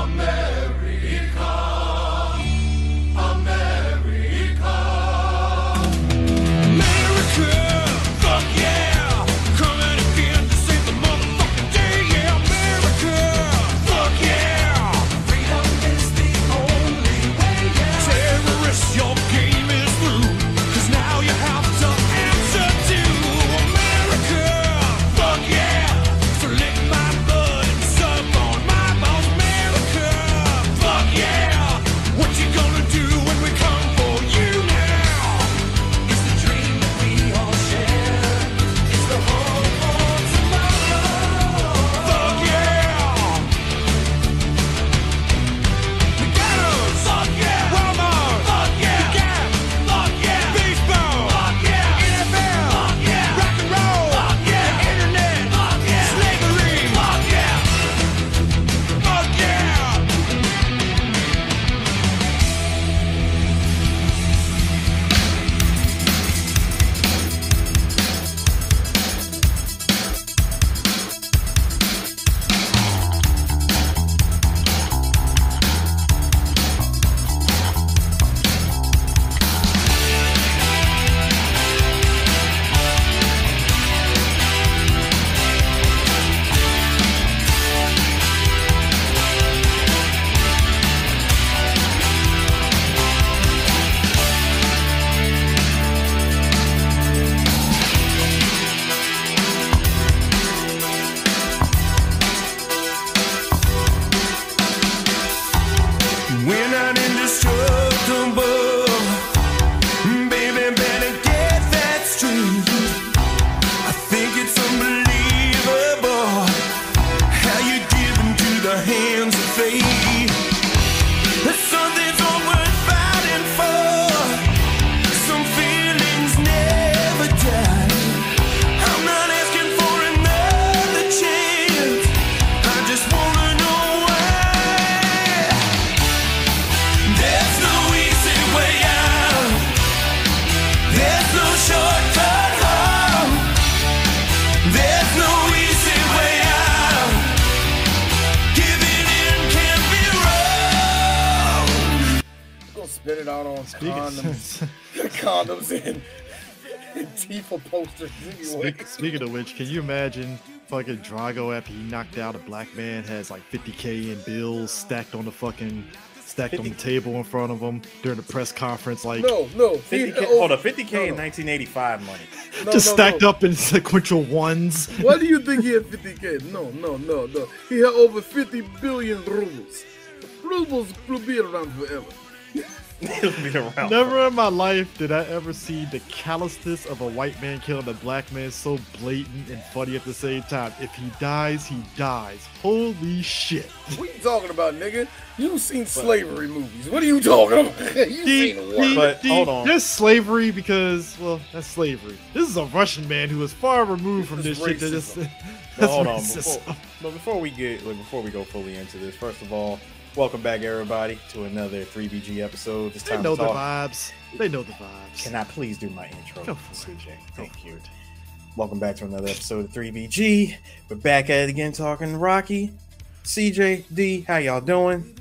Your posters. Anyway. speak, speaking of which, can you imagine fucking Drago after he knocked out a black man has like 50k in bills stacked on the fucking stacked on the table in front of him during the press conference, like No, no. 50K, oh, hold on, 50K no, in 1985 money. No, just no, stacked no. up in sequential ones. Why do you think he had 50k? No, no, no, no. He had over 50 billion rubles. Rubles will be around forever. He'll be around. Never in my life did I ever see the callousness of a white man killing a black man so blatant and funny at the same time. If he dies, he dies. Holy shit. What you talking about, nigga? You've seen slavery movies. What are you talking about? you The- seen the- But, the- hold on. There's slavery because, well, that's slavery. This is a Russian man who is far removed from This this shit. That is, racism. But that's hold on, before, but before we get like, before we go fully into this, first of all, welcome back everybody to another 3BG episode. This They time know the talk. vibes. They know the vibes. Can I please do my intro, Go for CJ? Go Thank for you. it. Welcome back to another episode of 3BG. We're back at it again talking Rocky. CJ, D, how y'all doing?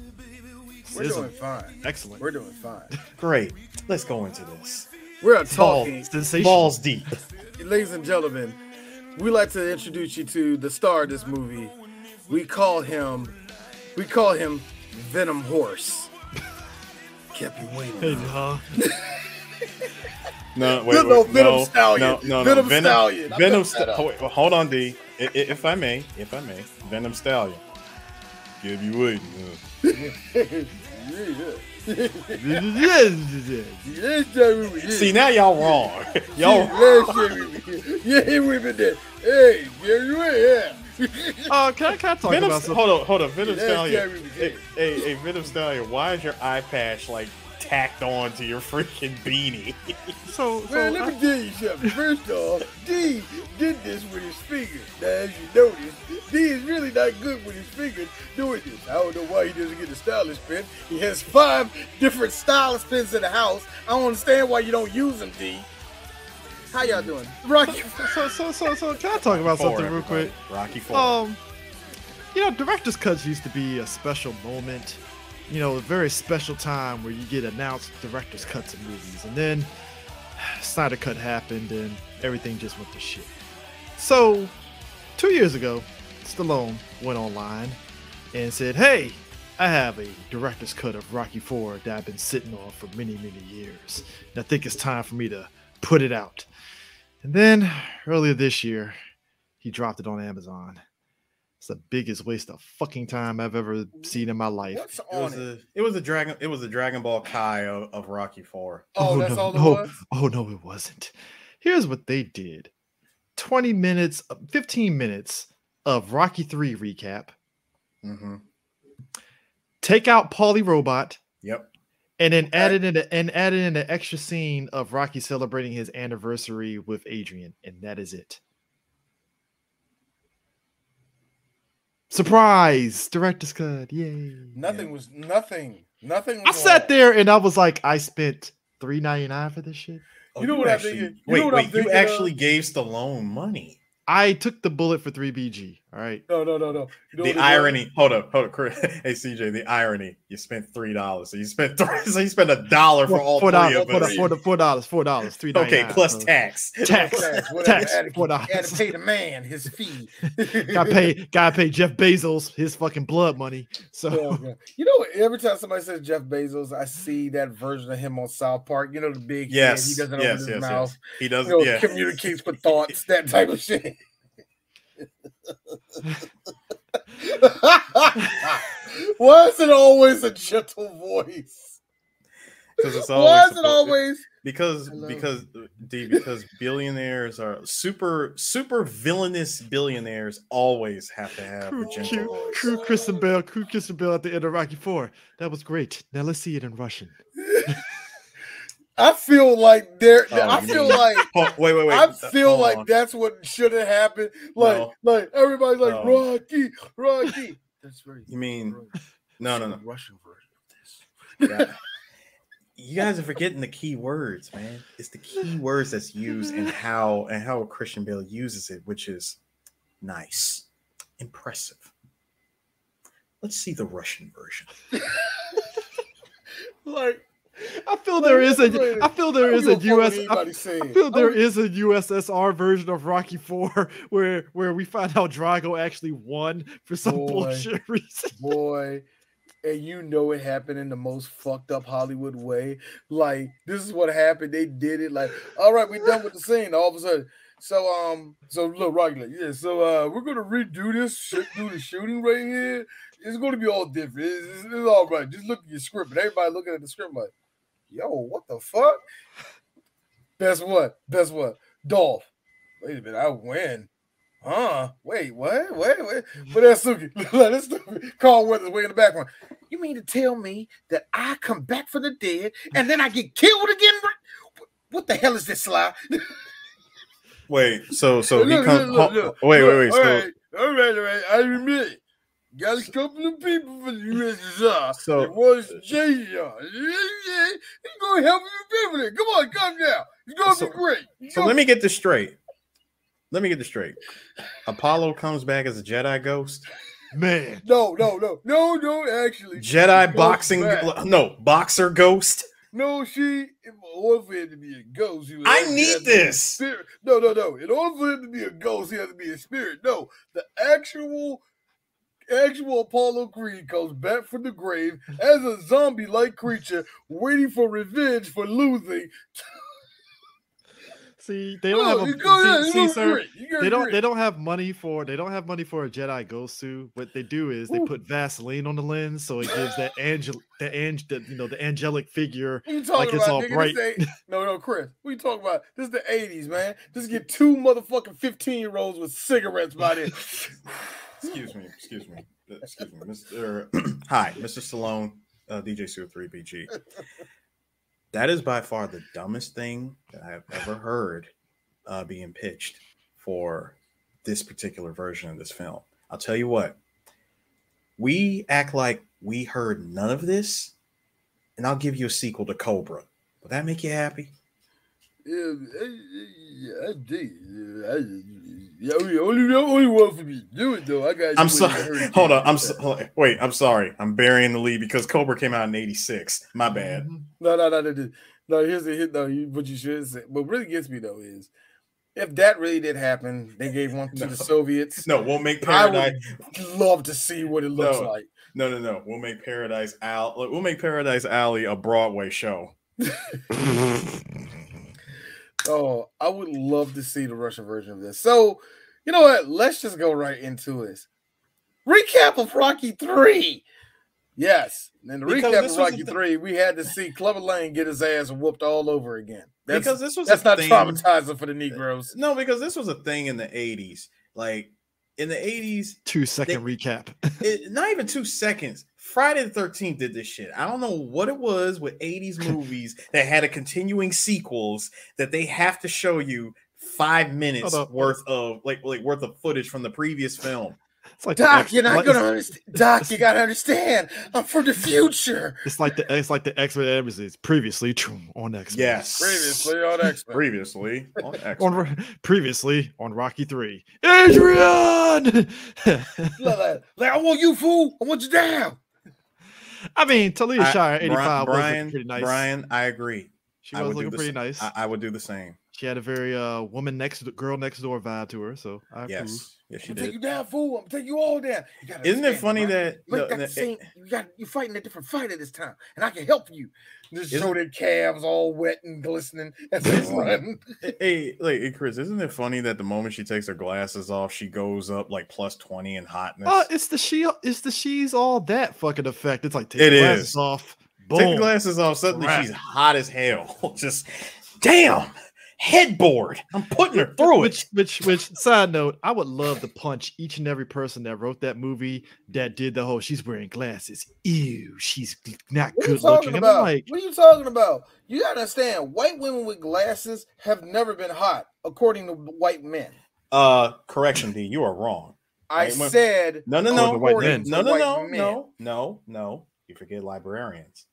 We're Sizzle. doing fine. Excellent. We're doing fine. Great. Let's go into this. We're Ball, talking, Sensational. balls deep. ladies and gentlemen. We like to introduce you to the star of this movie. We call him, we call him Venom Horse. Kept you waiting. Hey, huh? No, wait, No, wait, no, Venom no, Stallion. No, no, no, Venom Venom Stallion. I Venom. messed that Sta- up. oh, wait, well, hold on, D. I- i- If I may, if I may, Venom Stallion. Give you waiting. uh. Here. See, now y'all wrong. y'all. Last time we were here. Yeah, we been there. Hey, yeah, you yeah. Uh, can I, can I talk Venom, about something? hold on, hold on, Venom Last Stallion. time we was Hey, here. hey, hey, Venom Stallion, why is your eye patch like tacked on to your freaking beanie? So, so Man, let I- me tell you something. First off, D did this with his fingers. Now, as you notice, D is really not good with his fingers doing this. I don't know why he doesn't get a stylus pen. He has five different stylus pens in the house. I don't understand why you don't use them, D. How y'all doing? Rocky. so, so, so, so, can I talk about Four, something real everybody. quick? Rocky Four. Um, you know, director's cuts used to be a special moment, you know, a very special time where you get announced director's cuts of movies, and then Snyder cut happened and everything just went to shit. So, two years ago, Stallone went online and said, "Hey, I have a director's cut of Rocky Four that I've been sitting on for many, many years, and I think it's time for me to put it out." And then earlier this year, he dropped it on Amazon. It's the biggest waste of fucking time I've ever seen in my life. What's It was it? a it was a dragon it was a Dragon Ball Kai of, of Rocky Four. Oh, that's no, all no. was. Oh no, it wasn't. Here's what they did: 20 minutes, uh, 15 minutes of Rocky 3 recap. Mm-hmm. Take out Paulie Robot, Yep. And then added in a, and added in an extra scene of Rocky celebrating his anniversary with Adrian, and that is it. Surprise! Director's cut! Yay! Nothing was nothing. Nothing. I Was sat on. there and I was like, I spent three ninety nine for this shit. Oh, you know what I'm actually. You Wait, know what wait. I'm you actually of? gave Stallone money. I took the bullet for three BG. All right. No, no, no, no. You know the it was? irony. Hold up, hold up, Chris. Hey, CJ. The irony. You spent three dollars, so you spent three, so you spent a dollar for all four three dollars, of four, us. four, four dollars, four dollars, three Okay, plus so- tax. tax, Tax, whatever. tax, Had to- four Had to dollars. pay the man his fee. Gotta pay, gotta pay Jeff Bezos his fucking blood money. So God. You know, every time somebody says Jeff Bezos, I see that version of him on South Park. You know, the big Yes, head, he doesn't yes, open his yes, mouth. yes. He does. You know, yeah. communicates with thoughts, that type of shit. Why is it always a gentle voice? Because it's always. Why always is it supposed- always? because because D because billionaires are super super villainous billionaires always have to have a crew, gentle crew, voice. crew Christian Bale, crew Christian Bale at the end of Rocky Four. That was great. Now let's see it in Russian. I feel like there. Oh, I feel mean- like Oh, wait, wait, wait. I feel hold like on. that's what should have happened. Like, No. like everybody's like No. Rocky, Rocky. That's very. You mean- right. no, no, no. Russian version of this. Yeah. You guys are forgetting the key words, man. It's the key words that's used and how and how Christian Bale uses it, which is nice, impressive. Let's see the Russian version. Like, I feel there is a. feel there I is a give a fuck what US. I. I feel there I is a USSR version of Rocky Four where where we find out Drago actually won for some Boy. bullshit reason. boy, and you know it happened in the most fucked up Hollywood way. Like, this is what happened. They did it. Like, all right, we're done with the scene. All of a sudden, so um, so look, Rocky, like, yeah, so uh, we're gonna redo this, shit, do the shooting right here. It's gonna be all different. It's, it's, it's all right. Just look at your script, and everybody looking at the script like, yo, what the fuck? Guess what? Best what? Dolph. Wait a minute, I win. Huh? Wait, what? Wait, wait. But that's Suki. That's stupid. Carl Weathers way in the background. You mean to tell me that I come back from the dead and then I get killed again? What- the hell is this, Sly? Wait, so so he comes. look, look, look. wait, wait, wait. All So right, all right, all right. I admit. Got a couple of people for the USSR. So- it was Jay He's gonna help you people. Come on, come now. It's gonna So- be great. It's so gonna let me get this straight. Let me get this straight. Apollo comes back as a Jedi ghost. Man, No, no, no, no, no. Actually, Jedi boxing, back. no boxer ghost. No, she. In order for him to be a ghost, he I need have to be a this. Spirit. No, no, no. In order for him to be a ghost, he has to be a spirit. No, the actual, actual Apollo Creed comes back from the grave as a zombie-like creature, waiting for revenge for losing. see, they don't No, have a see, see, sir. great. You got They don't. They don't have money for. They don't have money for a Jedi ghost suit. What they do is they Ooh. put Vaseline on the lens, so it gives that angel, the angel, the, you know, the angelic figure. You talking like it's about, all nigga? bright. This no, no, Chris. What you talking about? This is the 80s, man. Just get two motherfucking 15 year olds with cigarettes by there. Excuse me, excuse me, excuse me, Mr. Hi, Mr. Stallone, uh, DJ Super Three BG. That is by far the dumbest thing that I have ever heard uh, being pitched for this particular version of this film. I'll tell you what. We act like we heard none of this, and I'll give you a sequel to Cobra. Will that make you happy? Yeah, I, I. I, Yeah, only, only, only one for me do it though. I got. I'm sorry. Hold on. I'm so, wait. I'm sorry. I'm burying the lead because Cobra came out in '86. My bad. Mhm. No, no, no, no, no. No, here's the hit though. You, what you should say. What really gets me though is if that really did happen, they gave one to No. the Soviets. No, we'll make paradise. I Paradise. would love to see what it looks No. like. No, no, no. We'll make Paradise Al. We'll make Paradise Alley a Broadway show. Oh, I would love to see the Russian version of this. So, you know what? Let's just go right into it. Recap of Rocky 3. Yes. In the Because recap of Rocky the- 3, we had to see Clubber Lang get his ass whooped all over again. That's, because this was that's a not thing- traumatizing for the Negroes. No, because this was a thing in the '80s. Like in the '80s, Two second recap. it, not even two seconds. Friday the 13th did this shit. I don't know what it was with 80s movies that had a continuing sequels that they have to show you five minutes worth of like like worth of footage from the previous film. It's like Doc, X- you're not like- gonna understand. Doc, you gotta understand. I'm from the future. It's like the it's like the X Men episodes previously choom, on X Men. Yes. Previously on X Men. Previously on X-Men. On previously on Rocky Three. Adrian. like, like, I want you, fool. I want you down. I mean, Talia Shire, eighty five, was Brian, looking pretty nice. Brian, I agree. she was looking pretty s- nice. I, I would do the same. she had a very uh woman next girl next door vibe to her, so I approve. Yes, yes, she I'm gonna take you down, fool. I'm gonna take you all down. You Isn't it funny Brian. that You ain't the- got the- the same, you got you fighting a different fight at this time, and I can help you. Just Isn't- show their calves all wet and glistening as they run. Hey, like hey, Chris, isn't it funny that the moment she takes her glasses off, she goes up like plus twenty in hotness? Oh, it's the she it's the she's all that fucking effect. It's like take It glasses is. off. Take the glasses off. Suddenly Right. she's hot as hell. Just damn headboard. I'm putting her through which, it. which, which, side note, I would love to punch each and every person that wrote that movie that did the whole she's wearing glasses. Ew, she's not What are you good looking. talking I'm about? like, what are you talking about? You gotta understand, white women with glasses have never been hot, according to white men. Uh, correction, D, you are wrong. I White said No, no, no, the white men. no, no, no, no, no, no. You forget librarians.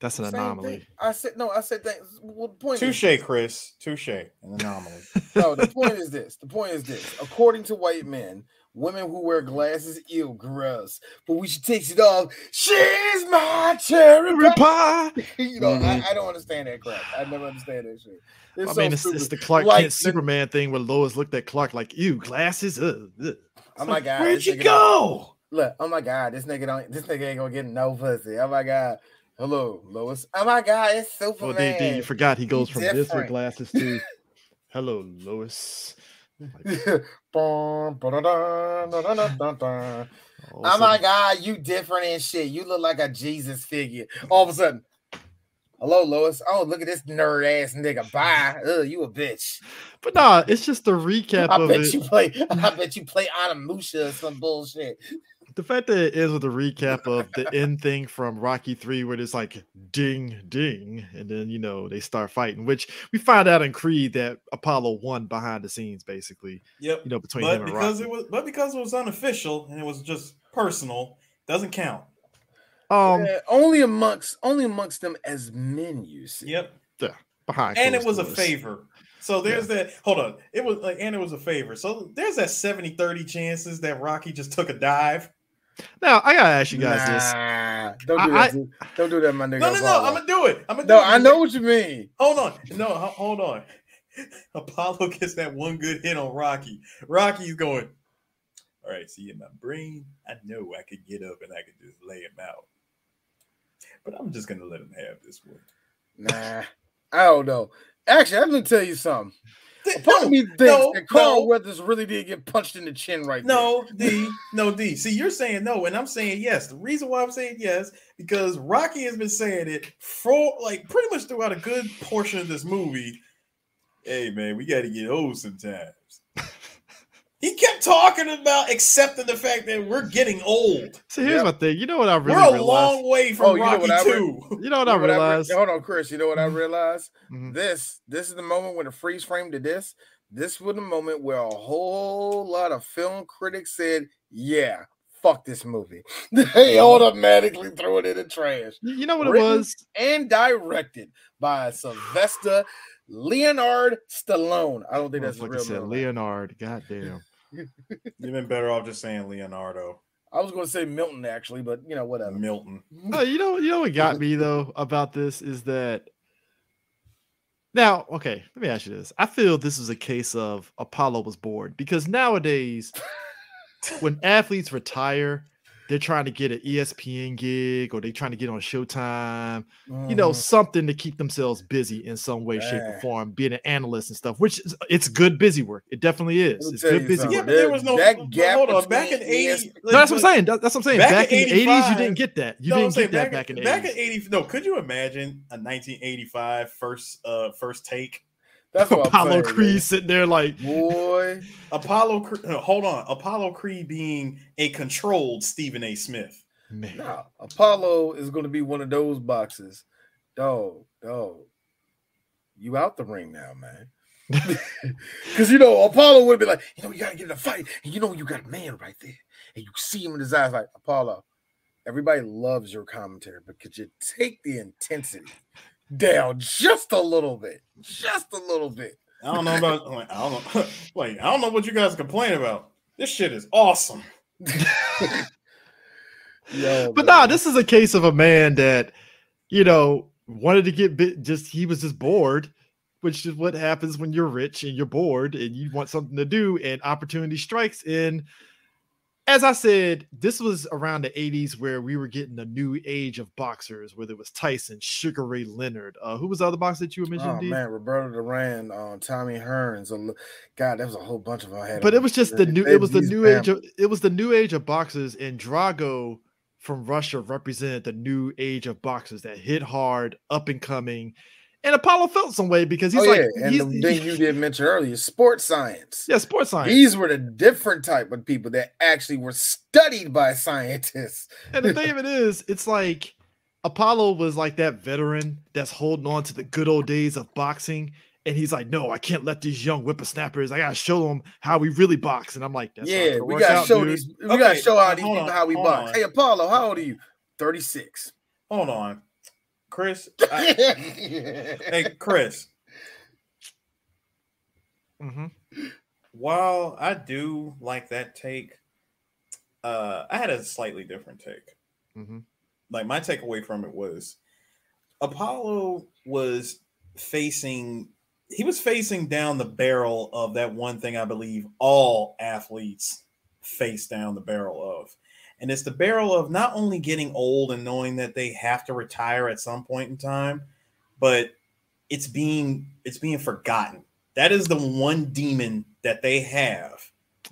That's an Same thing. anomaly. I said no. I said things. Well, the point Touche, Chris. Touche. An anomaly. no, the point is this. The point is this. According to white men, women who wear glasses, ew, gross. But when she takes it off, she's my cherry Cherry pie. pie. You know. I, mm-hmm. I don't understand that crap. I never understand that shit. It's I so mean, it's, it's the Clark Like Kent the- Superman thing where Lois looked at Clark like, ew, glasses. Ugh, ugh." Oh my god, Where'd you go? Look, oh my god, this nigga don't. This nigga ain't gonna get no pussy. Oh my god. Hello, Lois. Oh my god, it's Oh, Superman. D, D, you forgot he goes from this with glasses to, hello, Lois. A Oh my god, you different and shit. You look like a Jesus figure. All of a sudden, hello, Lois. Oh, look at this nerd ass nigga. Bye. Ugh, you a bitch. But nah, it's just the recap I of bet it. you play. I bet you play Onimusha or some bullshit. The fact that it ends with a recap of the end thing from Rocky Three, where it's like ding ding, and then you know they start fighting, which we find out in Creed that Apollo won behind the scenes, basically, Yep. you know, between But him and because Rocky. it was, but because it was unofficial and it was just personal, doesn't count. um, Yeah, only amongst only amongst them as men, you see. Yep. behind, and it closed was a favor. So there's that. Hold on. It was like, and it was a favor. So there's that 70 30 chances that Rocky just took a dive. Now I gotta ask you guys this. Don't do I- that. dude. don't do that, my nigga. No, no, no. I'm gonna do it. I'm gonna do no, it. I know what you mean. Hold on. No, hold on. Apollo gets that one good hit on Rocky. Rocky's going, All right, see, in my brain, I know I could get up and I could just lay him out. But I'm just gonna let him have this one. Nah, I don't know. Actually, I'm gonna tell you something. Part of me thinks no, that Carl no. Weathers really did get punched in the chin right No, D, no, D. See, you're saying no, and I'm saying yes. The reason why I'm saying yes, because Rocky has been saying it for like pretty much throughout a good portion of this movie. Hey man, we got to get old sometimes. he kept talking about accepting the fact that we're getting old. See, here's Yep. my thing. You know what I really we're a realized? long way from Oh, you Rocky what I re- Two. You know what. I You know what I re- realized? hold on, Chris. You know what I realized? Mhm. This this is the moment when the freeze frame to this. This was the moment where a whole lot of film critics said, "Yeah, fuck this movie." they automatically threw it in the trash. You you know what it was? And directed by Sylvester Leonard Stallone. I don't think that's his Motherfucker real said middle name. Leonard. Goddamn. You've been better off just saying Leonardo I was going to say Milton actually, but you know whatever. Milton. Oh, you know, you know what got me though about this is that now, okay, let me ask you this. I feel this is a case of Apollo was bored because nowadays, when athletes retire, they're trying to get an ESPN gig or they're trying to get on Showtime, you know, Mhm. something to keep themselves busy in some way, shape, or form, being an analyst and stuff, which is it's good busy work. It definitely is. Let me It's good busy something. Yeah, work. but there was no. That gap hold on, back in between eighty. ES No, that's what I'm saying. That's what I'm saying. Back Back, in in the 80s, you didn't get that. You No, didn't saying get that back in the back 80s. in eighty. No, could you imagine a 1985 first uh first take? That's what I'm Apollo saying, Creed sitting there like. Boy, Apollo, Cre- uh, hold on, Apollo Creed being a controlled Stephen A. Smith. man. nah, Apollo is going to be one of those boxes. Dog, dog, you out the ring now, man. Because you know Apollo would be like, you know, you gotta get in a fight, and you know you got a man right there, and you see him in his eyes, like Apollo. Everybody loves your commentary, but could you take the intensity down just a little bit, just a little bit? I don't know about. like, I don't know. Like I don't know what you guys complain about. This shit is awesome. Yo, But nah, this is a case of a man that, you know, wanted to get bit. Just he was just bored, which is what happens when you're rich and you're bored and you want something to do, and opportunity strikes. And as I said, this was around the 80s where we were getting a new age of boxers, whether it was Tyson, Sugar Ray Leonard. Uh, who was the other boxer that you mentioned? Oh D? man, Roberto Duran, um, Tommy Hearns. God, that was a whole bunch of them. I had but it was just the new it was the new age of it was the new age of boxers and Drago from Russia represented the new age of boxers that hit hard, up and coming. And Apollo felt some way because he's oh like yeah, and he's, the thing you did mention earlier, sports science. yeah, sports science. These were the different type of people that actually were studied by scientists. and the thing of it is, it's like Apollo was like that veteran that's holding on to the good old days of boxing. And he's like, no, I can't let these young whippersnappers. I gotta show them how we really box. And I'm like, that's yeah, we gotta out, show dude. these. We gotta show how now these people on, how we box. on. Hey, Apollo, how old are you? Thirty six. Hold on, Chris. I- hey, Chris. Mm-hmm. While I do like that take, uh, I had a slightly different take. Mm-hmm. Like my takeaway from it was Apollo was facing he was facing down the barrel of that one thing I believe all athletes face down the barrel of. And it's the barrel of not only getting old and knowing that they have to retire at some point in time, but it's being it's being forgotten. That is the one demon that they have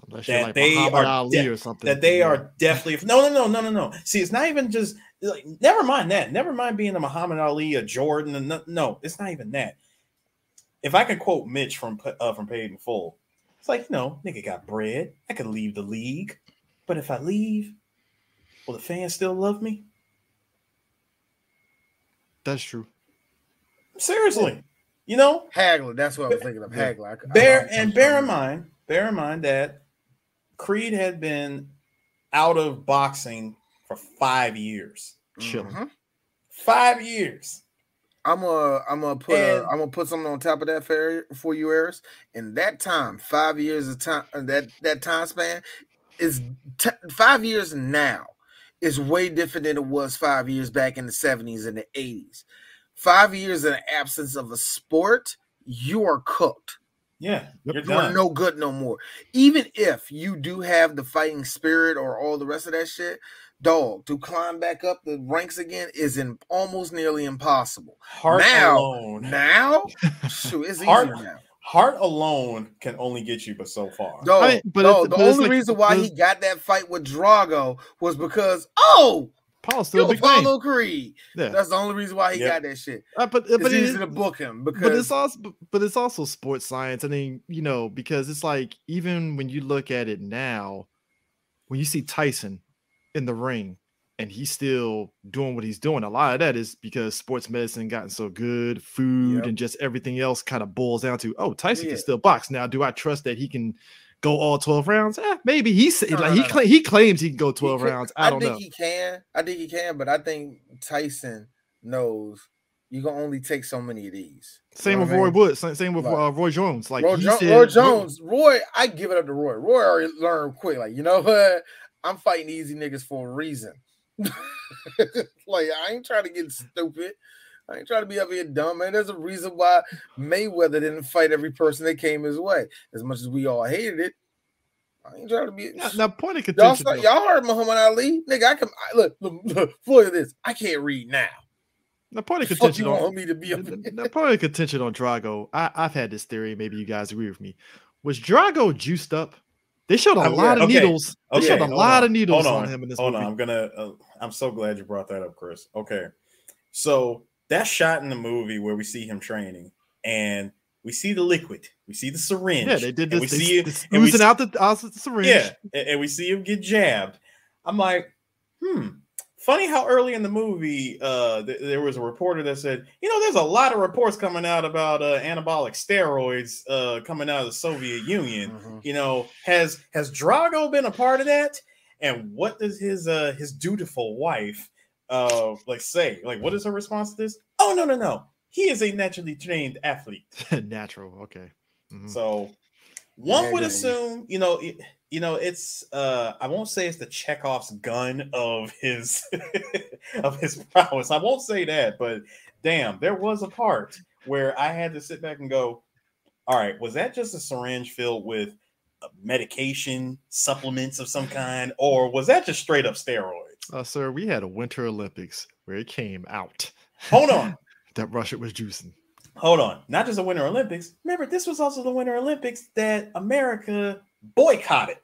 Unless that like they Muhammad are Ali de- or something. that they yeah. are definitely no no no no no no see it's not even just like never mind that never mind being a muhammad ali a jordan and no, no it's not even that if i can quote mitch from uh, from paid in full it's like you know nigga got bread i could leave the league but if i leave will the fans still love me That's true. seriously you know Hagler, that's what I was thinking of. Yeah. Hagler. I- I- bear I- and bear in mind bear in mind that creed had been out of boxing for five years Chilling. Mhm. five years I'm gonna I'm gonna put And- I'm gonna put something on top of that for for you, Eris. In that time, five years of time, uh, that that time span is t- five years now is way different than it was five years back in the 70s and the 80s. Five years in the absence of a sport, you are cooked. Yeah, you're You are no good no more. Even if you do have the fighting spirit or all the rest of that shit, dog, to climb back up the ranks again is in almost nearly impossible. Heart Now- alone, Now, shoot, it's easier Heart- now. Heart alone can only get you but so far. Dog, I mean, but dog, it's- the but only like- reason why he got that fight with Drago was because, oh, Paul's still you a big. Apollo Creed. Yeah, That's the only reason why he Yep. got that shit. Uh, but It's but it easy to book him because but it's also but- but it's also sports science. I mean, you know, because it's like even when you look at it now, when you see Tyson in the ring and he's still doing what he's doing, a lot of that is because sports medicine gotten so good, food Yep. and just everything else kind of boils down to oh, Tyson Yeah. can still box. Now, do I trust that he can go all 12 rounds? Eh, maybe he's No, like no, he no, cla- he claims he can go 12 could- rounds. I don't think know. he can. I think he can, but I think Tyson knows you can only take so many of these. Same with I Roy mean? Wood. Same, same with Like- uh, Roy Jones. Like Roy, Jo- said, Roy Jones, Roy, I give it up to Roy. Roy already learned quick. Like, you know what? I'm fighting easy niggas for a reason. like, I ain't trying to get stupid. I ain't trying to be up here dumb, man. There's a reason why Mayweather didn't fight every person that came his way. As much as we all hated it, I ain't trying to be. Now, now point of y'all, contention. start, y'all heard Muhammad Ali, nigga. I can I, look, look, look. Look at this. I can't read now. now, point of contention. you on- want me to be up N- here? n- Now, point of contention on Drago. I, I've had this theory. Maybe you guys agree with me. Was Drago juiced up? They showed a yeah, lot of okay, needles. They Okay, showed a hold lot on, of needles hold on, him in this hold movie. on, I'm gonna. Uh, I'm so glad you brought that up, Chris. Okay, so that shot in the movie where we see him training, and we see the liquid, we see the syringe. Yeah, they did this. We They, see they it, and we oozing out the, out the syringe. Yeah, and, and we see him get jabbed. I'm like, hmm. Funny how early in the movie, uh, th- there was a reporter that said, you know, there's a lot of reports coming out about uh, anabolic steroids uh, coming out of the Soviet Union. Mhm. You know, has has Drago been a part of that? And what does his uh his dutiful wife uh like say? Like, what is her response to this? Oh no, no, no. He is a naturally trained athlete. Natural. Okay. Mhm. So one Yeah, would yeah. assume, you know, it- you know, it's uh I won't say it's the Chekhov's gun of his of his prowess. I won't say that, but damn, there was a part where I had to sit back and go, all right, was that just a syringe filled with uh, medication, supplements of some kind, or was that just straight up steroids? Uh, sir, we had a Winter Olympics where it came out Hold on. that Russia was juicing. Hold on. Not just the Winter Olympics. Remember, this was also the Winter Olympics that America boycotted.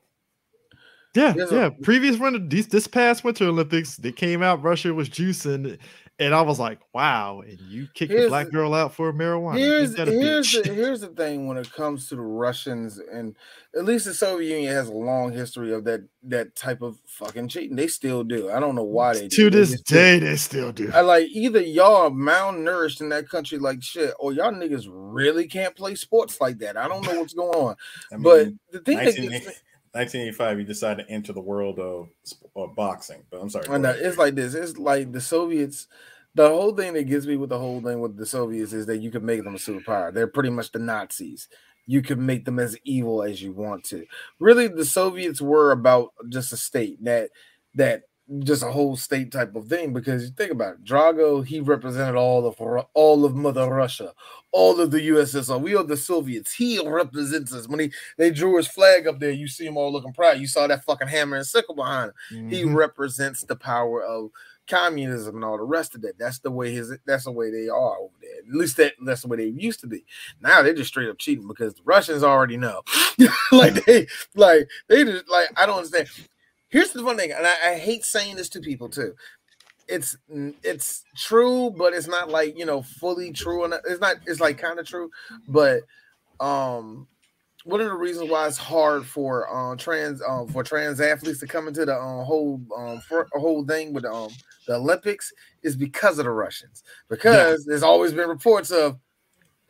Yeah, There's yeah. Previous winter, these this past Winter Olympics, they came out. Russia was juicing, and I was like, "Wow!" And you kicked the Here's black girl out for marijuana. Here's here's the, here's the thing when it comes to the Russians and at least the Soviet Union has a long history of that that type of fucking cheating. They still do. I don't know why they do. to They this do. day, they still do. I like either y'all are malnourished in that country like shit, or y'all niggas really can't play sports like that. I don't know what's going on. I but the thing that gets me, 1985, you decide to enter the world of, of boxing. But I'm sorry. I know, it's like this. It's like the Soviets. The whole thing that gets me with the whole thing with the Soviets is that you can make them a superpower. They're pretty much the Nazis. You can make them as evil as you want to. Really, the Soviets were about just a state that that just a whole state type of thing. Because you think about it, Drago, he represented all of all of Mother Russia, all of the USSR. We are the Soviets. He represents us. When he they drew his flag up there, you see him all looking proud. You saw that fucking hammer and sickle behind him he Mhm. represents the power of communism and all the rest of that. That's the way his that's the way they are over there. At least that that's the way they used to be. Now they're just straight up cheating because the Russians already know. like they like they just like I don't understand. Here's the fun thing, and I, I hate saying this to people too. It's it's true, but it's not like you know fully true, and it's not. It's like kind of true, but um one of the reasons why it's hard for um trans um for trans athletes to come into the um, whole um for, whole thing with um the Olympics is because of the Russians. Because there's always been reports of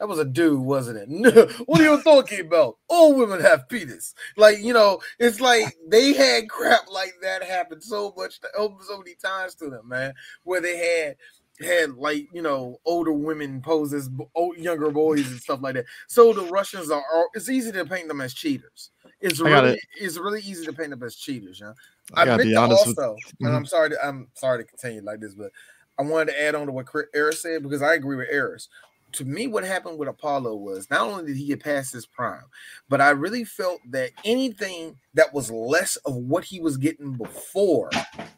that was a dude, wasn't it? what are you talking about? All women have penis. Like you know, it's like they had crap like that happen so much, so many times to them, man. Where they had had like you know older women pose as old, younger boys and stuff like that. So the Russians are, are it's easy to paint them as cheaters. It's really it's really easy to paint them as cheaters, yeah. I I, gotta be honest with- also, and Mhm. I'm sorry to I'm sorry to continue like this, but I wanted to add on to what Chris- Eris said because I agree with Eris. To me, what happened with Apollo was not only did he get past his prime, but I really felt that anything that was less of what he was getting before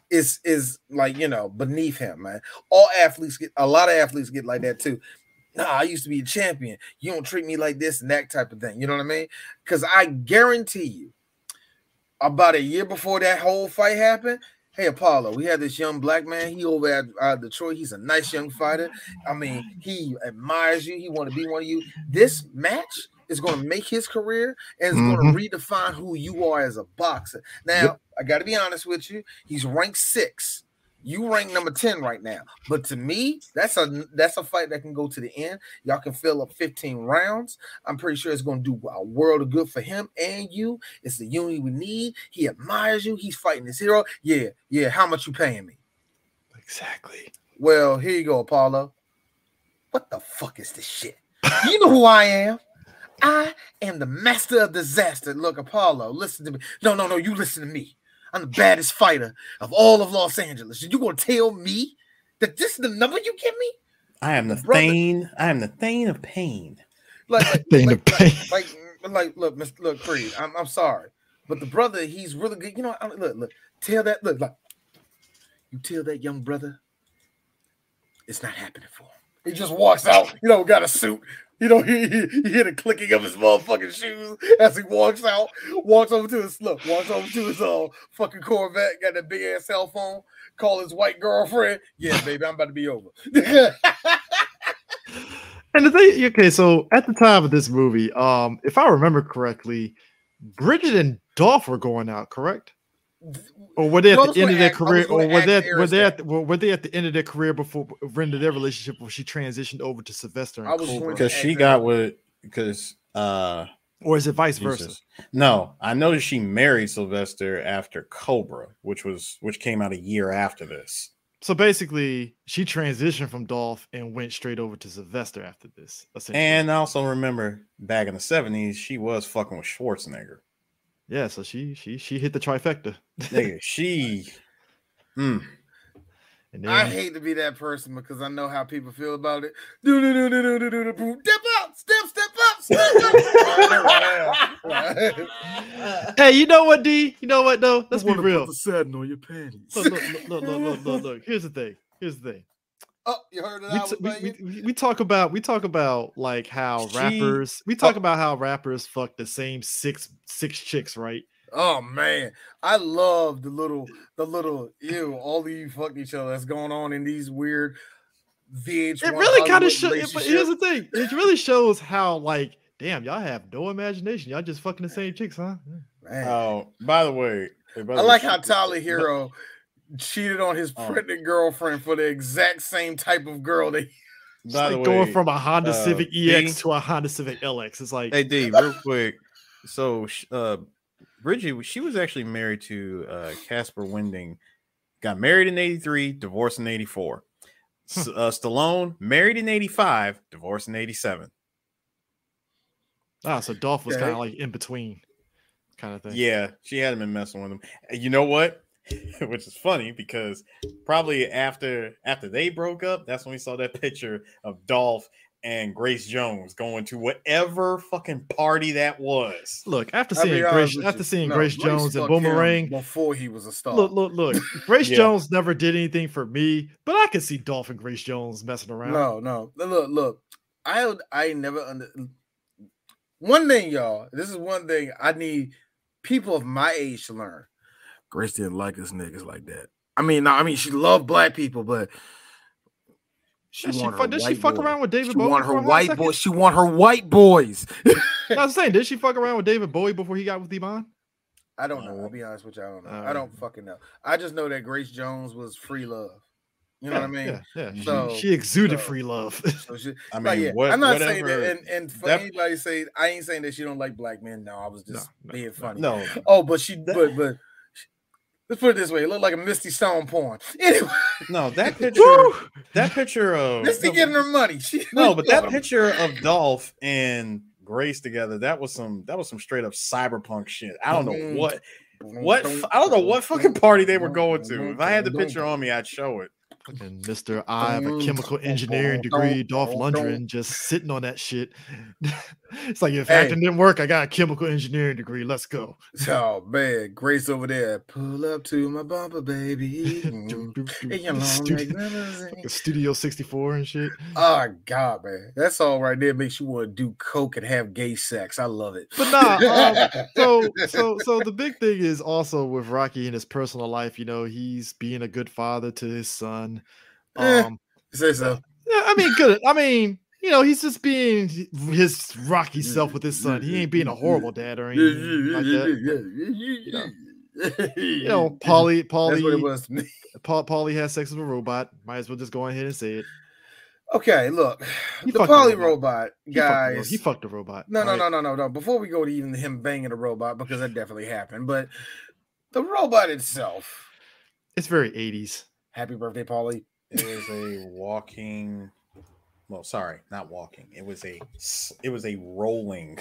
is is like you know beneath him, man. All athletes get a lot of athletes get like that too. Nah, I used to be a champion. You don't treat me like this and that type of thing. You know what I mean? Because I guarantee you, about a year before that whole fight happened, hey Apollo, we had this young black man. He over at uh, Detroit. He's a nice young fighter. I mean, he admires you. He want to be one of you. This match is going to make his career and it's going to redefine who you are as a boxer. Now, Yep. I got to be honest with you. He's ranked six. You rank number 10 right now. But to me, that's a that's a fight that can go to the end. Y'all can fill up 15 rounds. I'm pretty sure it's going to do a world of good for him and you. It's the unity we need. He admires you. He's fighting his hero. Yeah, yeah. How much you paying me? Exactly. Well, here you go, Apollo. What the fuck is this shit? You know who I am. I am the master of disaster. Look, Apollo, listen to me. No, no, no, you listen to me. I'm the baddest fighter of all of Los Angeles. You gonna tell me that this is the number you give me? I am the Brother- Thane. I am the Thane of pain. Like, Thing like, of pain. like, like, like, look, Mr. Look, Creed, I'm, I'm sorry, but the brother, he's really good. You know, I- look, look, tell that, look, like, you tell that young brother, it's not happening for him. He just walks out, you know, got a suit. You know, he, he, he hear the clicking of his motherfucking shoes as he walks out, walks over to his look, walks over to his uh fucking Corvette, got that big ass cell phone, call his white girlfriend. Yeah, baby, I'm about to be over. And the thing, okay, so at the time of this movie, um, if I remember correctly, Brigitte and Dolph were going out, correct? Or were they at the end of their act- career, or were they at, were they at the, were, were they at the end of their career before ended their relationship when she transitioned over to Sylvester and I was Cobra? Because she got with because uh or is it vice versa? Jesus. No, I know she married Sylvester after Cobra, which was which came out a year after this. So basically, she transitioned from Dolph and went straight over to Sylvester after this. And I also remember back in the 70s, she was fucking with Schwarzenegger. Yeah, so she she she hit the trifecta. Nigga, she Mm. Then I hate to be that person because I know how people feel about it. Do do do do do do do do boom. Step up, step, step up, step up. Hey, you know what, D? You know what though? Let's be wanna put real. the satin on your panties. Look, look, look, look, look, look, look, look. Here's the thing. Here's the thing. Oh, you heard it We, t- we, we, we talk about we talk about like how She- rappers we talk oh. about how rappers fuck the same six six chicks, right? Oh man, I love the little, the little ew. All of you fucked each other. That's going on in these weird VH1. It really kind of shows. But here's the thing. It really shows how like, damn, y'all have no imagination. Y'all just fucking the same chicks, huh? Man. Oh, by the way, by I way, like she- how Tyler Herro cheated on his Oh. pregnant girlfriend for the exact same type of girl that It's By the like going from a Honda uh, Civic D- EX to a Honda Civic LX. It's like, Hey D, real quick. So uh Brigitte, she was actually married to uh Kasper Winding. Got married in 83, divorced in 84. S- uh, Stallone married in 85, divorced in 87. ah, so Dolph was kind of like in between, kind of thing. Yeah, she hadn't been messing with him. And you know what? Which is funny because probably after after they broke up, that's when we saw that picture of Dolph and Grace Jones going to whatever fucking party that was. Look, after I'll seeing Grace, after you. seeing No, Grace Jones and Boomerang, before he was a star. look, look, look. Grace Yeah. Jones never did anything for me, but I could see Dolph and Grace Jones messing around. No, no. Look, look. I I never under one thing, y'all. This is one thing I need people of my age to learn. Grace didn't like us niggas like that. I mean, no, I mean she loved black people, but she Yeah, she wanted fuck- did she fuck boy. around with David She Bowie wanted for her white second? boys. She want her white boys. I was saying, did she fuck around with David Bowie before he got with Iman? I don't know. I'll be honest with you. I don't know. Uh, I don't fucking know. I just know that Grace Jones was free love. You know what I mean? Yeah, yeah. She, So- she exuded so- free love. So she, I mean, yeah, what, I'm not whatever. saying that, and, and for that- anybody say I ain't saying that she don't like black men. No, I was just No, no, being no, funny. no, Oh, but she, but but let's put it this way: it looked like a Misty Stone porn. Anyway, no, that picture, that picture of Misty no, getting her money. She no, but that picture of Dolph and Grace together, that was some that was some straight up cyberpunk shit. I don't know Mm. what what I don't know what fucking party they were going to. If I had the picture on me, I'd show it. Fucking Mr. I have a chemical engineering degree, Dolph Lundgren, just sitting on that shit. It's like if Hey. acting didn't work, I got a chemical engineering degree. Let's go. Oh man, Grace over there. Pull up to my bumper, baby. Hey, you know, Studio, magnificent. Studio 64 and shit. Oh God, man, that's all right there. Makes you want to do coke and have gay sex. I love it. But nah, um, so so so the big thing is also with Rocky in his personal life, you know, he's being a good father to his son. Eh. Um say so. yeah, I mean good. I mean, you know, he's just being his Rocky self with his son. He ain't being a horrible dad or anything like that. You know, Paulie, That's what it Paulie, was to me. Paul, Paulie has sex with a robot. Might as well just go ahead and say it. Okay, look, He the fucked the robot. robot He fucked the guys. he fucked the robot. No, no, alright? no, no, no, no. Before we go to even him banging a robot, because that definitely happened. But the robot itself. It's very 80s. Happy birthday, Paulie. It is a walking well, sorry, not walking. It was a it was a rolling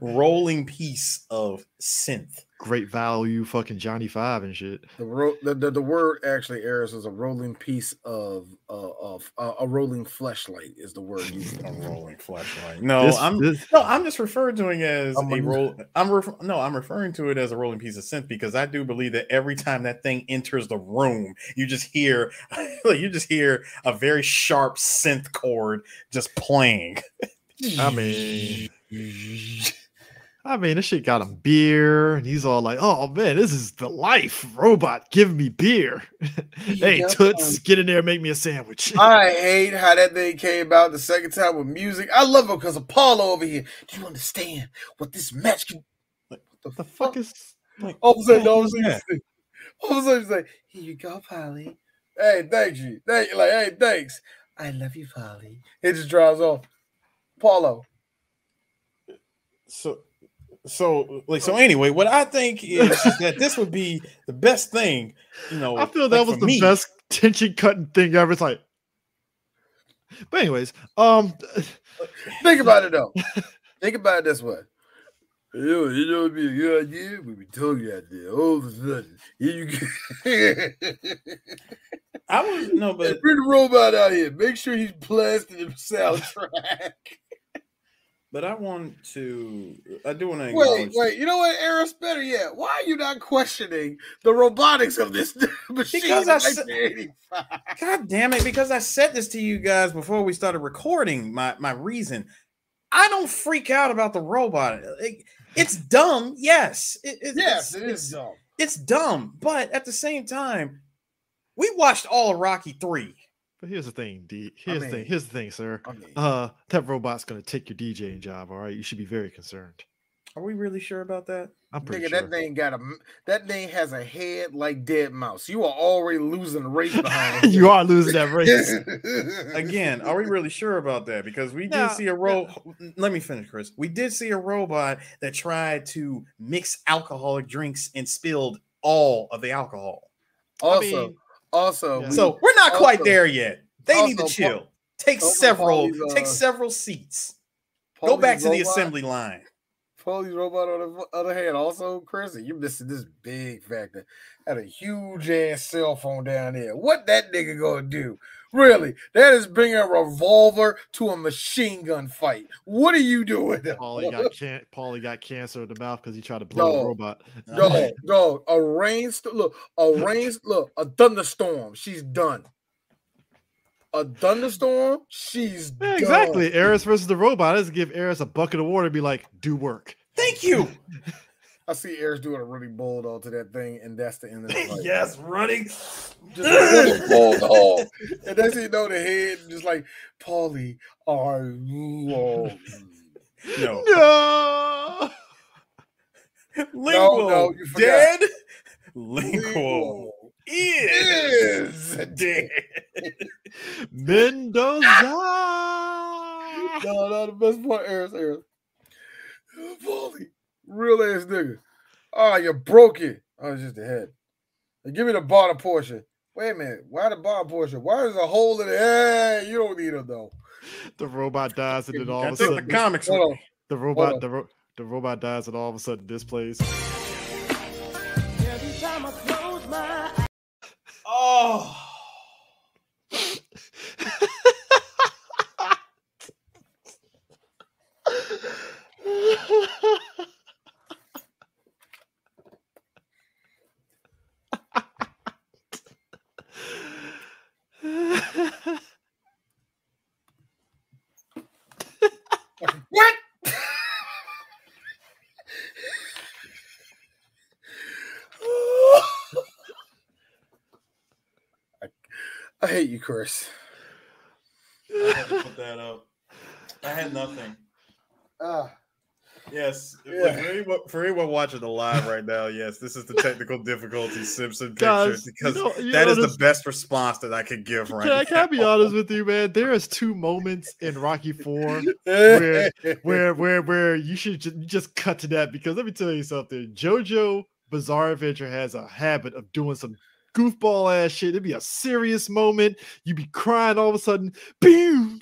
rolling piece of synth. Great value, fucking Johnny Five and shit. The, ro- the, the the word actually Eris is a rolling piece of uh, of uh, a rolling fleshlight is the word used. A rolling flashlight. No, This- I'm this- no, I'm just referring to it as I'm a a- roll. I'm ref- no, I'm referring to it as a rolling piece of synth because I do believe that every time that thing enters the room, you just hear, you just hear a very sharp synth chord just playing. I mean, I mean, this shit got him beer, and he's all like, "Oh man, this is the life, robot Give me beer." hey, Yeah. toots, get in there, and make me a sandwich. I hate how that thing came out the second time with music. I love it because Apollo over here. Do you understand what this match can? What What the fuck is? Like, All of a sudden, all of a sudden, all of a sudden, he's like, "Here you go, Paulie. Hey, thank you. Thank you. Like, hey, thanks. I love you, Paulie." It just drives off. Paulo. So so like so anyway what i think is that this would be the best thing you know I feel that like, was the me. best tension cutting thing ever. It's like, but anyways, um, Think about it though. Think about it this way. You know, you know, it'd be a good idea. We be talking out there all of a sudden. Here you go. i was no but Bring the robot out here. Make sure he's blasting the soundtrack. But i want to i do want to wait, wait. You know what, Eris? Better yet. Why are you not questioning the robotics of this machine? Because I said- god damn it because i said this to you guys before we started recording my my reason i don't freak out about the robot It- it's dumb yes it, it- Yes, it's, it it's- dumb. it's dumb but at the same time we watched all of rocky 3 but here's the thing, D. Here's the mean- thing. Here's the thing, sir. I mean, Uh, that robot's gonna take your DJing job. All right, you should be very concerned. are we really sure about that I'm pretty nigga, sure. that thing got a that thing has a head like deadmau5. You are already losing the race behind you are losing that race. again are we really sure about that because we did No, see a ro let me finish chris we did see a robot that tried to mix alcoholic drinks and spilled all of the alcohol also, mean, also, yeah. we- so we're not quite there yet they need to also, Paul- chill take also several Paulie's, take uh, several seats go back Paulie's to the assembly line Foley's robot on the other hand, also, Chris, you're missing this big factor. Had a huge ass cell phone down there. What that nigga gonna do? Really? That is bringing a revolver to a machine gun fight. What are you doing? Paulie got can- Paulie got cancer in the mouth because he tried to blow No. the robot. Dog, dog, a rainstorm. Look, a rain. Look, a thunderstorm. She's done. A thunderstorm. She's Yeah, done. exactly. Eris versus the robot is give Eris a bucket of water and be like, do work. thank you I see Eris doing a really bulldog to that thing, and that's the end of the fight. yes running just a really bulldog. And that's you know the head, just like Paulie, are you all? no No. lingual no, you dead lingual is Is dead Mendoza. No, no, the best part, Eris, Eris. Paulie, real ass nigga. Oh, you broke it. Oh, it's just the head. Give me the bottom portion. Wait a minute. Why the bottom portion? Why is a hole in the Hey, you don't need it though. The robot dies and then all I of a took the sudden comics Hold with on. me. the on. robot the, ro- the robot dies and all of a sudden this plays. Oh. What? I, I Chris. I had to put that up. I had nothing. Ah, Yes. Yeah. For, anyone, for anyone watching the live right now, yes, this is the technical difficulty Simpson Guys, picture because you know- you that know is this- the best response that I could give right Can I, now. can I be honest with you, man? There is two moments in Rocky Four where where where where you should ju- just cut to that because let me tell you something. Jojo Bizarre Adventure has a habit of doing some goofball ass shit. It'd be a serious moment. You'd be crying all of a sudden. Boom.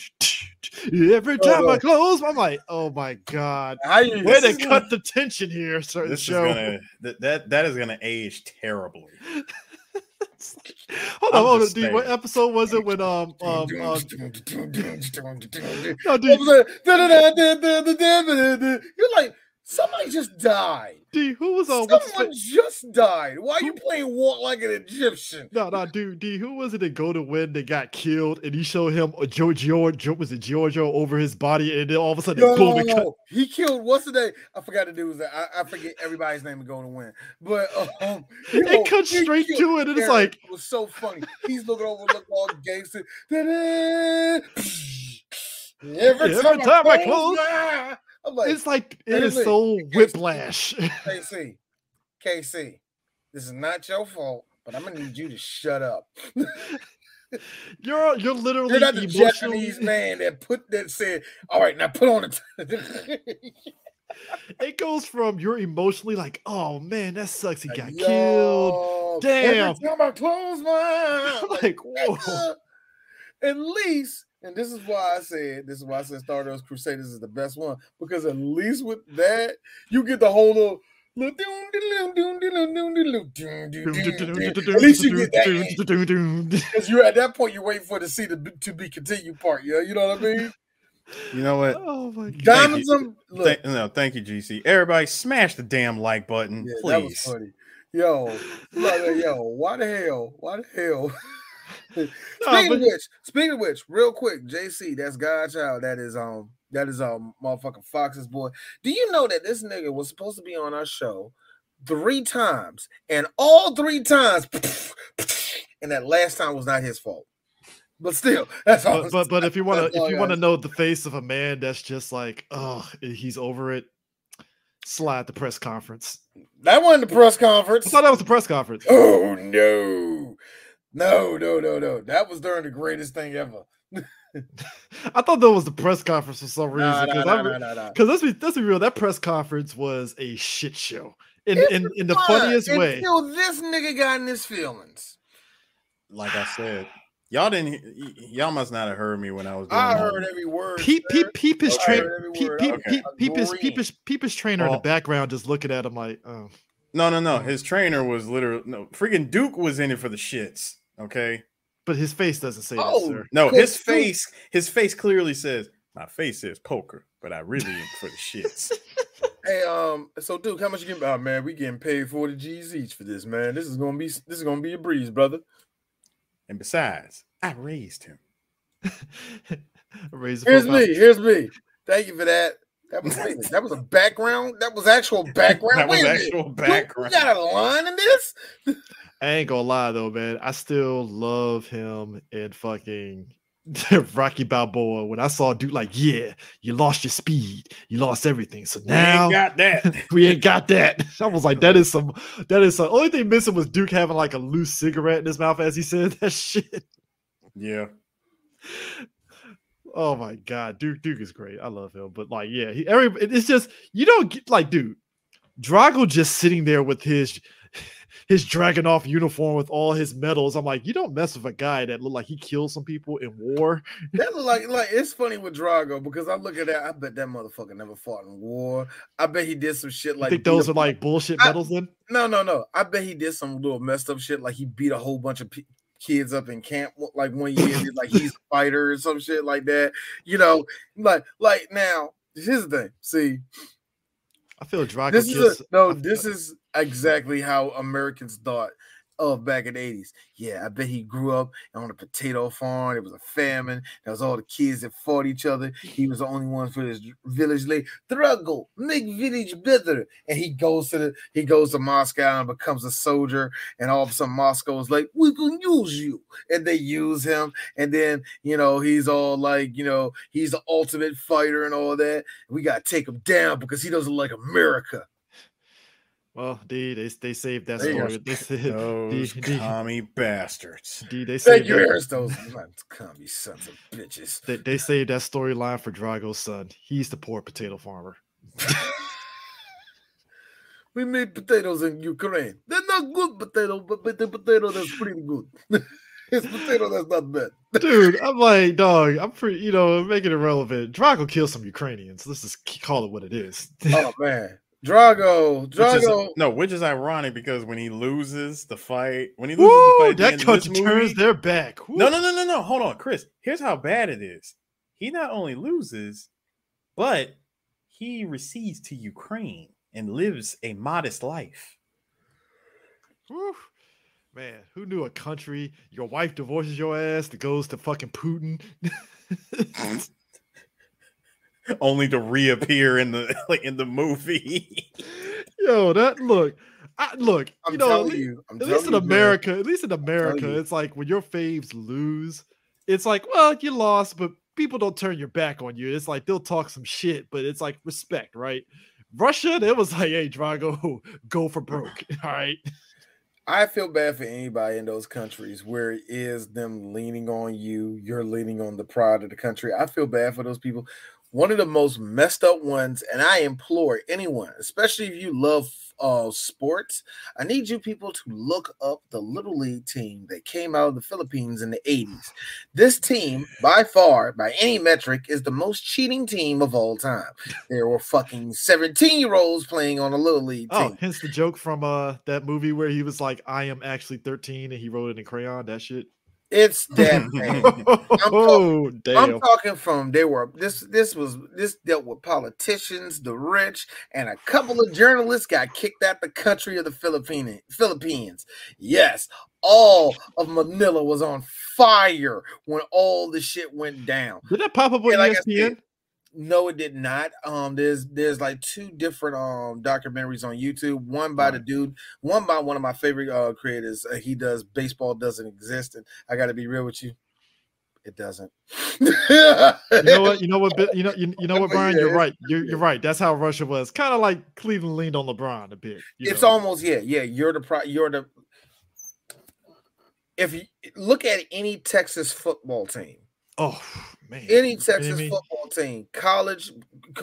Every oh, time I close, I'm like, oh my god, I, way to cut gonna, the tension here. Certain this show. is gonna that, that that is gonna age terribly. Hold on, hold on, dude. What episode was it when um um. um You're like somebody just died. D, who was on? Someone just died. Why are you playing walk like an Egyptian? No, no, dude, D, who was it that Golden Wind that got killed and he showed him a Giorgio was it Giorgio over his body and then all of a sudden boom it cut. Yo, he killed what's the name? I forgot the dude's name. I, I forget everybody's name to Golden Wind. But um yo, It cut straight to it and it's like it was so funny. He's looking over, looking all gangster. Every, Every time, time I I close. I'm like, it's like it is so whiplash. KC, KC, this is not your fault, but I'm gonna need you to shut up. You're you're literally You're not the emotionally Japanese man that put that said, "All right, now put on the." it goes from you're emotionally like, oh man, that sucks. He got Yo, killed. Damn. Every time I close my eyes, I'm like, whoa. at least, and this is why I said this is why I said Stardust Crusaders is the best one because at least with that you get the whole little. At least you get that because you're at that point you're waiting for to see the to be continued part. Yeah, you know what I mean. You know what? Oh my god! Diamonds thank you. Th- no, thank you, GC. Everybody, smash the damn like button, yeah, please. Yo, yo, why the hell? Why the hell? Nah, Speaking but- of which, speaking of which, real quick, JC, that's Godchild. That is um, that is um, motherfucking Fox's boy. Do you know that this nigga was supposed to be on our show three times, and all three times, and that last time was not his fault. But still, that's all. but, but but if you want to if you want to know the face of a man that's just like oh he's over it slide the press conference that wasn't the press conference. i conference. thought that was the press conference Oh no, no, no, no, no! That was during the greatest thing ever. i thought that was the press conference for some reason Nah, nah, because nah, nah, nah, nah. because let's be let's be real that press conference was a shit show in It in, in the Fine, funniest way Until this nigga got in his feelings. Like I said, y'all didn't. y- y- Y'all must not have heard me when I was. Doing I my- heard every word. peep peep peep his I trainer peep peep Okay. peep peep his Agreed. peep his peep his trainer in the Oh. background just looking at him like oh No, no, no. His trainer was literally no. Freaking Duke was in it for the shits. Okay. but his face doesn't say that Oh, sir No, his Duke. face. His face clearly says, "My face is poker, but I really am for the shits." Hey, um, so Duke, how much you getting? Oh man, we getting paid forty G's each for this, man. This is gonna be this is gonna be a breeze, brother. and besides, I raised him. Raise the Here's profile. me. Here's me. Thank you for that. That was a that was a background. That was actual background. That was Wait actual background. You got a line in this? I ain't gonna lie though, man. I still love him in fucking Rocky Balboa. When I saw dude like, yeah, you lost your speed, you lost everything. So now We ain't got that. we ain't got that. I was like, that is some, that is some. Only thing missing was Duke having like a loose cigarette in his mouth as he said that shit. yeah. Oh my god, Duke Duke is great. I love him, but like, yeah, he, every it's just you don't get like, dude, Drago just sitting there with his his Dragonoff uniform with all his medals. I'm like, you don't mess with a guy that look like he killed some people in war. That look like like it's funny with Drago because I look at that. I bet that motherfucker never fought in war. I bet he did some shit I like think those are like bullshit I- medals. Then No, no, no. I bet he did some little messed up shit. Like he beat a whole bunch of pe- kids up in camp like one year. like he's a fighter or some shit like that. You know, like like now. Here's the thing. See, I feel Drago. this is a, no. I- This is exactly how Americans thought of back in the 80s. Yeah, I bet he grew up on a potato farm. It was a famine. There was all the kids that fought each other. He was the only one for his village. Like, Drago, make village better. And he goes to the he goes to Moscow and becomes a soldier. And all of a sudden, Moscow is like, we can use you. And they use him. And then, you know, he's all like, you know, he's the ultimate fighter and all that. We gotta take him down because he doesn't like America. Well, D they they saved that you go. story. They said, Those D, D, commie bastards. D, they Thank saved you, that- Aristos. Come, you sons of bitches. They, they saved that storyline for Drago's son. He's the poor potato farmer. We made potatoes in Ukraine. They're not good potato, but, but the potato that's pretty good. it's potato that's not bad. Dude, I'm like, dog, I'm pretty, you know, making it relevant. Drago killed some Ukrainians. Let's just call it what it is. Oh man, Drago, Which is, Drago. no, which is ironic because when he loses the fight, when he loses the fight, at the that end of country this turns their back. Woo. No, no, no, no, no. Hold on, Chris. Here's how bad it is. He not only loses, but he recedes to Ukraine and lives a modest life. Woo. Man, who knew a country your wife divorces your ass that goes to fucking Putin? Only to reappear in the like in the movie. Yo, that look, I look, I'm you know, at telling lea- you, I'm at least in telling you. America, at least in America, it's like when your faves lose, it's like, well, you lost, but people don't turn your back on you. It's like they'll talk some shit, but it's like respect, right? Russia, it was like, hey, Drago, go for broke. All right. I feel bad for anybody in those countries where it is them leaning on you, you're leaning on the pride of the country. I feel bad for those people. One of the most messed up ones, and I implore anyone, especially if you love uh, sports, I need you people to look up the Little League team that came out of the Philippines in the 80s. This team, by far, by any metric, is the most cheating team of all time. There were fucking 17 year olds playing on a Little League team. Oh, team. hence the joke from uh that movie where he was like, I am actually 13 and he wrote it in crayon. That shit. It's that bad. oh, damn. I'm talking from they were this this was this dealt with politicians, the rich, and a couple of journalists got kicked out the country of the Philippine Philippines. Yes, all of Manila was on fire when all the shit went down. Did that pop up on Yeah, like ESPN? said, No, it did not. Um, there's there's like two different um documentaries on YouTube. One by the dude, one by one of my favorite uh creators. Uh, he does baseball doesn't exist, and I got to be real with you, it doesn't. you know what? You know what? You know. You, you know what, Brian? You're right. You're, you're right. That's how Russia was. Kind of like Cleveland leaned on LeBron a bit. you it's know. almost yeah, yeah. You're the pro. You're the. If you look at any Texas football team, Oh man. any Texas football team, college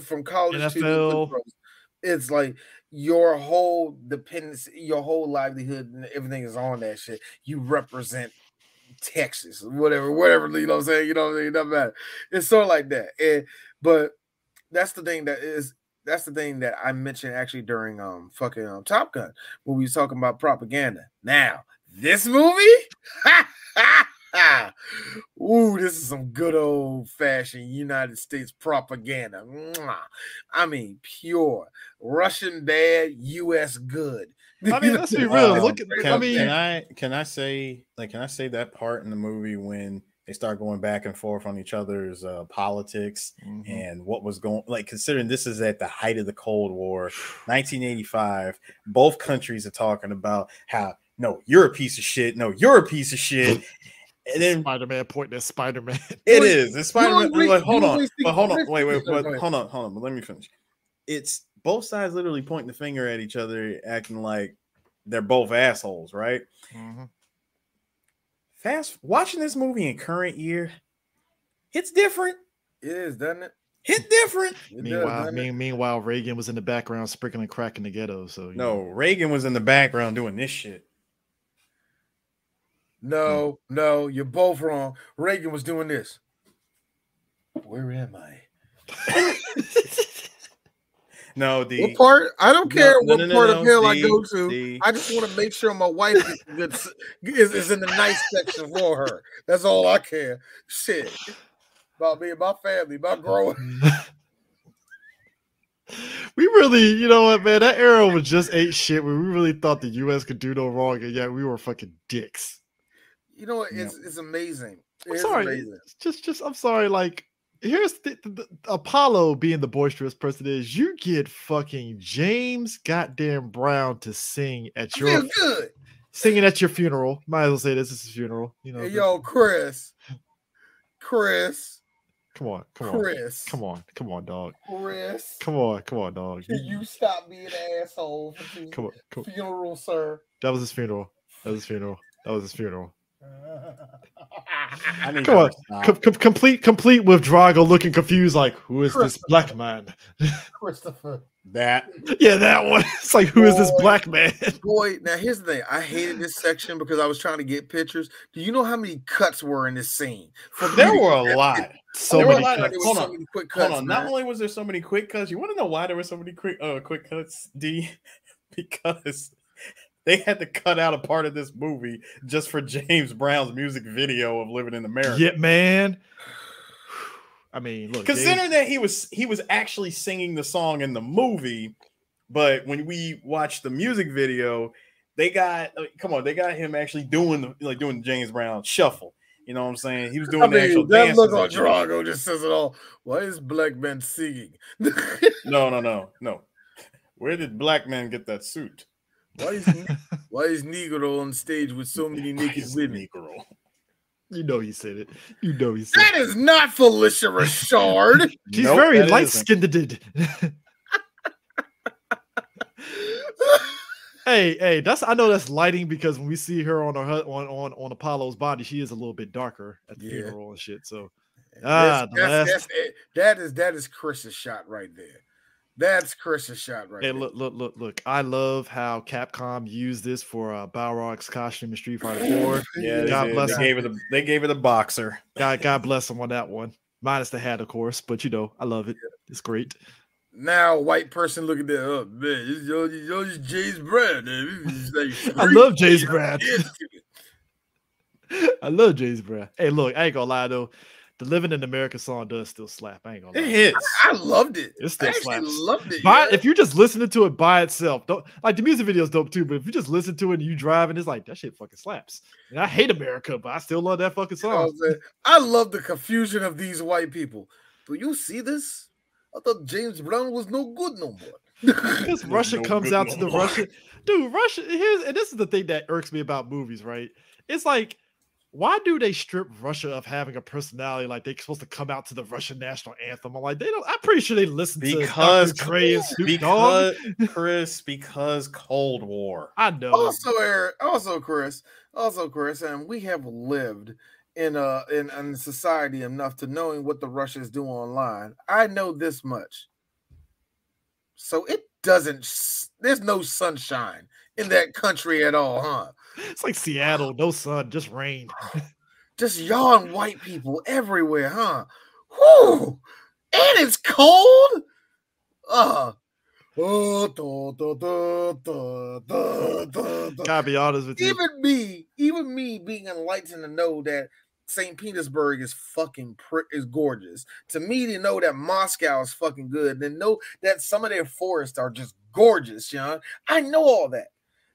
from college to the pros, it's like your whole dependency, your whole livelihood, and everything is on that shit. You represent Texas, whatever, whatever. You know what I'm saying? You know what saying? It doesn't matter. It's sort of like that. And but that's the thing that is that's the thing that I mentioned actually during um fucking um Top Gun when we was talking about propaganda. Now this movie, ooh, this is some good old fashioned United States propaganda. Mwah. I mean, pure Russian bad, U.S. good. I mean, let's be real. Um, Look at. can, I mean, can I can I say like can I say that part in the movie when they start going back and forth on each other's uh, politics Mhm. and what was going like considering this is at the height of the Cold War, 1985. Both countries are talking about how no, you're a piece of shit. No, you're a piece of shit. And then Spider-Man pointing at Spider-Man. it You. It's Spider-Man. always- Like, hold on. But hold on. Wait, wait, but hold on, hold on. But let me finish. It's both sides literally pointing the finger at each other, acting like they're both assholes, right? Mhm. Fast watching this movie in current year, it's different. It is, doesn't it? It's different. It Meanwhile, doesn't mean, meanwhile, Reagan was in the background sprinkling crack in the ghetto. So No, know. Reagan was in the background doing this shit. No, hmm. no, you're both wrong. Reagan was doing this. Where am I? No, the What part? I don't care no, what no, no, part no, of hell I go to. the- I just want to make sure my wife is, gets- is, is in the nice section for her. That's all I care. Shit. About me and my family, my growing. we really, you know what, man? That era was just ain't shit. Where we really thought the U.S. could do no wrong, and yet we were fucking dicks. You know what? It's it's amazing. I'm It's sorry. amazing. Just, just, I'm sorry. Like, here's the, the, the- Apollo being the boisterous person is. You get fucking James goddamn Brown to sing at your good. singing at your funeral. Might as well say this is his funeral. You know, Hey, yo, Chris. Chris. come on, come on, Chris. come on, come on, dog. Chris. Come on, come on, dog. Can you stop being an asshole for Come on, come on. funeral, sir? That was his funeral. That was his funeral. That was his funeral. I need Come on. Com- com- complete, complete with Drago looking confused, like, who is this black man? Christopher. that. yeah, that one. It's like, who is this black man? Boy, now here's the thing. I hated this section because I was trying to get pictures. Do you know how many cuts were in this scene? For There me were a lot. So There were a many lot cuts. was Hold so on. many quick Hold cuts. on. Not man. only was there so many quick cuts, you want to know why there were so many quick uh quick cuts, D? because they had to cut out a part of this movie just for James Brown's music video of Living in America. Yeah, man. I mean, look, Considering that he was he was actually singing the song in the movie, but when we watched the music video, they got uh, come on, they got him actually doing the like doing James Brown shuffle. You know what I'm saying? He was doing I the actual mean, that look on and. Drago just says it all. Why is black man singing? No, no, no, no. Where did black man get that suit? Why is why is Negro on stage with so many naked He's women? Negro. you know he said it. You know he said That it. is not Phylicia Rashad. She's Nope, very light isn't. skinned. hey, hey, that's I know that's lighting because when we see her on her hu- on on, on Apollo's body, she is a little bit darker at the Yeah. funeral and shit. So Ah, That's- the that's- last- that's that is that is Chris's shot right there. That's Chris's shot right Hey, there. look, look, look, look! I love how Capcom used this for uh, Balrog's costume in Street Fighter 4. Yeah, God did. bless they him. gave it a they gave it a boxer. God, God bless him on that one. Minus the hat, of course, but you know, I love it. It's great. Now, white person look at that. Oh man, this yo, yo, this James Brown. man. This is like I love James shit. Brown. I love James Brown. Hey, look, I ain't gonna lie though. The Living in America song does still slap. I ain't gonna Lie. It hits. I loved it. It still I actually slaps. loved it. By, yeah. if you're just listening to it by itself, don't like the music video's dope too. But if you just listen to it and you driving, it's like that shit fucking slaps. And I hate America, but I still love that fucking You know what song. I'm? I love the confusion of these white people. Do you see this? I thought James Brown was no good no more. Because Russia no comes out no to the more. Russian dude. Russia here's and this is the thing that irks me about movies, right? It's like, why do they strip Russia of having a personality? Like they're supposed to come out to the Russian national anthem. I'm like, they don't. I'm pretty sure they listen Because to Dr. Dre and Snoop Dogg. because Chris, because Cold War. I know. also, Eric, also Chris, also Chris, and we have lived in a in, in society enough to knowing what the Russians do online. I know this much. So it doesn't. There's no sunshine in that country at all, huh? It's like Seattle, no sun, just rain. Just yawn white people everywhere, huh? Whoo! And it's cold. Uh. Gotta be honest with you. Even me, even me being enlightened to know that St. Petersburg is fucking pr- is gorgeous. To me, to know that Moscow is fucking good, then know that some of their forests are just gorgeous, John. I know all that.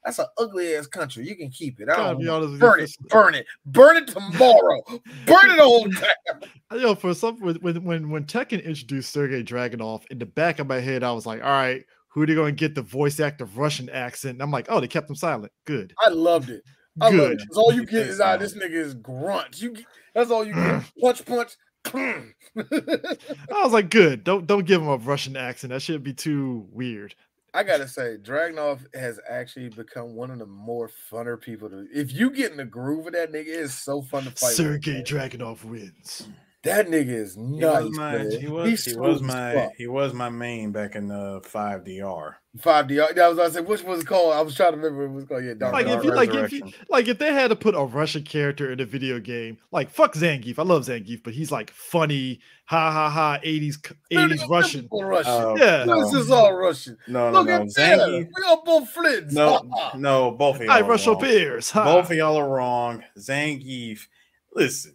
That's an ugly ass country. You can keep it. I don't be know. honest Burn it, burn it, burn it tomorrow. burn it all time. I know for some when when when when Tekken introduced Sergey Dragunov, in the back of my head, I was like, all right, who are they gonna get the voice actor Russian accent? And I'm like, oh, they kept him silent. Good. I loved it. I loved Good. it. 'Cause all you get is ah, this nigga is grunt. You get, that's all you get. punch, punch. I was like, good. Don't don't give him a Russian accent. That should be too weird. I gotta say, Dragunov has actually become one of the more funner people to. If you get in the groove of that nigga, it's so fun to fight. with, Sergei. Dragunov wins. That nigga is He was my man. he was He's he was my he was my main back in the five DR. five D. I was I said, which was it called? I was trying to remember what it was called. Yeah, Dark Like Knight if you like if you like if they had to put a Russian character in a video game, like fuck Zangief. I love Zangief, but he's like funny, ha ha ha, 80s 80s Russian. typical Russian. Uh, Yeah. no, This is all Russian. no, no, Look no. at that. Zangief. We are both Flint's. No, no, both of y'all. Hi, are Russell wrong. Pierce. Both of y'all are wrong. Zangief. Listen,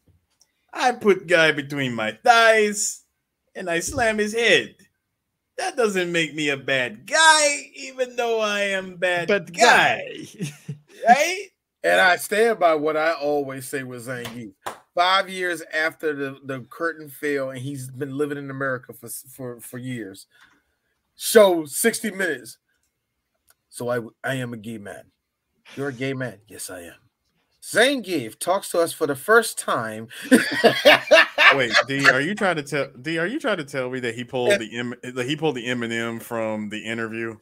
I put guy between my thighs and I slam his head. That doesn't make me a bad guy, even though I am bad, But guy, guy. right? And I stand by what I always say with Zangief. Five years after the, the curtain fell, and he's been living in America for for for years. Show sixty minutes. So I I am a gay man. You're a gay man. Yes, I am. Zangief talks to us for the first time. Wait, D, are you trying to tell D? Are you trying to tell me that he pulled the M, that he pulled the Eminem from the interview?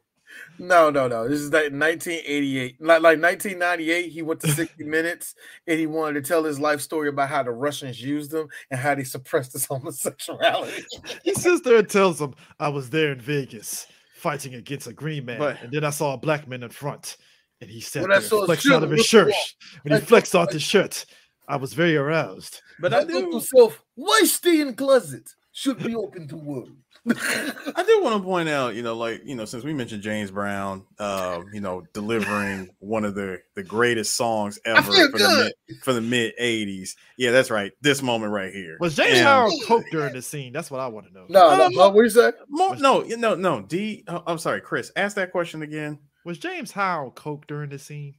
No, no, no. This is like 1988. Like, like 1998, he went to 60 Minutes and he wanted to tell his life story about how the Russians used him and how they suppressed his homosexuality. He sits there and tells him, I was there in Vegas fighting against a green man, But- and then I saw a black man in front, and he sat When I there saw and his flexed out of his shirt, shirt. When he I flexed thought- off his shirt, I was very aroused. But I I thought to myself, why stay in closet? Should be open to world. I do want to point out, you know, like you know, since we mentioned James Brown, um, you know, delivering one of the the greatest songs ever for good. the mid, for the mid '80s. Yeah, that's right. This moment right here. Was James And- Howard coke during the scene? That's what I want to know. No, Um, no, no, what you say? More, no, you- no, no. D. oh, I'm sorry, Chris. Ask that question again. Was James Howard coke during the scene?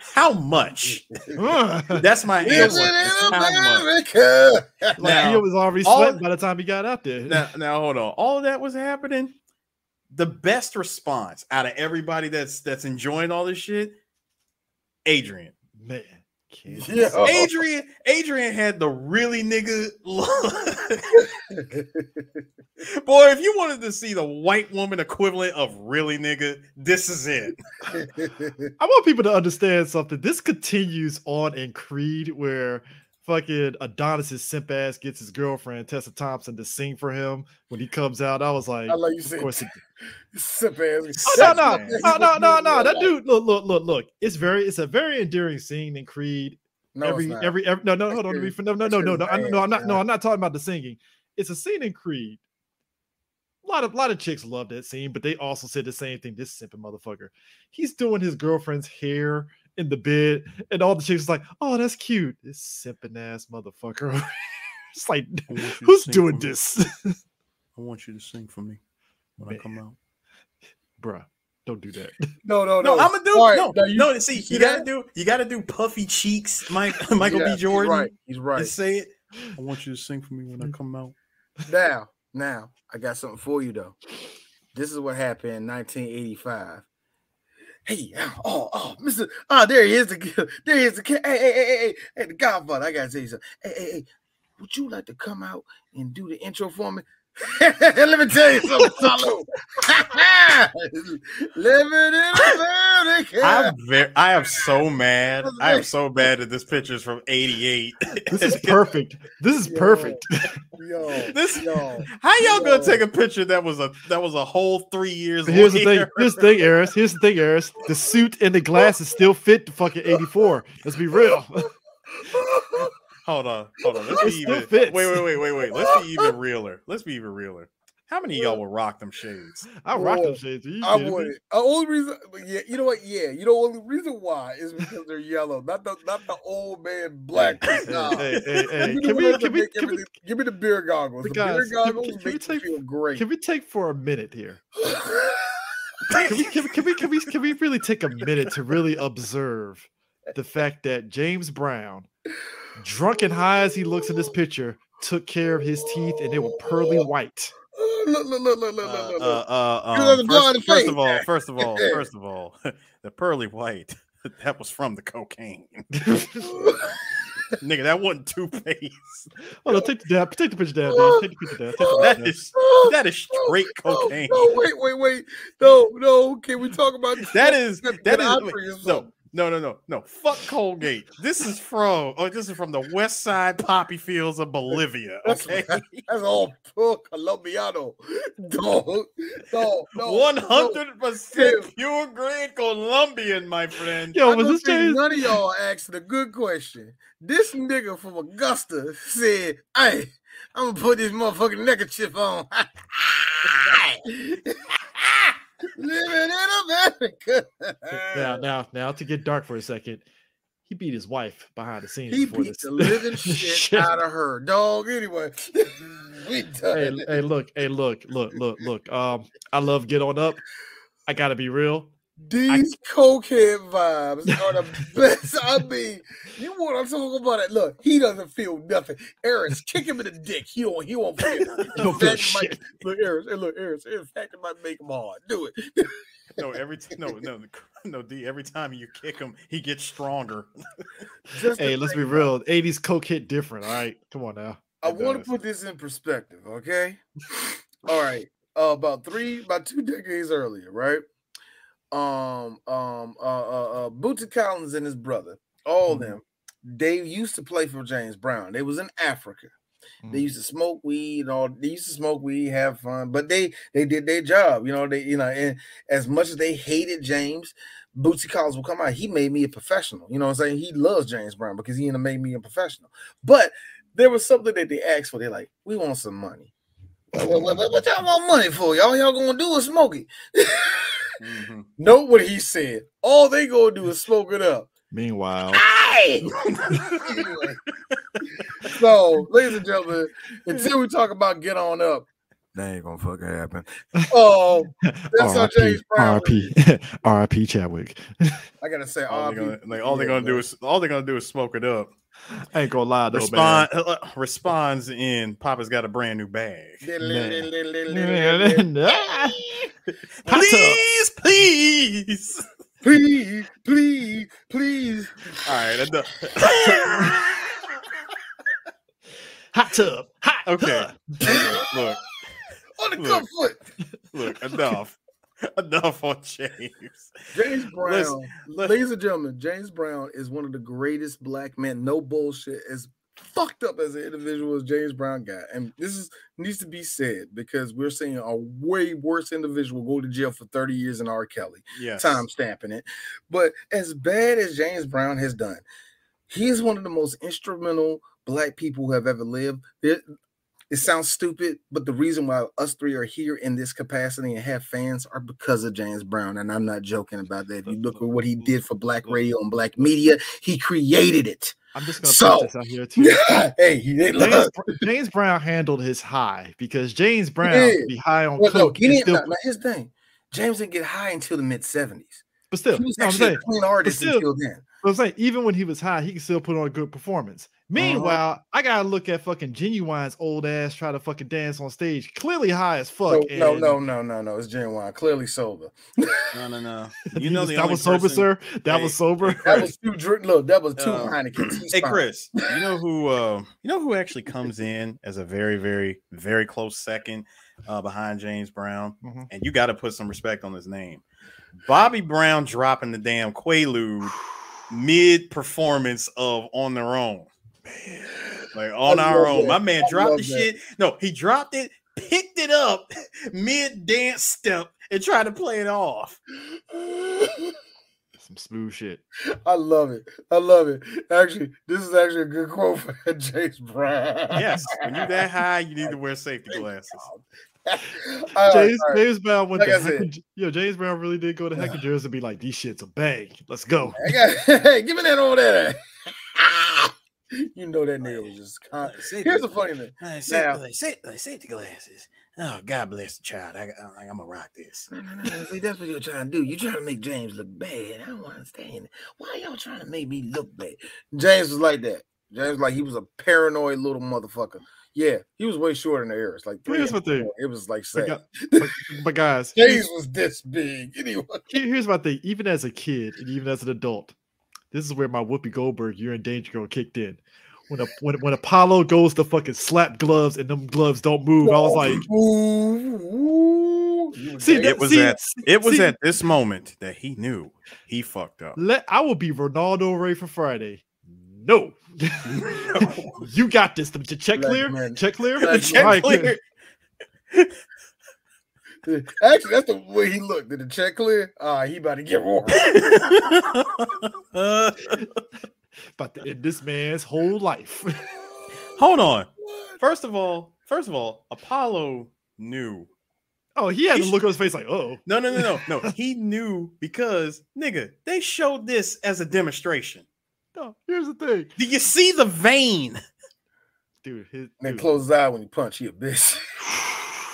How much? That's my Living answer. in How much? America. Now- he was already all- sweating by the time he got out there. Now, now hold on. All of that was happening. The best response out of everybody that's that's enjoying all this shit, Adrian. Man, can't- Yeah. Oh. Adrian, Adrian had the really nigga look. Boy, if you wanted to see the white woman equivalent of really nigga, this is it. I want people to understand something. This continues on in Creed, where fucking Adonis's simp ass gets his girlfriend Tessa Thompson to sing for him when he comes out. I was like, I like you of course. It, sip ass. oh no, no, no, no, no, no. That dude, look, look, look, look. It's very, it's a very endearing scene in Creed. No, every, every, every, no, no, hold on. Let me, no, no, no, no, no, no. I'm not, no. I'm not talking about the singing. It's a scene in Creed. A lot of, lot of chicks love that scene, but they also said the same thing. This simping motherfucker. He's doing his girlfriend's hair in the bed, and all the chicks is like, "Oh, that's cute." This simping ass motherfucker. it's like, I want you to who's doing this, I want you to sing for me when Man. I come out. bruh? Don't do that. No, no, No, no. I'm gonna do All right, no, now you- no. See, see you gotta that? do you gotta do puffy cheeks, Mike, Michael Yeah, B. he's Jordan. right. He's right. And say it. I want you to sing for me when I mm-hmm. come out. Now, now, I got something for you though. This is what happened in 1985. Hey, oh, oh, Mr. Oh, ah, there he is. The, there he is. The, hey, hey, hey, hey, hey, hey, the Godfather. I gotta say something. Hey, hey, hey, would you like to come out and do the intro for me? Let me tell you something, Salu. Living in America. I'm very, I am so mad. I am so mad that this picture is from '88. This is perfect. This is Yo. perfect. Yo, This- yo. How y'all gonna take a picture that was a that was a whole three years? But here's the thing. later? Here's the thing, Eris. Here's the thing, Eris. The suit and the glasses still fit the fucking 84. Let's be real. Hold on, hold on. Let's be even. Wait, wait, wait, wait, wait. Let's be even realer. Let's be even realer. How many of y'all will rock them shades? I rock them shades. You I would. The uh, only reason, yeah, you know what? Yeah, you know, only reason why is because they're yellow, not the not the old man black. Hey, Nah. hey, hey, hey, Give me Can we, can we, can we, everything- give me the beer goggles. But The beer guys, can- goggles can- can we make take- feel great. can we take for a minute here? Can we, can, can we, can we, can we really take a minute to really observe the fact that James Brown, drunk and high as he looks in this picture, took care of his teeth and they were pearly white. look, look, look, look, look, Uh, look, uh, uh, um, got the blood first, first of all, first of all, first of all, the pearly white that was from the cocaine, nigga. That wasn't toothpaste. Oh no, take the down, take the picture down, Dave. Take the picture down. Take the That picture down. is that is straight cocaine. No, wait, wait, wait. No, no. Can we talk about That is Get- that get wait, for you, no son. No no no no fuck Colgate. This is from oh this is from the west side poppy fields of Bolivia. That's, Okay, that's all pure Colombiano. No, no, no. one hundred percent Tim. pure grade Colombian, my friend. Yo, I was don't this think none of y'all asked a good question. This nigga from Augusta said, "Hey, I'm gonna put this motherfucking neckerchief on." Living in America. Now, now, now, to get dark for a second, he beat his wife behind the scenes. he beat this. the living shit, out of her, dog. Anyway, we hey, hey, look, hey, look, look, look, look. Um, I love Get On Up. I gotta be real. These cokehead vibes are the best. I mean, you want to talk about it? Look, he doesn't feel nothing. Eris, kick him in the dick. He don't. He won't feel. it. Don't feel fact, it might- shit. Look, Eris. Hey, look, Eris. In fact, it might make him hard. Do it. No, every t- no no no D. Every time you kick him, he gets stronger. Just Hey, let's be real. 80s coke hit different. All right, come on now. I It want to put this in perspective, okay? All right. uh, about three, about two decades earlier, right? Um, um, uh, uh, uh Bootsy Collins and his brother, all of Mhm. them, they used to play for James Brown. They was in Africa. They Mhm. used to smoke weed and all. They used to smoke weed, have fun, but they they did their job. You know, they you know, and as much as they hated James, Bootsy Collins will come out. He made me a professional. You know what I'm saying? He loves James Brown because he made me a professional. But there was something that they asked for. They're like, we want some money. What, what, what, what y'all want money for? Y'all y'all gonna do is smoke it. Mhm. Note what he said. All they gonna do is smoke it up. Meanwhile, Hey! anyway, so ladies and gentlemen, until we talk about get on up, that ain't gonna fucking happen. Oh, that's how James Brown. RP, RP Chadwick. I gotta say, All RP. they're gonna, like, all they're gonna do is all they're gonna do is smoke it up. I ain't gonna lie though. Respond uh, responds in Papa's got a brand new bag. Please, please. please, please, please. All right, enough. Hot tub. Hot Okay. tub. Okay, look, On the Look. foot. look, enough. Enough on James. James Brown, Listen, listen. ladies and gentlemen, James Brown is one of the greatest black men. No bullshit. As fucked up as an individual as James Brown got, and this is needs to be said because we're seeing a way worse individual go to jail for 30 years than R. Kelly. Yes. time stamping it. But as bad as James Brown has done, he is one of the most instrumental black people who have ever lived. It sounds stupid, but the reason why us three are here in this capacity and have fans are because of James Brown. And I'm not joking about that. If you look at what he did for black radio and black media, he created it. I'm just gonna So- put this out here too. hey, he James, James Brown handled his high because James Brown could be high on Well, no, he still- Now, now his thing, James didn't get high until the mid 70s. but still, He was no, actually saying, a clean artist still- until then. I'm saying, even when he was high, he could still put on a good performance. Uh-huh. Meanwhile, I gotta look at fucking Ginuwine's old ass try to fucking dance on stage, clearly high as fuck. No, no, and no, no, no, no. It's Ginuwine. Clearly sober. No, no, no. he You know was- the that only was sober, person- sir. That Hey, was sober. That was two drink. Look, that was two Uh, Heineken. He's Hey. Chris, you know who uh you know who actually comes in as a very, very, very close second uh behind James Brown? Mhm. And you gotta put some respect on his name. Bobby Brown dropping the damn Quaalude mid performance of on their own. Like on I our own. that. My man I dropped the that. shit. No, he dropped it, picked it up mid dance step, and tried to play it off. Some smooth shit. I love it. I love it. Actually, this is actually a good quote for James Brown. Yes, when you're that high, you need to wear safety glasses. All right, James, all right. James Brown went Like to said. Heck- yo, James Brown really did go to Heck and Jersey and be like, these shits a bang. Let's go. Got, hey, give me that over there. you know that nigga was just. Con- Here's the funny thing. I Now- say, say, say, safety glasses. Oh, God bless the child. I, I, I'm gonna rock this. No, no, no. See, that's what you're trying to do. You're trying to make James look bad. I don't understand. it. Why y'all trying to make me look bad? James was like that. James was like he was a paranoid little motherfucker. Yeah, he was way shorter than the Eris. Like three. Here's my thing. It was like But, sad. but, but guys, James was this big. Anyway. here's my thing. Even as a kid and even as an adult, this is where my Whoopi Goldberg "You're in Danger" girl kicked in. When a, when when Apollo goes to fucking slap gloves and them gloves don't move, I was like, Ooh, ooh. See, It was see- at it was see- at this moment that he knew he fucked up. let I will be Ronaldo Ray for Friday. No, you got this. The check Black clear, man. check clear. Black Check All right, clear. Actually, that's the way he looked. Did the check clear? Ah, he about to get warm. Uh, About to end this man's whole life. hold on. First of all, first of all, Apollo knew. oh, he had He to look on his face like, oh, No, no, no, no, no. He knew because nigga, they showed this as a demonstration. No. Here's the thing, Do you see the vein? dude. His, And then dude. close his eye when he punch. He a bitch.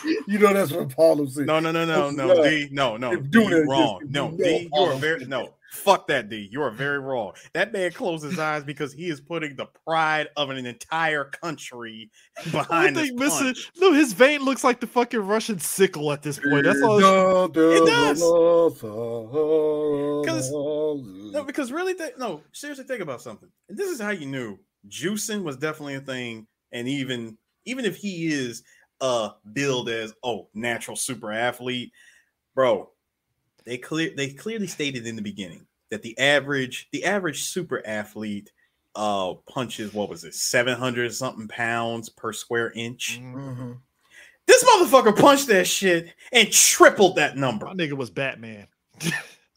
you know that's what Paulo said. No, no, no, no, no, his. D, no, no, If D, doing it, wrong. No, no, D, you are very no. Fuck that, D. You are very wrong. That man closed his eyes because he is putting the pride of an entire country behind his thing missing, punch. no, his vein looks like the fucking Russian sickle at this point. That's all. It does. Because No, because really, th- no. Seriously, think about something. And this is how you knew juicing was definitely a thing. And even even if he is uh build as oh natural super athlete, bro. They clear they clearly stated in the beginning that the average the average super athlete uh punches what was it 700 something pounds per square inch. Mhm. This motherfucker punched that shit and tripled that number. My nigga was Batman.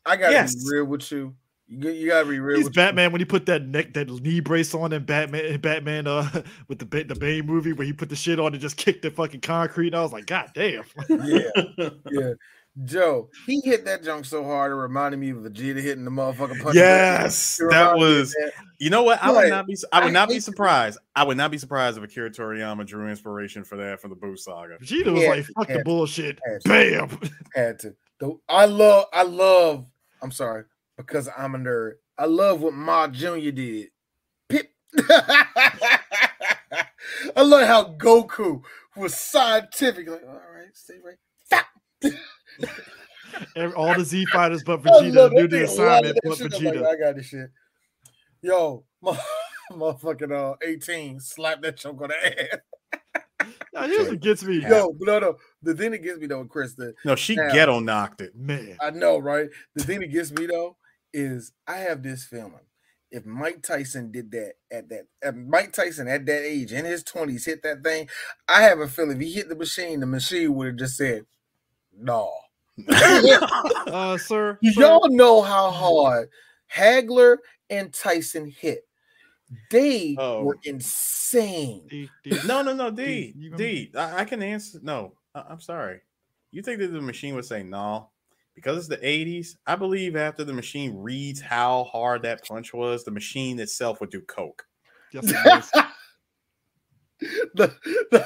I gotta Yes. be real with you. You, you gotta be real He's with Batman when he put that neck, that knee brace on in Batman, in Batman, uh, with the the Bane movie where he put the shit on and just kicked the fucking concrete. And I was like, God damn. Yeah, yeah. Joe, he hit that junk so hard it reminded me of Vegeta hitting the motherfucking punch. yes, that reminded me of was. that. You know what? I Like, would not be. I would I not be hate- surprised. I would not be surprised if Akira Toriyama drew inspiration for that for the Buu Saga. Vegeta was Yeah, like, fuck yeah, the bullshit. had to. Bam. had to. Though I love, I love. I'm sorry because I'm a nerd. I love what Ma Junior did. Pip. I love how Goku was scientific. Like, all right, stay right. Fap. Every- all the Z fighters but Vegeta love knew the assignment but shit. I'm like, Vegeta. I got this shit. Yo, my, motherfucking uh, 18 slap that choke on the ass. Now, here's what gets me. Yo, no, no. The thing that gets me though, Chris, the, No, she Now- ghetto knocked it. Man. I know, right? The thing that gets me though is I have this feeling if Mike Tyson did that at that, if Mike Tyson at that age in his twenties hit that thing, I have a feeling if he hit the machine, the machine would have just said, "No." Uh, sir. sir, Y'all know how hard Hagler and Tyson hit. They Oh. were insane. D- D- No, no, no, D, You gonna- D. I, I can answer. No, I, I'm sorry. You think that the machine would say no? Because it's the 80s. I believe after the machine reads how hard that punch was, the machine itself would do coke. Yes, it was. The- the-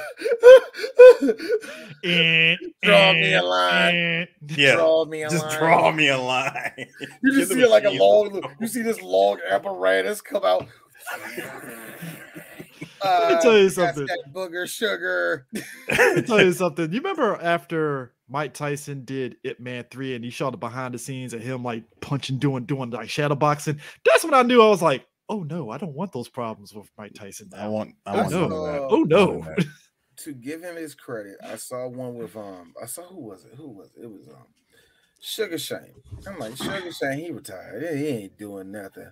Eh, Draw me a eh, line. eh. Yeah, Draw me a just line. draw me a line. You just see like a long, coke. you see this long apparatus come out. Let me tell you Uh, something. Booger sugar. Let me tell you something. You remember after Mike Tyson did Ip Man 3 and he shot the behind the scenes of him like punching, doing, doing like shadow boxing? That's when I knew I was like, oh no, I don't want those problems with Mike Tyson. I want. I I want none of. Oh no. to give him his credit, I saw one with um, I saw who was it? Who was it? It was um, Sugar Shane. I'm like Sugar Shane. He retired. He ain't doing nothing.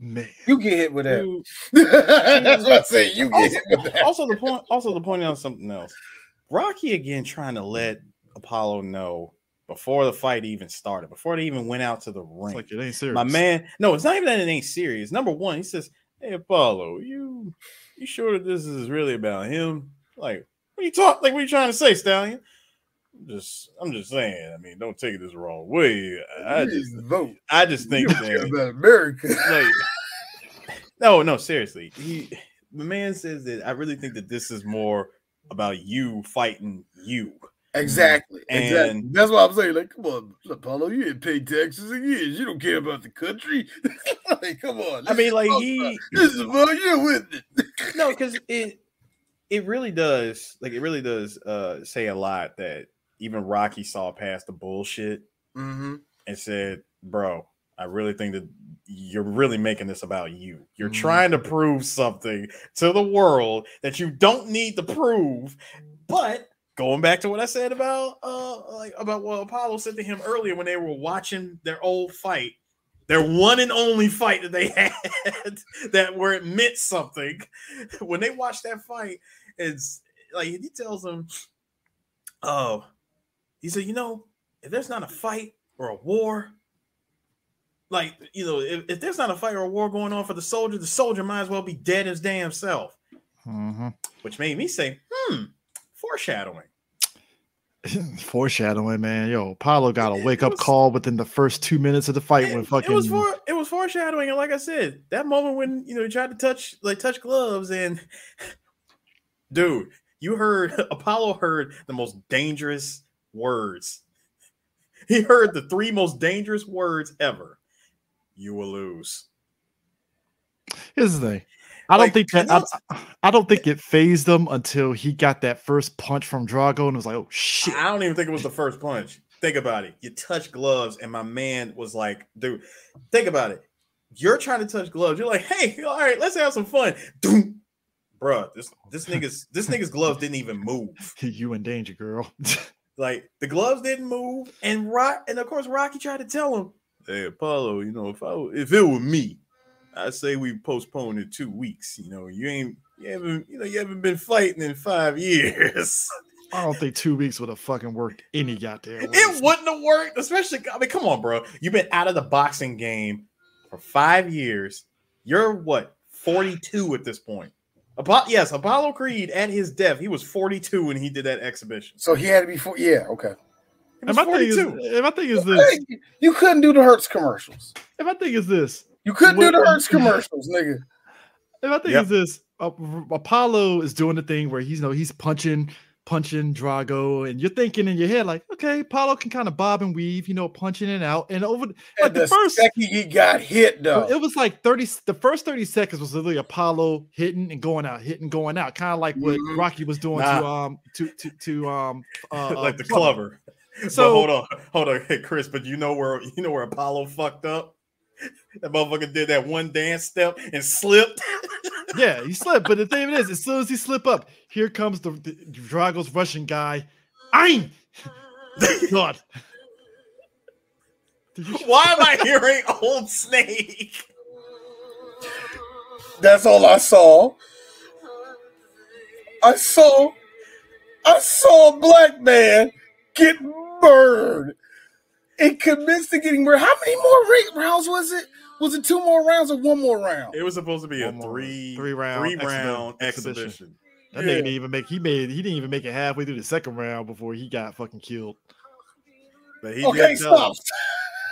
Man. You get hit with that. Dude, That's what I say. You get also, hit with that. also the point. Also the point on something else. Rocky again trying to let Apollo know before the fight even started, before they even went out to the It's ring. like it ain't serious. My man, no, it's not even that it ain't serious. Number one, he says, "Hey Apollo, you you sure that this is really about him? Like, what you talk? Like, what you trying to say, Stallion? I'm just, I'm just saying. I mean, don't take it this wrong way. I You just, vote. I just think that, about America. like, no, no, seriously. He, the man says that I really think that this is more about you fighting you. Exactly. Exactly. And- That's what I'm saying. Like, come on, Apollo, you didn't pay taxes in years. You don't care about the country. like, come on. I mean, like he, This is about you with it. no, because it it really does like it really does uh say a lot that even Rocky saw past the bullshit Mm-hmm. and said, "Bro, I really think that you're really making this about you. You're Mhm. trying to prove something to the world that you don't need to prove." But going back to what I said about uh like about what Apollo said to him earlier when they were watching their old fight, their one and only fight that they had that where it meant something. When they watched that fight, it's like he tells them, "Oh, he said, you know, if there's not a fight or a war, like you know, if, if there's not a fight or a war going on for the soldier, the soldier might as well be dead his damn self." Mhm. Which made me say, "Hmm, foreshadowing." Foreshadowing, man. Yo, Apollo got a wake up was- call within the first two minutes of the fight It, when it fucking was for it was foreshadowing, and like I said, that moment when you know he tried to touch like touch gloves, and dude, you heard Apollo heard the most dangerous words. He heard the three most dangerous words ever. You will lose. Here's the thing. I don't Like, think that I, I don't think it phased him until he got that first punch from Drago and was like, "Oh shit!" I don't even think it was the first punch. Think about it. You touch gloves, and my man was like, dude, think about it. You're trying to touch gloves. You're like, hey, all right, let's have some fun. Doom. Bruh, this this nigga's this nigga's gloves didn't even move. you in danger, girl. Like the gloves didn't move, and Rock, and of course Rocky tried to tell him, "Hey Apollo, you know if I if it were me, I say we postpone it two weeks. You know you ain't you haven't you know you haven't been fighting in five years. I don't think two weeks would have fucking worked any goddamn way. it wouldn't have worked, especially I mean come on, bro, you've been out of the boxing game for five years. You're what 42 at this point. Apollo, yes, Apollo Creed at his death, he was 42 when he did that exhibition. So he had to be four. Yeah, okay. He And was my thing is, 42. and my thing is this. You couldn't do the Hertz commercials. And my thing is this. You couldn't do the Well- Hertz commercials, nigga. And my thing Yep. is this: uh, Apollo is doing the thing where he's you know he's punching, punching Drago, and you're thinking in your head like, okay, Apollo can kind of bob and weave, you know, punching it out, and over the- like And the the first, second he got hit, though. it was like thirty. The first thirty seconds was literally Apollo hitting and going out, hitting, going out, kind of like what Mhm. Rocky was doing to um to to to um uh, like uh, the Clubber. So- but hold on, hold on, hey Chris. But you know where you know where Apollo fucked up? That motherfucker did that one dance step and slipped. Yeah, he slipped. But the thing is, as soon as he slip up, here comes the, the Drago's Russian guy. Ein! God. Why am I hearing old snake? That's all I saw. I saw, I saw a black man get burned and commits to getting murdered. How many more ra- rounds was it? Was it two more rounds or one more round? It was supposed to be a One more three three round three round exhibition. exhibition. That Yeah. nigga didn't even make he made he didn't even make it halfway through the second round before he got fucking killed. But he Okay, did tell stop. him,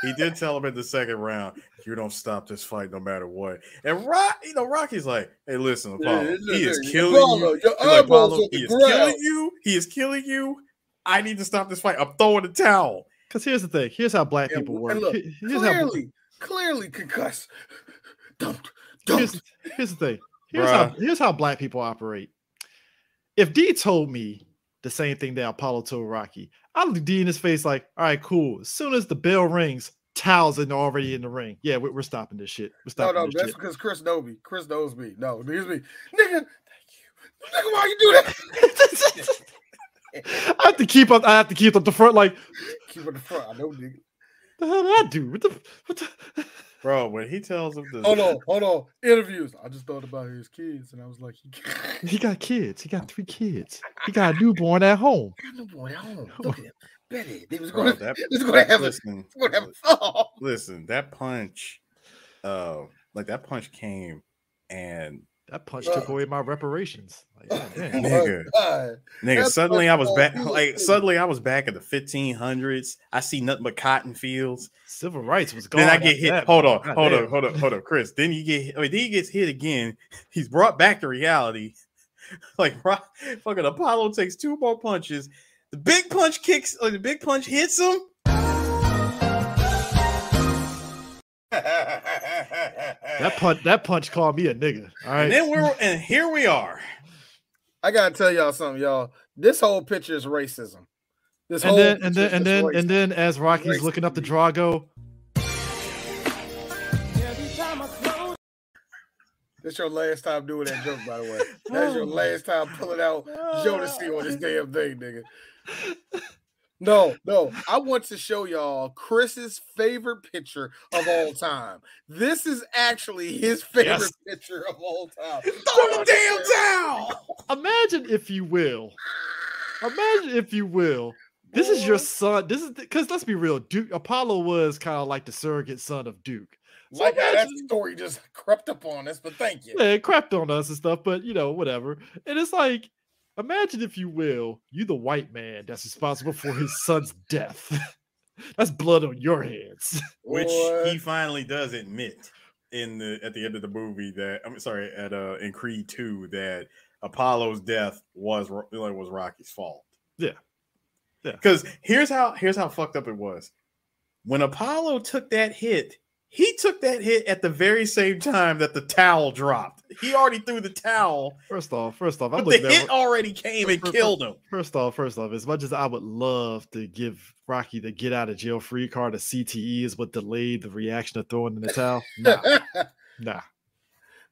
he did tell him in the second round, you don't stop this fight no matter what. And Rock, you know, Rocky's like, hey, listen, Apollo, Yeah, he is killing Apollo, you. Like, Apollo, he is ground. killing you. He is killing you. I need to stop this fight. I'm throwing the towel. Because here's the thing. Here's how black Yeah, people work. look, Here- Here's how, Clearly, clearly concussed. Don't, don't. here's, here's the thing. Here's how here's how black people operate. If D told me the same thing that Apollo told Rocky, I'd look D in his face like, all right, cool. As soon as the bell rings, towels are already in the ring. Yeah, we- we're stopping this shit. We're No, stopping no, this that's shit. because Chris knows me. Chris knows me. No, here's me. Nigga, thank you. Nigga, why you do that? I have to keep up. I have to keep up the front. Like, Keep on the front. I know, nigga. the hell did I do? What the? What the? Bro, when he tells him to Hold on, hold on. Interviews. I just thought about his kids, and I was like, he got He got kids. He got three kids. He got a newborn at home. no boy at home. Look at him. Betty. They was going to that- they was going to have a, listen, going to have a fall. listen, that punch, uh, like that punch came and That punch took away my reparations. Like, God. Nigga. Oh, Nigga, That's suddenly I was back. Like suddenly I was back in the 1500s. I see nothing but cotton fields. Civil rights was gone. Then I get hit. that, hold on, God hold damn. on, hold on, hold on, Chris. Then you get. I mean, then he gets hit again. He's brought back to reality. Like fucking Apollo takes two more punches. The big punch kicks. Like the big punch hits him. That punch. That punch called me a nigga. All right. And then we're and here we are. I gotta tell y'all something, y'all. This whole picture is racism. This and whole then and then and then racist. and then as Rocky's Racist looking up the. Drago, This your last time doing that joke, by the way. That's your last time pulling out Jodeci on this damn thing, nigga. No, no. I want to show y'all Chris's favorite picture of all time. This is actually his favorite Yes. picture of all time. Throw the damn towel. imagine if you will, imagine if you will. This is your son. This is because let's be real. Duke Apollo was kind of like the surrogate son of Duke. So Like how that story just crept up on us, but thank you. yeah, it crapped on us and stuff, but you know, whatever. And it's like, imagine if you will, you the white man that's responsible for his son's death. that's blood on your hands. Which Boy. he finally does admit in the at the end of the movie that I'm sorry at uh in Creed 2 that Apollo's death was like was Rocky's fault. Yeah. Yeah. Because here's how here's how fucked up it was. When Apollo took that hit, he took that hit at the very same time that the towel dropped. He already threw the towel, First off, first off, I'm but the at hit already came and First- killed him. First off, first off, as much as I would love to give Rocky the get out of jail free card, a CTE is what delayed the reaction of throwing in the towel. Nah, nah.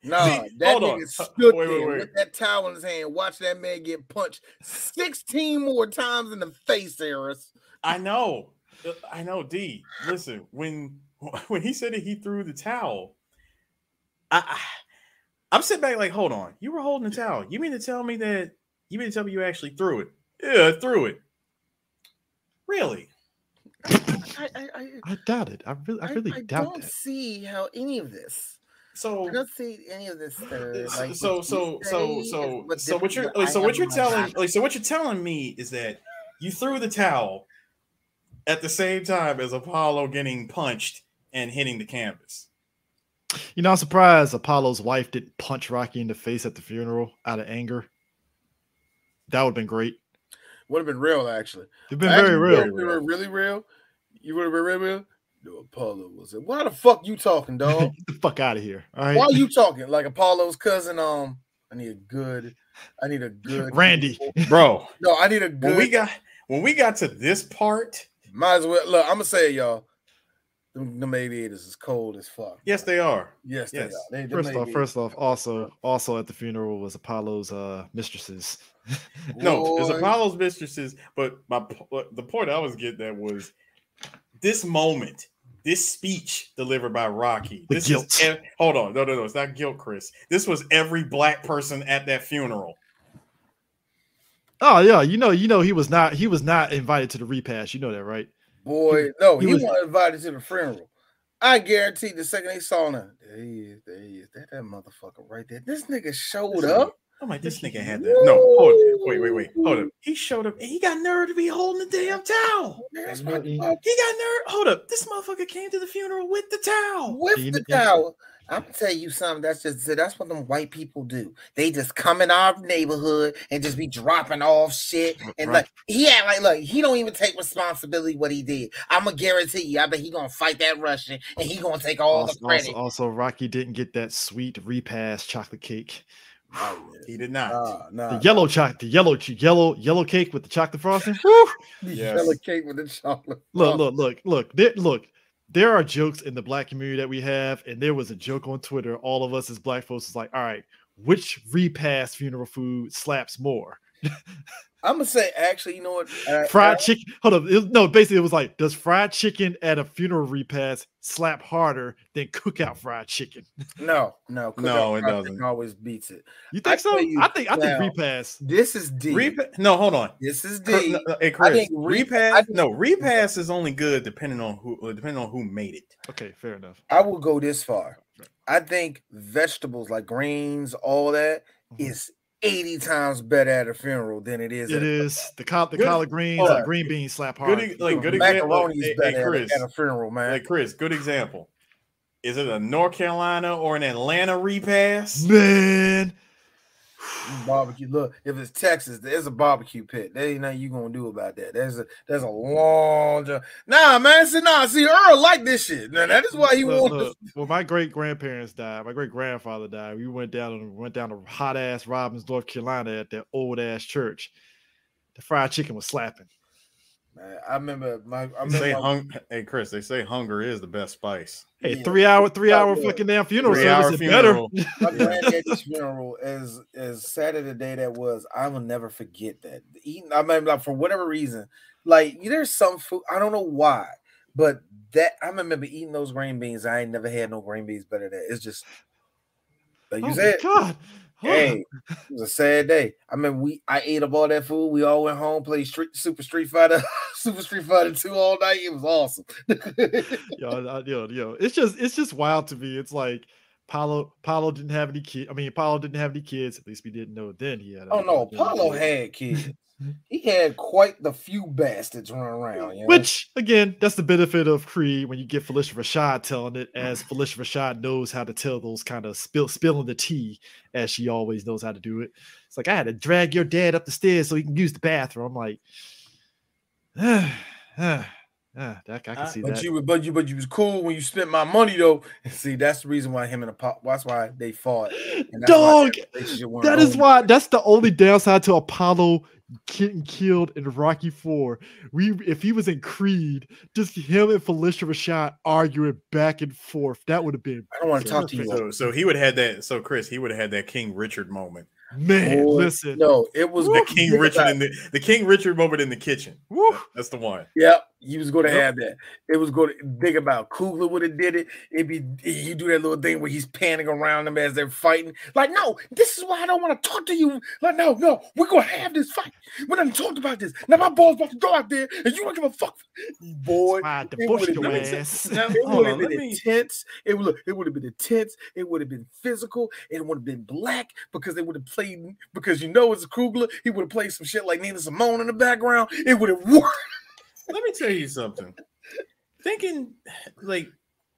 Nah, See, that hold nigga on. stood Wait, wait, there wait. with that towel in his hand, watch that man get punched 16 more times in the face, Harris. I know. Uh, I know, D. Listen, when when he said that he threw the towel, I, I I'm sitting back like, hold on, you were holding the towel. You mean to tell me that you mean to tell me you actually threw it? Yeah, I threw it. Really? I, I, I, I doubt it. I really, I really I doubt don't that. see how any of this. So I don't see any of this. Uh, so like so so so so what so what you're like, so what you're telling life. like so what you're telling me is that you threw the towel at the same time as Apollo getting punched and hitting the canvas. You know, I'm surprised Apollo's wife didn't punch Rocky in the face at the funeral out of anger. That would have been great. Would have been real, actually. It'd been Actually, very real. have been really real. You would have been really real. No, Apollo was it. Why the fuck you talking, dog? Get the fuck out of here. All right. Why are you talking like Apollo's cousin? Um, I need a good. I need a good Randy. Bro, No, I need a when good. we got when we got to this part, Might as well look. I'm gonna say it, y'all. Them, them aviators is cold as fuck. yes, they are. Yes, Yes. they are. They, First off, first off, also, also at the funeral was Apollo's uh mistresses. No, it's Apollo's mistresses. But my po- the point I was getting at was this moment, this speech delivered by Rocky. The this guilt. is hold on, no, no, no, it's not guilt, Chris. This was every black person at that funeral. Oh yeah, you know, you know, he was not he was not invited to the repass. You know that, right? Boy, no, he he, was- wasn't invited to the funeral. I guarantee the second they saw him, there he is, there he is, that that motherfucker right there. This nigga showed up. I'm like, this nigga had that. No, hold on. Wait, wait, wait. Hold up. He showed up and he got nerve to be holding the damn towel. That's what he- He got nerve. Hold up. This motherfucker came to the funeral with the towel. with the towel. I'm gonna tell you something. That's just that's what them white people do. They just come in our neighborhood and just be dropping off shit. And Right. like he act like look, he don't even take responsibility what he did. I'm gonna guarantee you. I bet he gonna fight that Russian and he gonna take all Also, the credit. also, also, Rocky didn't get that sweet repass chocolate cake. Oh, he did not. Nah, nah. The yellow chocolate, the yellow, yellow, yellow cake with the chocolate frosting. Woo! The Yes. yellow cake with the chocolate. Look, look, look, look, there, look. There are jokes in the black community that we have, and there was a joke on Twitter. All of us as black folks was like, "All right, which repast funeral food slaps more? I'm gonna say actually, you know what? Uh, Fried uh, chicken? Hold up, it- no. Basically, it was like, does fried chicken at a funeral repass slap harder than cookout fried chicken? no, no, No, it doesn't. Always beats it. You I think so? you I think I think now, repass. This is D. Repa- no, hold on. this is Cr- D. no, no, Hey, Chris, I think re- repass. I think- no, repass is only good depending on who, uh, depending on who made it. Okay, fair enough. I will go this far. I think vegetables like greens, all that Mhm. is 80 times better at a funeral than it is. It at a- the col- the Good- collard greens hold and on. green beans slap Good, hard. e- like good example. Macaroni Hey, is better hey, at a- Chris, at, a funeral, man. like Chris, good example. Is it a North Carolina or an Atlanta repass? Man, barbecue. Look, if it's Texas, there's a barbecue pit. There ain't nothing you gonna do about that. There's a there's a long job. Nah, man. See, nah, see, Earl like this shit. Now that is why he Look, wants. when my great grandparents died, my great grandfather died. We went down and went down to hot ass Robbins, North Carolina, at that old ass church. The fried chicken was slapping. Man, I remember my. I They remember say my- hung- hey Chris, they say hunger is the best spice. Hey, Yeah. three hour, three hour look, fucking damn funeral three-hour service. It better. funeral. my granddaddy's funeral is as sad as the day that was i will never forget that eating i mean like for whatever reason like there's some food i don't know why but that i remember eating those green beans i ain't never had no green beans better than that it's just like you Oh said God. Hey it was a sad day i mean we i ate up all that food we all went home played street super street fighter super street fighter 2 all night it was awesome yo, I- yo, yo, it's just it's just wild to me. It's like Paulo Paulo didn't have any kids. I mean, Paulo didn't have any kids. At least we didn't know then he had. oh no paulo had kids he had quite the few bastards running around you know? Which again, that's the benefit of Creed when you get Phylicia Rashad telling it, as Phylicia Rashad knows how to tell those kind of spill spilling the tea, as she always knows how to do it. It's like I had to drag your dad up the stairs so he can use the bathroom. I'm like, Yeah, that I can Uh, see But that. you, were- but you, but you was cool when you spent my money though. And see, that's the reason why him and Apollo. That's why they fought. And that's why Dog, their relationship went that is over. why. That's the only downside to Apollo getting killed in Rocky Four. We, if he was in Creed, just him and Phylicia Rashad arguing back and forth, that would have been I don't want to talk to you. So, so he would have had that. So Chris, he would have had that King Richard moment. Man. Boy, listen, No, it was The King Richard in the the King Richard moment in the kitchen. Woo. That's the one. Yep, he was going to Yep. have that. It was going to think about Coogler would have did it. It'd be you do that little thing where he's panning around them as they're fighting. Like, no, this is why I don't want to talk to you. Like, no, no, we're gonna have this fight. We done talked about this. Now my ball's about to go out there, and you don't give a fuck, boy. It would've your been-. Now, It would have been intense. It would it would have been intense. It would have been physical. It would have been black because they would have played because you know it's a Coogler. He would have played some shit like Nina Simone in the background. It would have worked. Let me tell you something. Thinking like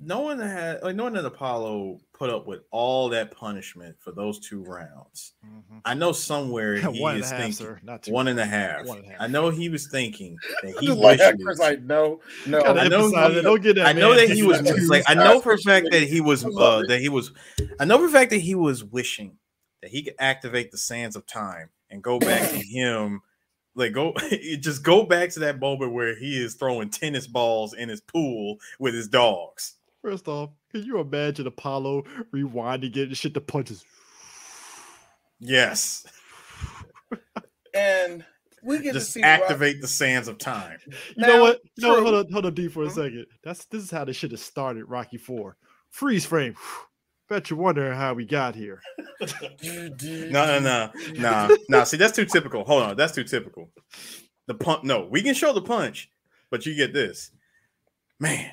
no one that like no one that Apollo put up with all that punishment for those two rounds. Mhm. I know somewhere he One is a half, thinking sir. Not two. one and a half. One and a half. I know he was thinking that he just like that. wishes- like, no, no. I know he- it. Don't get that. I know man that he was like I know for a fact that he was uh that he was I know for a fact that he was wishing that he could activate the sands of time and go back to him like go just go back to that moment where he is throwing tennis balls in his pool with his dogs. First off, can you imagine Apollo rewinding it and shit the punches? Yes. and we get to see Rock- activate the sands of time. You Now, know what? You know. Hold on, hold on, D for a Mhm. second. That's this is how this should have started. Rocky Four, freeze frame. Bet you're wondering how we got here. No, no, no, no, no. See, that's too typical. Hold on, that's too typical. The punch. No, we can show the punch, but you get this, man.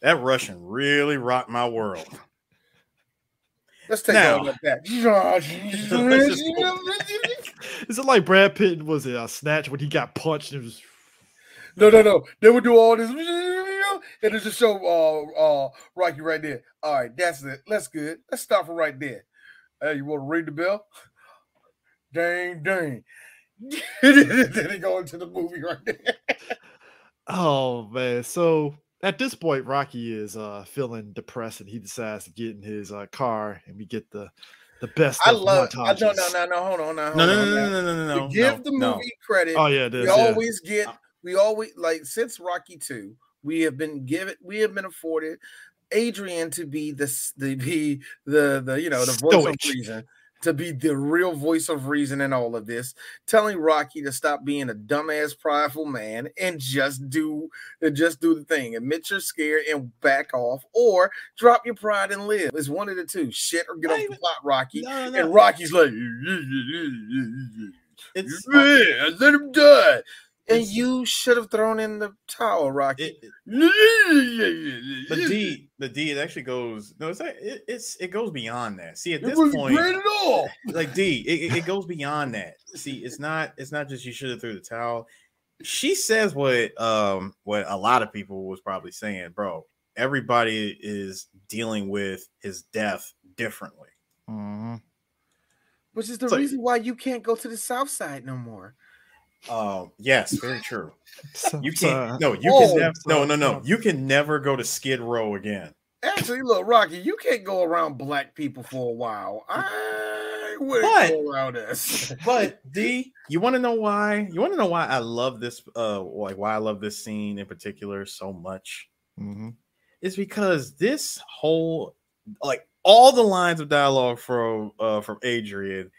That Russian really rocked my world. Let's take Now- all that back. Let's it like Brad Pitt was it a snatch when he got punched and it was no, no, no. They would do all this, and it just show uh, uh, Rocky right there. All right, that's it. That's good. Let's stop it right there. Hey, you want to ring the bell? Dang, dang. then he go into the movie right there. Oh man. So at this point, Rocky is uh feeling depressed and he decides to get in his uh, car and we get the the best I of love. I, no, no, montages. no, no. Hold on, now. No, hold no, on no, now. no, no, no, no. to give no, the no. movie credit. Oh yeah, it we is. yeah. always get we always like since rocky 2 we have been given we have been afforded adrian to be the the be the the you know the voice Stoic. of reason to be the real voice of reason in all of this telling rocky to stop being a dumbass prideful man and just do just do the thing admit you're scared and back off or drop your pride and live it's one of the two shit or get off the plot rocky No, no, and rocky's like It's yeah, let him die. And It's- you should have thrown in the towel, Rocky. it, it- but D, but D, it actually goes. No, it's like- it, it's it goes beyond that. See, at this point, great at all. like D, it, it- it goes beyond that. See, it's not it's not just you should have threw the towel. She says what um what a lot of people was probably saying, bro. Everybody is dealing with his death differently. Mhm. Which is the So- reason why you can't go to the south side no more. Um, yes, very true. So- You can't. No, you Oh, can never. No, no, no. You can never go to Skid Row again. Actually, look, Rocky, you can't go around black people for a while. I wouldn't But- go around us. But D, you want to know why? You want to know why I love this? Uh, like why I love this scene in particular so much? Mhm. Is because this whole, like all the lines of dialogue from uh from Adrian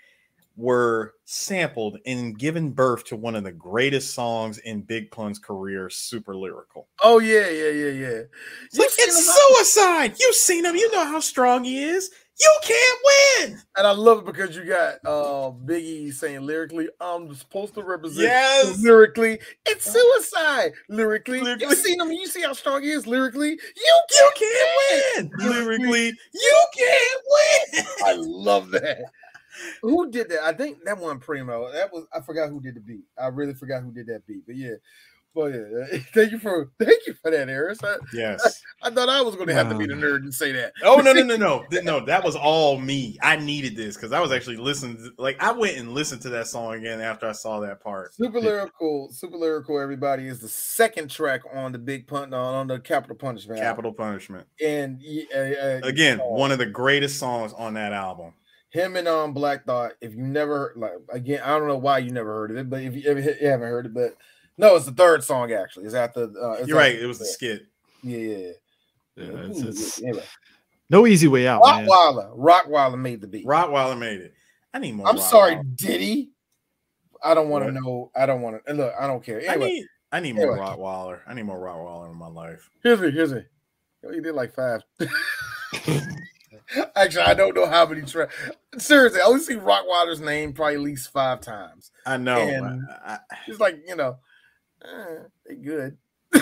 were sampled and given birth to one of the greatest songs in Big Pun's career, Super Lyrical. Oh yeah, yeah, yeah, yeah. It's like it's suicide. You've seen him. You know how strong he is. You can't win. and I love it because you got uh Biggie saying lyrically, I'm supposed to represent Yes. lyrically. It's suicide. Lyrically, Lyrically. you seen him, you see how strong he is lyrically. You You can't can't win. Lyrically, you can't win. I love that. Who did that? I think that one Primo. That was I forgot who did the beat. I really forgot who did that beat. But yeah. Well, yeah. Thank you for thank you for that, Eris. I, Yes. I thought I was going to have to be the nerd and say that. Oh no no no no no! That was all me. I needed this because I was actually listening. To, like I went and listened to that song again after I saw that part. Super lyrical, super lyrical. Everybody is the second track on the big pun on, on the Capital Punishment. album. Capital Punishment. and uh, uh, Again, uh, one of the greatest songs on that album. Him and um Black Thought. If you never heard, like again, I don't know why you never heard of it, but if you ever you haven't heard it, but no, it's the third song actually. It's after. Uh, it's You're right. It was the skit. Yeah, yeah. yeah. Yeah, it's, it's anyway, no easy way out, man. Rockwilder, Rockwilder made the beat. Rockwilder made it. I need more. I'm sorry, Rockwilder. Diddy. I don't want to know. I don't want to look. I don't care. I need. I need more Anyway. Rockwilder. I need more Rockwilder in my life. here's me. Here's me. Yo, He did like five. Actually, I don't know how many tracks. Seriously, I only see Rockwilder's name probably at least five times. I know. And- I- I- It's like you know, eh, they good. but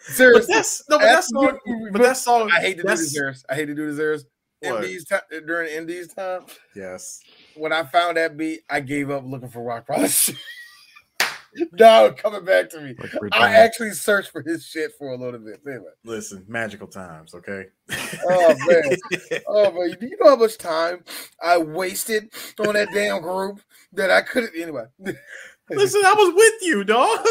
Seriously, that's no. But that After song. you- But that song. I hate to do that's, this, Harris. I hate to do this, Harris. MD's time during MD's time, Yes. when I found that beat, I gave up looking for Rockwilder. now coming back to me. Like I actually searched for his shit for a little bit. Anyway. Listen, magical times. Okay. Oh, man. Oh, man. do you know how much time I wasted on that damn group that I couldn't anyway? Listen, I was with you, dog.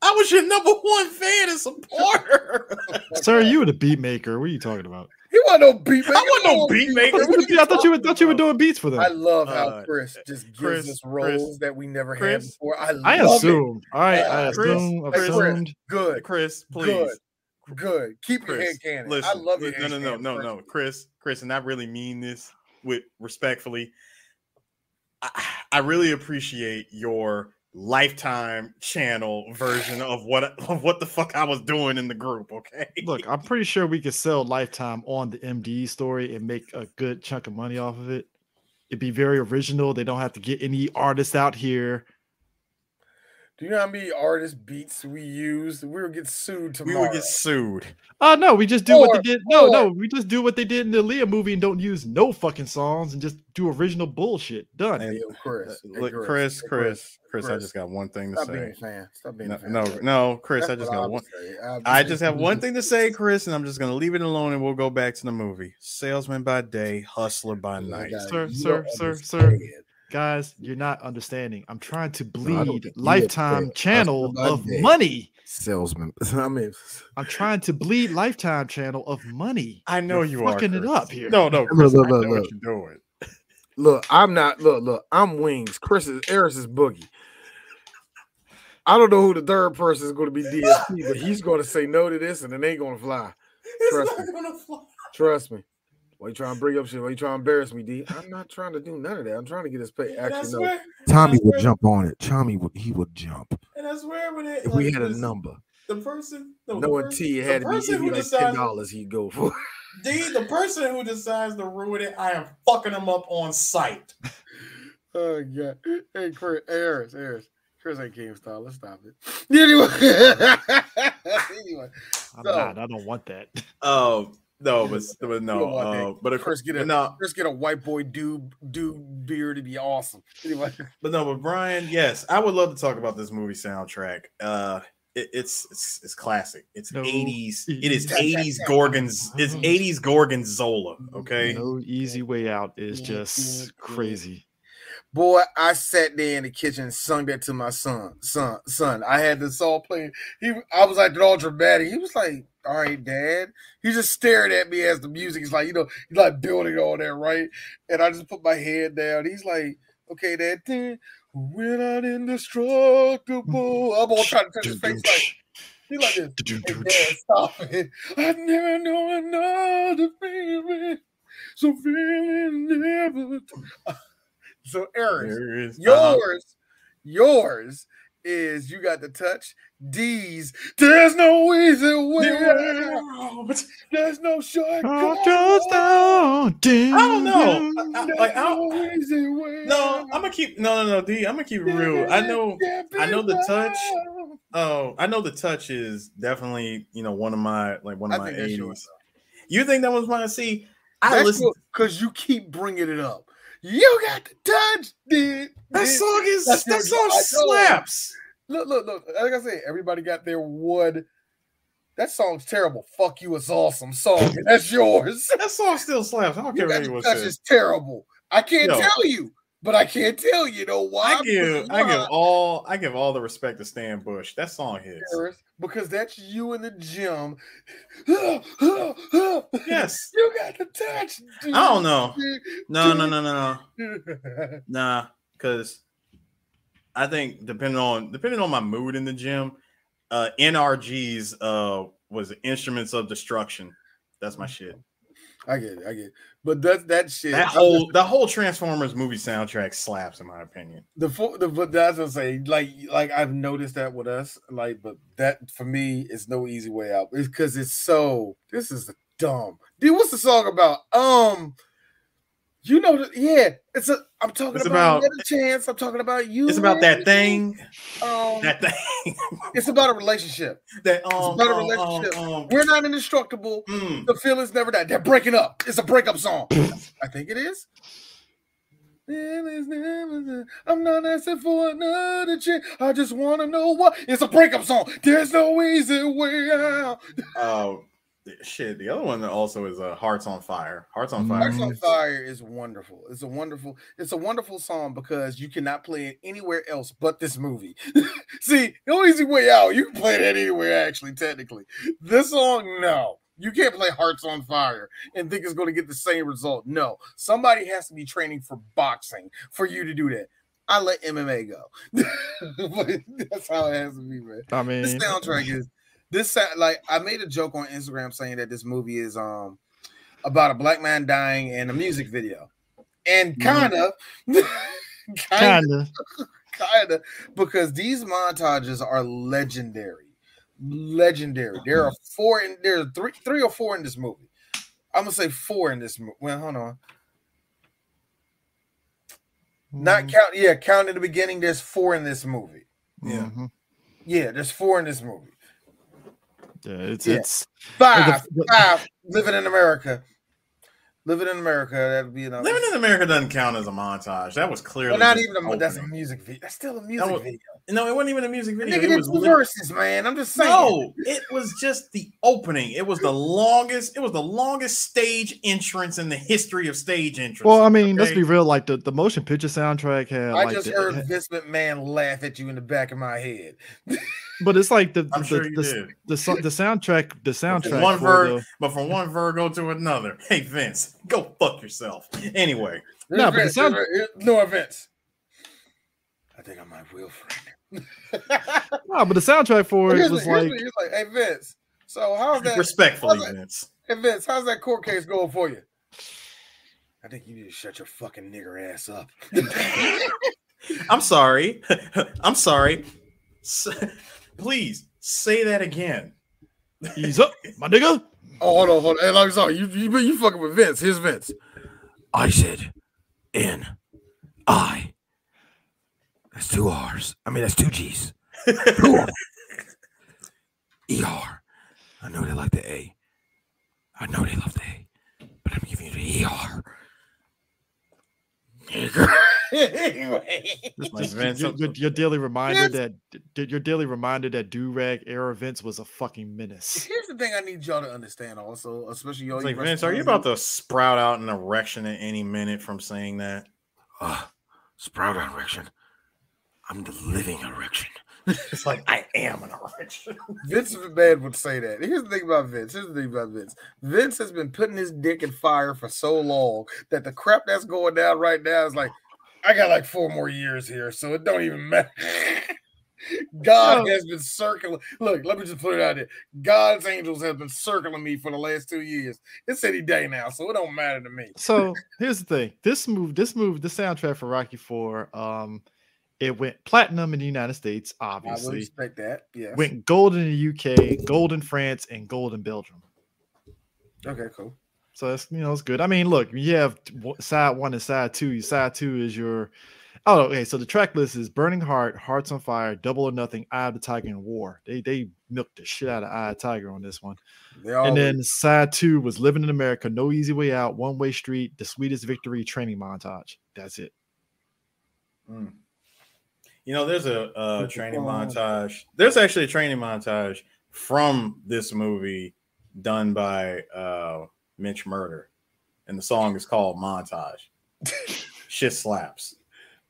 I was your number one fan and supporter. Sir, you were the beat maker. What are you talking about? He wasn't no beat maker. I wasn't no beat maker. What are you I thought you were thought you were about? doing beats for them. I love how Uh, Chris just gives Chris, us roles that we never had before. I, I love it. assumed. All right, I Chris, assumed. Chris, assumed. Good, Chris, please. Good. good. Keep your head canon. Listen, I love your no, head no, no, no, no, Chris, Chris, and I really mean this with respectfully. I, I really appreciate your lifetime channel version of what of what the fuck I was doing in the group. Okay, Look, I'm pretty sure we could sell Lifetime on the MD story and make a good chunk of money off of it. It'd be very original. They don't have to get any artists out here. Do you know how many artist beats we used? We would get sued tomorrow. we would get sued. Oh no, we just do what they did. No, or- no, we just do what they did in the Aaliyah movie and don't use no fucking songs and just do original bullshit. Done. Hey, yo, Chris. Uh, Hey, Look, Chris, Hey, Chris, Chris, I Chris. just got one thing to Stop being say. a fan. Stop being No, a fan. no, no, Chris, I just got one. I, I just have one thing to say, Chris, and I'm just gonna leave it alone, and we'll go back to the movie. Salesman by day, hustler by night. Sir, sir, sir, sir. Understand. Guys, you're not understanding. I'm trying to bleed think you Lifetime understand. channel of by day. money. Salesman. I mean, I'm trying to bleed Lifetime channel of money. I know You're you are fucking it up here. No, no, Look, Chris, look, I look, what look. you're doing. look, I'm not. Look, look. I'm Wings. Chris is Eris is Boogie. I don't know who the third person is going to be DSP, but he's going to say no to this, and it ain't going to fly. Trust It's me. gonna fly. Trust me. Why you trying to bring up shit? Why you trying to embarrass me, D? I'm not trying to do none of that. I'm trying to get his pay. And I Actually, no. Tommy I would jump on it. Tommy would he would jump And I swear, when it, if we had a number. the person, no, No the one person- T had to be person it'd who like decides- ten dollars. He'd go for. D, the person who decides to ruin it, I am fucking him up on sight. Oh god. Hey Chris, Harris, Harris. Chris ain't King Star. Let's stop it. Anyway. anyway. I'm So- not. I don't want that. Oh no, but, but no, uh, but of Chris course, get a no, Chris get a white boy dude dude beard to be awesome. Anyway. but no, but Brian, yes, I would love to talk about this movie soundtrack. Uh, it, it's it's it's classic. It's No. eighties. It is eighties Gorgons. It's eighties Gorgonzola. Okay. No easy way out is just crazy. Boy, I sat there in the kitchen and sung that to my son. Son, son. I had the song playing. He I was like all dramatic. He was like, all right, dad. He just stared at me as the music is like, you know, he's like building all that, right? And I just put my head down. He's like, okay, dad. We're not indestructible. I'm all trying to touch his face like he like this. Hey, dad, stop it. I never know another feeling. So feeling never. So Aaron, There it is. Uh-huh. yours, yours is you got the touch. D's. There's no easy way. There's no shortcut. I don't know. I- I- like, I don't- no easy way. No, I'm gonna keep no, no, no, D. I'm gonna keep it real. I know. I know the touch. Oh, I know the touch is definitely you know one of my like one of I my yours. eighties. You think that was mine? See, I That's listen. because you keep bringing it up. You got to touch it. That song is That's that song slaps. Look, look, look. Like I said, everybody got their one. That song's terrible. Fuck you, it's awesome song. That's yours. That song still slaps. I don't You care what anyone says. is terrible. I can't Yo. tell you, but I can't tell you know why. I give I give all I give all the respect to Stan Bush. That song hits. Because that's you in the gym. Yes. You got to touch. I don't know. No, no, no, no, no. Nah, because I think depending on depending on my mood in the gym, uh NRG's uh was instruments of destruction. That's my shit. I get it. I get it. But that that shit. That whole just- the whole Transformers movie soundtrack slaps in my opinion. the the but that's what I'm saying. Like like I've noticed that with us. Like, but that for me is no easy way out. It's because it's so. This is dumb. Dude, what's the song about? Um. You know, yeah, it's a. I'm talking It's about, about- a chance. I'm talking about you. It's about that thing, Um, that thing, it's about a relationship. that um, about a um, relationship. um, um, We're not indestructible. mm. The feelings never die. They're breaking up. It's a breakup song. I think it is. Feelings never die. I'm not asking for another chance. I just want to know what. It's a breakup song. There's no easy way out. Uh, shit. The other one that also is uh, "Hearts on Fire." "Hearts on Fire." Hearts on Fire is wonderful. It's a wonderful. It's a wonderful song because you cannot play it anywhere else but this movie. See, no easy way out. You can play that anywhere. Actually, technically, this song, no. You can't play Hearts on Fire and think it's going to get the same result. No, somebody has to be training for boxing for you to do that. I let MMA go. but that's how it has to be, man. I mean, This soundtrack is this like I made a joke on Instagram saying that this movie is um about a black man dying in a music video, and Mhm. kind of, kind kind of. kind of because these montages are legendary, legendary. There are four in there are three three or four in this movie. I'm gonna say four in this movie. Well, hold on. Not count, yeah, count in the beginning. There's four in this movie. Yeah, Mhm. yeah, there's four in this movie. Yeah, it's Yeah. it's Five, the- five. Living in America. Living in America. That'd be enough. Living in America doesn't count as a montage. That was clearly well, not even a. That's a music video. That's still a music was- video. No, it wasn't even a music video. Nigga It did was two lit- verses, man. I'm just saying. No, it was just the opening. It was the longest. It was the longest stage entrance in the history of stage entrance. well, I mean, let's be real. Like the, the motion picture soundtrack had, I like, just the- heard had- Vince McMahon laugh at you in the back of my head. but it's like the I'm the, sure the, the, the, the soundtrack the soundtrack one for ver- the- but from one Virgo to another. Hey Vince, go fuck yourself. Anyway, No, but the sound- no offense. I think I'm my real friend. no, but the soundtrack for it was like what- he's like, hey Vince. So how's that? respectfully, how's that- Vince. Hey Vince, how's that court case going for you? I think you need to shut your fucking nigger ass up. I'm sorry. I'm sorry. S- Please say that again. ease up, my nigga. Oh, hold on, hold on. Hey, like, sorry, you, you you fucking with Vince. Here's Vince. I said N I. That's two R's. I mean, that's two G's. Two R's. E R. I know they like the A. I know they love the A, but I'm giving you the E R. anyway, Just- Like just Vince, your, your, your daily reminder Vince- that d- your daily reminder that do rag era Vince was a fucking menace. here's the thing I need y'all to understand, also, especially y'all. It's like you Vince, are you about to sprout out an erection at any minute from saying that? uh, sprout erection? I'm the living erection. It's like I am an erection. Vince McMahon would say that. Here's the thing about Vince. Here's the thing about Vince. Vince has been putting his dick in fire for so long that the crap that's going down right now is like, I got like four more years here, so it don't even matter. God has been circling. Look, let me just put it out there. God's angels have been circling me for the last two years. It's any day now, so it don't matter to me. So here's the thing: this move, this move, the soundtrack for Rocky Four, um, it went platinum in the United States, obviously. I would expect that. Yes. Went gold in the UK, gold in France, and gold in Belgium. Okay, cool. So that's you know it's good. I mean, look, you have side one and side two. Your Side two is your Oh, okay. So the track list is Burning Heart, Hearts on Fire, Double or Nothing, Eye of the Tiger, and War. They they milked the shit out of Eye of the Tiger on this one. And then side two was Living in America, No Easy Way Out, One Way Street, The Sweetest Victory training montage. That's it. Mm. You know, there's a, uh it training montage. There's actually a training montage from this movie done by uh, Mitch Murder, and the song is called Montage. Shit slaps.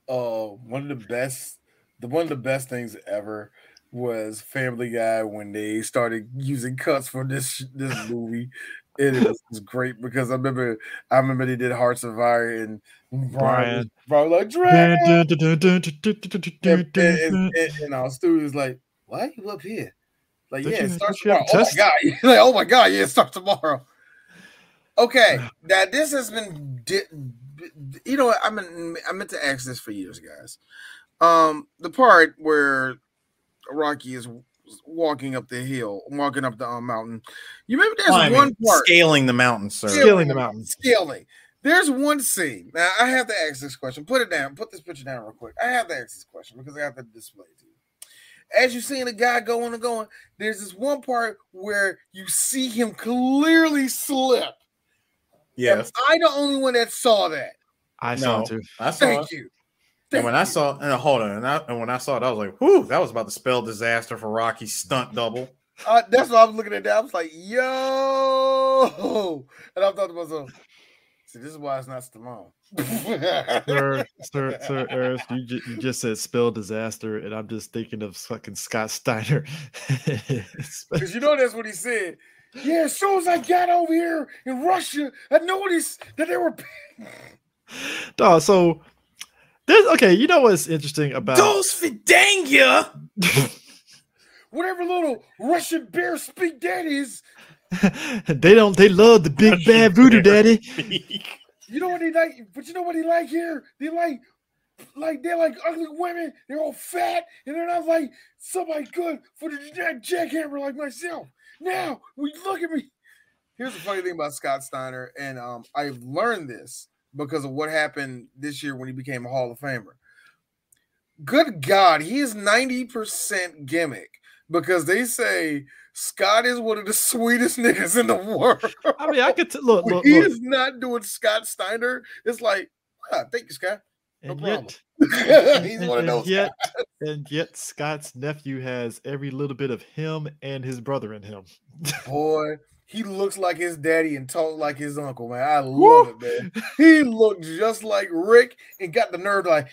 uh, one of the best, the one of the best things ever was Family Guy when they started using cuts for this this movie. It was, was great because I remember I remember they did Hearts of Fire and Brian, Brian, was- Brian like And, and, and, and our studio's like, why are you up here? Like, Don't yeah, it starts don't you have tomorrow. Oh my god! like, oh my god! Yeah, it starts tomorrow. Okay, now this has been, di- you know, what? I mean, I meant to ask this for years, guys. Um, the part where Rocky is walking up the hill, walking up the um, mountain. You remember there's Climbing, one part scaling the mountain, sir. Scaling Scaling the mountain. Scaling. There's one scene. Now I have to ask this question. Put it down. Put this picture down real quick. I have to ask this question because I have to display it to you. As you seeing the guy going and going, there's this one part where you see him clearly slip. Yes, Am I the only one that saw that? I saw no, it too. I saw Thank it. you. And when I you. saw, and hold on, and, I, and when I saw it, I was like, "Whew, that was about to spell disaster for Rocky's stunt double." Uh, that's what I was looking at. That I was like, "Yo," and I thought to myself, "See, this is why it's not Stallone." Sir, sir, sir, Ernst, you, ju- you just said spell disaster, and I'm just thinking of fucking Scott Steiner. Because you know that's what he said. Yeah, as soon as I got over here in Russia, I noticed that they were Dog, so there's okay. You know what's interesting about those Vidanga. whatever little Russian bear speak that is. they don't. They love the big bad voodoo daddy. You know what they like, but you know what they like here? They like, like they're like ugly women. They're all fat, and they're not like somebody good for the jackhammer like myself. Now, we look at me. Here's the funny thing about Scott Steiner, and um, I've learned this because of what happened this year when he became a Hall of Famer. Good God, he is 90% gimmick because they say Scott is one of the sweetest niggas in the world. I mean, I could t- look, look, he look, is not doing Scott Steiner. It's like, ah, thank you, Scott. no and problem. yet, He's and, one of and those. yet, and yet, Scott's nephew has every little bit of him and his brother in him. Boy, he looks like his daddy and talk like his uncle, man. I love Woo! it, man. He looked just like Rick and got the nerve like,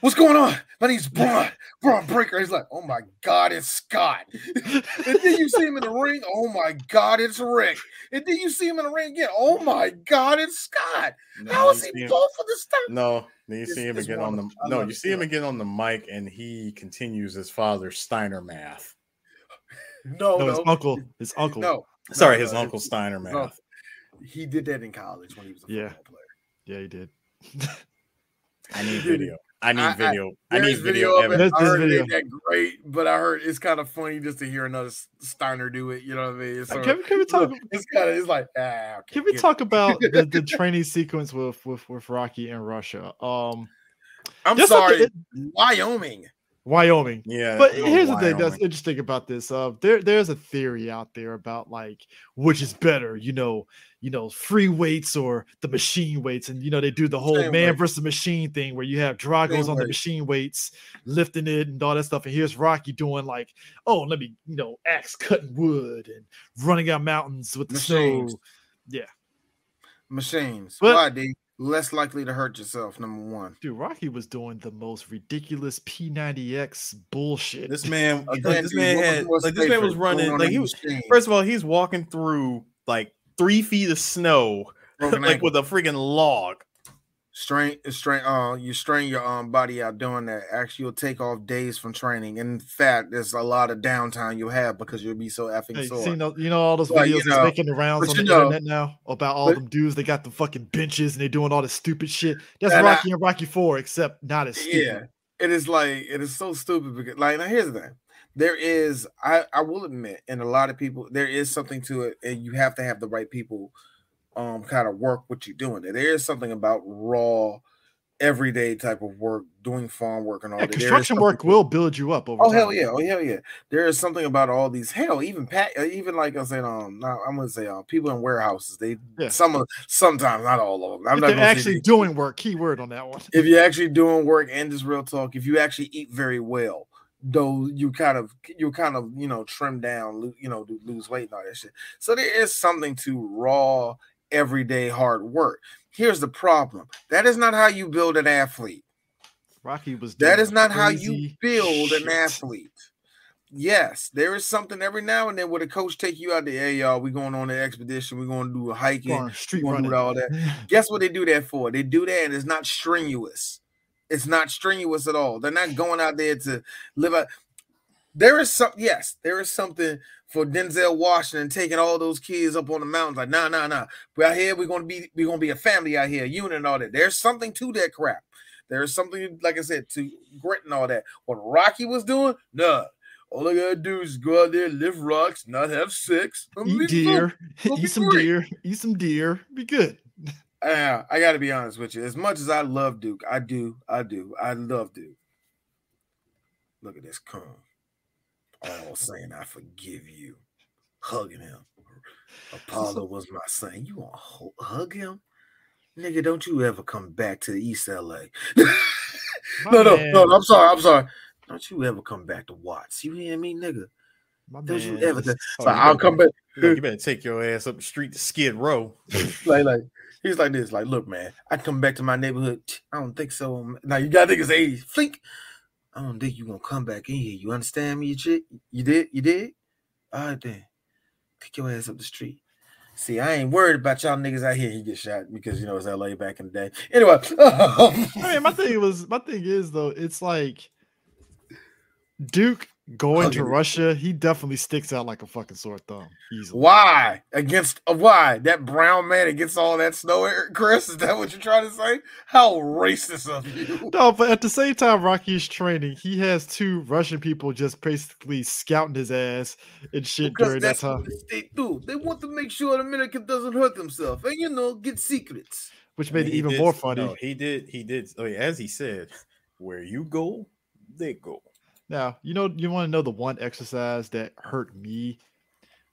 what's going on? My name's Bron, Bron Breakker. He's like, oh my God, it's Scott. and then you see him in the ring, oh my God, it's Rick. And then you see him in the ring again, oh my God, it's Scott. How is he You both for the stuff? No, then you It's- see him again on the. I no, you see him again on the mic, and he continues his father's Steiner math. No, no, no, his uncle, his uncle. no. Sorry, his no, uncle Steiner his math. uncle. He did that in college when he was a Yeah. football player. Yeah, he did. I need video. I need I- I- video. I, There need is video, of it. evidence. I heard it ain't video. that great, but I heard it's kind of funny just to hear another Steiner do it. You know what I mean? It's, Uh, Can, of- can we talk? it's kind of it's like ah. Okay, Can we get it. talk about the, the training sequence with, with with Rocky and Russia? Um, I'm sorry, it- Wyoming. Wyoming. Yeah, But here's the thing that's interesting about this. Uh, there there's a theory out there about like which is better, you know, you know, free weights or the machine weights, and you know they do the whole Same man weight. versus machine thing where you have Drago's Same on the machine weights lifting it and all that stuff, and here's Rocky doing like, oh, let me, you know, axe cutting wood and running out mountains with the Machines. snow. Yeah, Machines. But- Why, D? Less likely to hurt yourself. Number one. dude, Rocky was doing the most ridiculous P90X bullshit. This man, like, Again, this dude, man had, like, this man was running, like, he was. machine? First of all, he's walking through like three feet of snow, like with a freaking log. Strain strain uh you strain your um body out doing that actually you'll take off days from training in fact there's a lot of downtime you'll have because you'll be so effing Hey, sore seen those, you know all those you videos that's know, making the rounds on the know- internet now about all but- them dudes. They got the fucking benches and they're doing all this stupid shit. That's And I- Rocky and Rocky Four, except not as stupid. yeah it is like it is so stupid because like now here's the thing there is i i will admit and a lot of people there is something to it and you have to have the right people um kind of work what you're doing there is something about raw everyday type of work, doing farm work and all Yeah, that. construction work will build you up over Oh time. hell yeah! Oh hell yeah! There is something about all these hell, even pat, uh, even like I said, um, not, I'm gonna say, uh, people in warehouses. They Yeah. some of sometimes not all of them. I'm If not they're actually doing work, keyword on that one. if you're actually doing work and just real talk, if you actually eat very well, though you kind of you kind of you know trim down, you know, lose weight and all that shit. So there is something to raw everyday hard work. Here's the problem: that is not how you build an athlete. Rocky was. That is not how you build an athlete. Yes, there is something every now and then where the coach take you out there. Hey, y'all, we going on an expedition. We're going to do a hiking. Going street running. do all that. Guess what they do that for? They do that and it's not strenuous. It's not strenuous at all. They're not going out there to live out. There is some, yes, there is something for Denzel Washington taking all those kids up on the mountains. Like, nah, nah, nah. We're out here, we're gonna be we're gonna be a family out here, unit and all that. There's something to that crap. There's something, like I said, to grit and all that. What Rocky was doing, nah. All I gotta do is go out there, lift rocks, not have sex. Eat deer. Eat some great. deer. Eat some deer. Be good. Uh, I got to be honest with you. As much as I love Duke, I do, I do, I love Duke. Look at this cum. All saying I forgive you, hugging him. Apollo was my son. You want to hug him, nigga? Don't you ever come back to East LA? no, no, no. I'm sorry. I'm sorry. Don't you ever come back to Watts? You hear me, nigga? my Don't you ever? Oh, So you I'll come back. You better take your ass up the street to Skid Row. like like he's like this like look man i come back to my neighborhood i don't think so now you gotta think it's 80 flink i don't think you gonna come back in here. You understand me you chick? You did? You did? All right then. Take your ass up the street. See i ain't worried about y'all niggas out here. He get shot because you know it's la back in the day. Anyway. I mean, my thing was my thing is though, it's like Duke going to Hugging it. Russia, he definitely sticks out like a fucking sore thumb. Easily. why against uh, why that brown man against all that snow Eric chris is that what you're trying to say how racist of you No, but at the same time, Rocky is training. He has two Russian people just basically scouting his ass and shit Because during that time, what they do. They want to make sure the American doesn't hurt themselves and you know get secrets. which And made it even did- more funny. No, he did. He did. Oh, yeah, as he said, where you go, they go. Now, you know, you want to know the one exercise that hurt me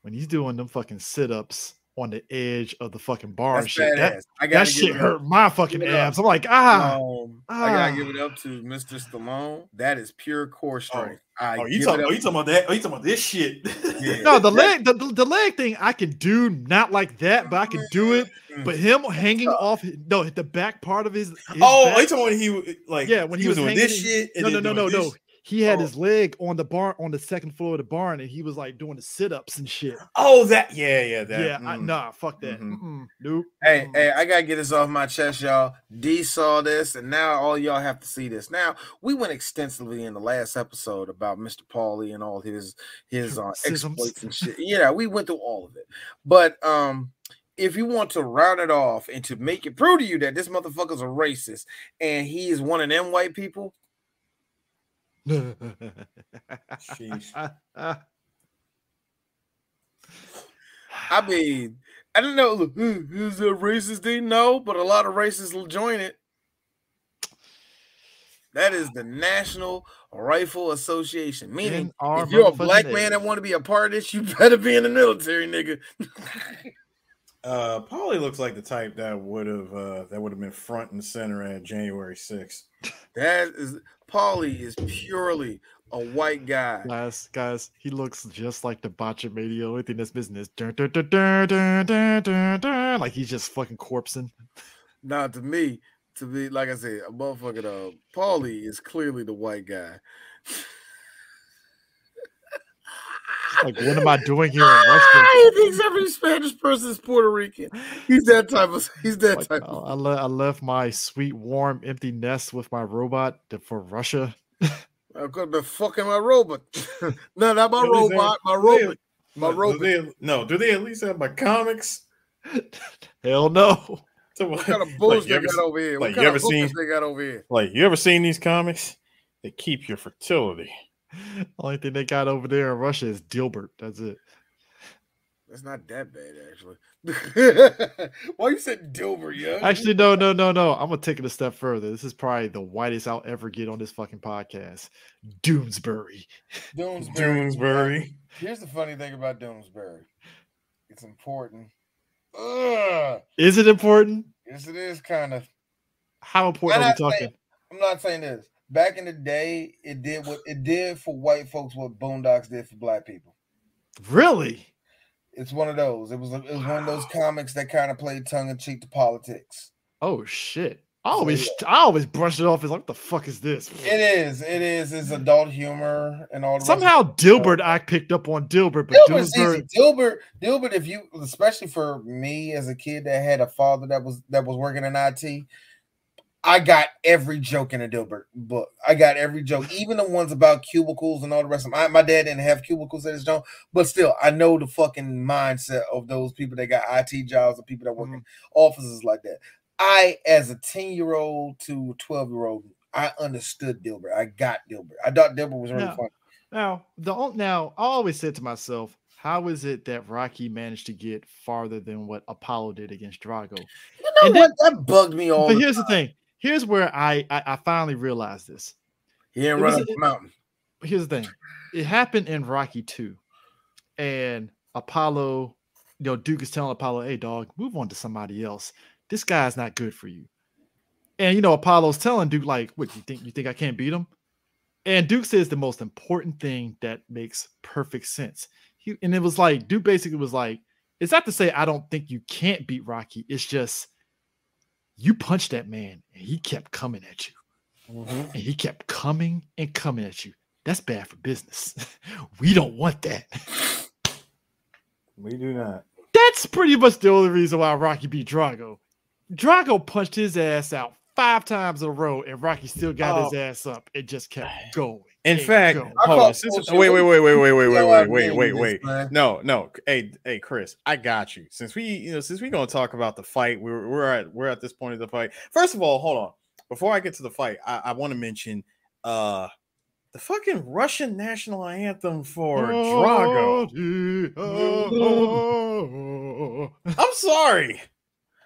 when he's doing them fucking sit ups on the edge of the fucking bar and That's shit. That. I that gotta shit hurt my fucking Give it up. abs. I'm like, ah, Um, I gotta ah. give it up to Mr. Stallone. That is pure core strength. I Oh, you talking? Oh, you talking about that? Oh, you talking about this shit? Yeah. no, the leg, the, the leg thing, I can do not like that, but I can do it. Mm. But him hanging off, his- no, the back part of his, his oh, back- you talking when he was, like? yeah, when he, was, doing hanging this shit. and No, no, no, no, no. This- He had Oh. his leg on the barn on the second floor of the barn, and he was like doing the sit ups and shit. Oh, that. Yeah, yeah, that. yeah, I, mm. nah, fuck that. Mhm. Mm-mm, nope. Hey, Mm-mm. hey, I gotta get this off my chest, y'all. D saw this, and now all y'all have to see this. Now we went extensively in the last episode about Mr. Paulie and all his his uh, exploits and shit. Yeah, we went through all of it. But um, if you want to round it off and to make it prove to you that this motherfucker's a racist and he is one of them white people, Sheesh. I mean, I don't know. look, "Hmm, Is it a racist thing? No, but a lot of racists will join it. That is the National Rifle Association. Meaning, if you're a black man that want to be a part of this, you better be in the military, nigga. Uh, Paulie looks like the type that would have uh, that would have been front and center at January 6th. that is Paulie is purely a white guy. Guys, guys, he looks just like the Botchamedia within this business. Dun, dun, dun, like he's just fucking corpsing. Not to me, to be like I said, a motherfucking uh, Paulie is clearly the white guy. Like, what am I doing here in Russia? He thinks every Spanish person is Puerto Rican. He's that type of. He's that Like, type. I, Of, I, le- I left my sweet, warm, empty nest with my robot to- for Russia. I could have been fucking my robot. no, not my What is that? robot. My What is- robot. My do robot. they- no, do they at least have my comics? Hell no. So, What kind of like, you they ever got over here? What like, you kind of ever seen- they got over here? like you ever seen these comics? They keep your fertility. Only thing they got over there in Russia is Dilbert. That's it. That's not that bad, actually. Why you said Dilbert, yo? Actually, no, no, no, no. I'm gonna take it a step further. This is probably the whitest I'll ever get on this fucking podcast. Doomsbury. Doomsbury. Doonesbury. Here's the funny thing about Doomsbury. It's important. Ugh. Is it important? Yes, it is kind of. How important I'm are we not saying- talking? I'm not saying this. Back in the day, it did what it did for white folks what Boondocks did for black people. Really? It's one of those. It was it was one of those comics that kind of played tongue in cheek to politics. Oh shit. I So, always I always brush it off as like, what the fuck is this? It is. It is. It's adult humor and all. The rest of Somehow Dilbert I picked up on Dilbert, but Dilbert's easy. Dilbert, Dilbert, if you, especially for me as a kid that had a father that was that was working in IT, I got every joke in a Dilbert book. I got every joke, even the ones about cubicles and all the rest of them. I, my dad didn't have cubicles at his job, but still, I know the fucking mindset of those people that got IT jobs and people that work in mm-hmm. offices like that. I, as a 10 year old to 12 year old, I understood Dilbert. I got Dilbert. I thought Dilbert was really Yeah. funny. Now, the now I always said to myself, how is it that Rocky managed to get farther than what Apollo did against Drago? You know And what? that bugged me all. But the here's the thing. Here's where I I, I finally realized this. He run was- up the mountain. Here's the thing. It happened in Rocky 2. And Apollo, you know, Duke is telling Apollo, hey dog, move on to somebody else. This guy's not good for you. And you know, Apollo's telling Duke, like, what you think you think I can't beat him? And Duke says the most important thing that makes perfect sense. He, and it was like Duke basically was like, it's not to say I don't think you can't beat Rocky. It's just you punched that man and he kept coming at you. Mm-hmm. And he kept coming and coming at you. That's bad for business. we don't want that. We do not. That's pretty much the only reason why Rocky beat Drago. Drago punched his ass out five times in a row, and Rocky still got his oh. ass up and just kept going. In fact, hold on. Since, wait, wait, wait, wait, wait, wait, wait, wait, wait, wait, wait. No, no. Hey, hey, Chris, I got you. Since we, you know, since we're gonna talk about the fight, we're we're at we're at this point of the fight. First of all, hold on. Before I get to the fight, I, I want to mention uh the fucking Russian national anthem for Drago. I'm sorry.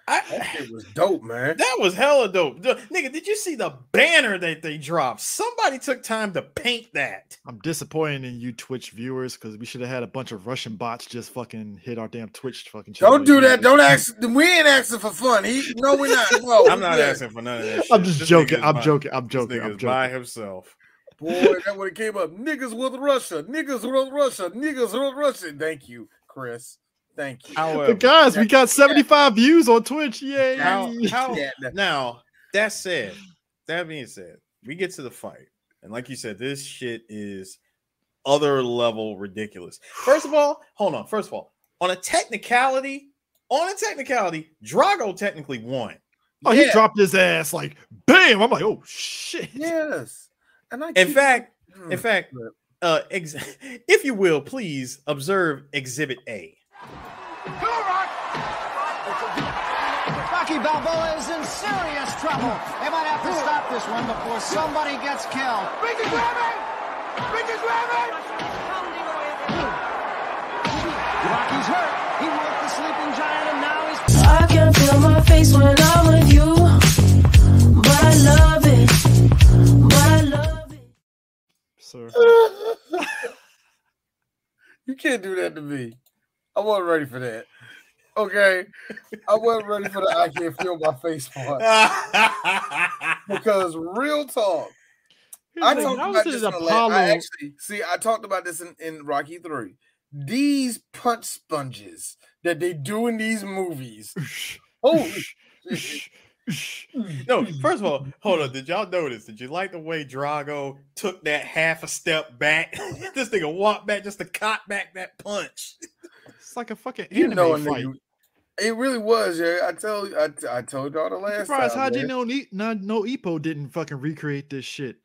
I, That shit was dope, man. that was hella dope. The- nigga, did you see the banner that they dropped? Somebody took time to paint that. I'm disappointed in you Twitch viewers because we should have had a bunch of Russian bots just fucking hit our damn Twitch fucking channel. Don't do that. Don't ask. We ain't asking for fun. He no, we're not. No, I'm not yeah. asking for none of that shit. I'm just This joking. I'm by- joking. I'm joking. nigga I'm joking. by himself. Boy, that would have came up. Niggas with Russia. Niggas with Russia. Niggas with Russia. Thank you, Chris. Thank you. However, But guys, we got 75 views on Twitch. Yay! how, how Yeah, that- now that said, that being said, we get to the fight, and like you said, this shit is other level ridiculous. First of all, hold on. First of all, on a technicality, on a technicality, Drago technically won. Oh, he dropped his ass like bam. I'm like, oh shit. Yes. And I In keep- fact, Mm. in fact, uh, ex- if you will, please observe Exhibit A. Rocky Balboa is in serious trouble. They might have to stop this one before somebody gets killed. Bridges grabbing! Bridges grabbing! Rocky's hurt. He worked the sleeping giant and now he's I can feel my face when I'm with you, but I love it, but I love it. Sir. you can't do that to me. I wasn't ready for that. Okay, I wasn't ready for the I can't feel my face part because real talk. I Here's the thing, talked about was this in Apollo. I actually see. I talked about this in, in Rocky Three. These punch sponges that they do in these movies. Oh, No, first of all, hold on. Did y'all notice? Did you like the way Drago took that half a step back? this nigga walked back just to cock back that punch. It's like a fucking you anime know, a fight. nigga- it really was. Yeah, I tell I, I told y'all the last surprised time. Hajime. no, Ne- no no Ippo didn't fucking recreate this shit.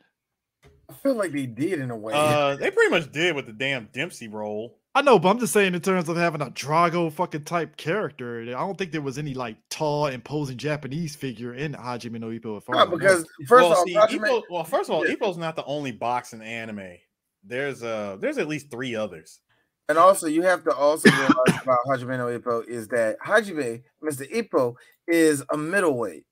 I feel like they did in a way. Uh, they pretty much did with the damn Dempsey roll. I know, but I'm just saying in terms of having a Drago fucking type character. I don't think there was any like tall, imposing Japanese figure in Hajime no Ippo. As far No, as I know. because first well, off, see, Hajime- Ippo, well, first of all, Yeah. Ippo's not the only boxing anime. There's uh, there's at least three others. And also, you have to also realize about Hajime no Ippo is that Hajime, Mr. Ippo, is a middleweight.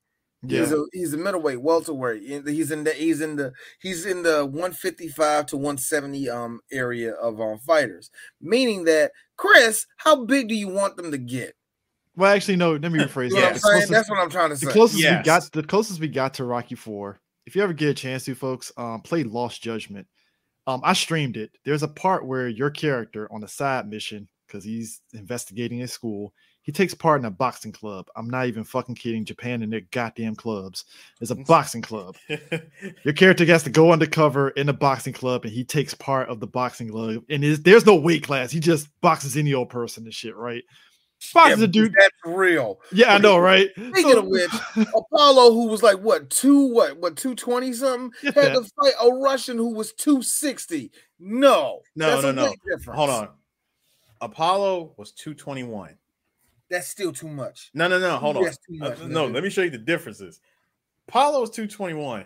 Yeah. He's a he's a middleweight, welterweight. He's in the he's in the he's in the 155 to 170 um area of um fighters. Meaning that Chris, how big do you want them to get? Well, actually, no. Let me rephrase You know that. what I'm The saying? closest- That's what I'm trying to say. the say. closest we got the closest we got to Rocky Four. If you ever get a chance to, folks, um, play Lost Judgment. Um, I streamed it. There's a part where your character on a side mission because he's investigating a school. He takes part in a boxing club. I'm not even fucking kidding. Japan and their goddamn clubs. There's a boxing club. Your character has to go undercover in a boxing club, and he takes part of the boxing club. And is there's no weight class. He just boxes any old person and shit, right? Yeah, Boxes a dude. that's real. Yeah, I know, right? Speaking of which, Apollo, who was like what two what what two twenty something, Yeah. had to fight a Russian who was two sixty. No, No, that's no, a no. weight difference. Hold on. Apollo was 221. that's still too much. No, no, no. Hold on. Yes, too Uh, no, let me show you the differences. Apollo was 221.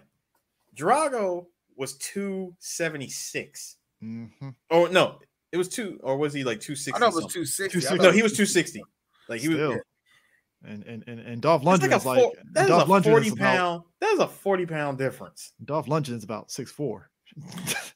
Drago was 276. Mhm. Or no, it was two, or was he like 260? I know it was two sixty. No, he was 260. Like he was Still. And and and, and Dolph That's Lundgren like a is like, four, that is Dolph a Lundgren 40 is about, pound. That is a 40 pound difference. Dolph Lundgren is about six four.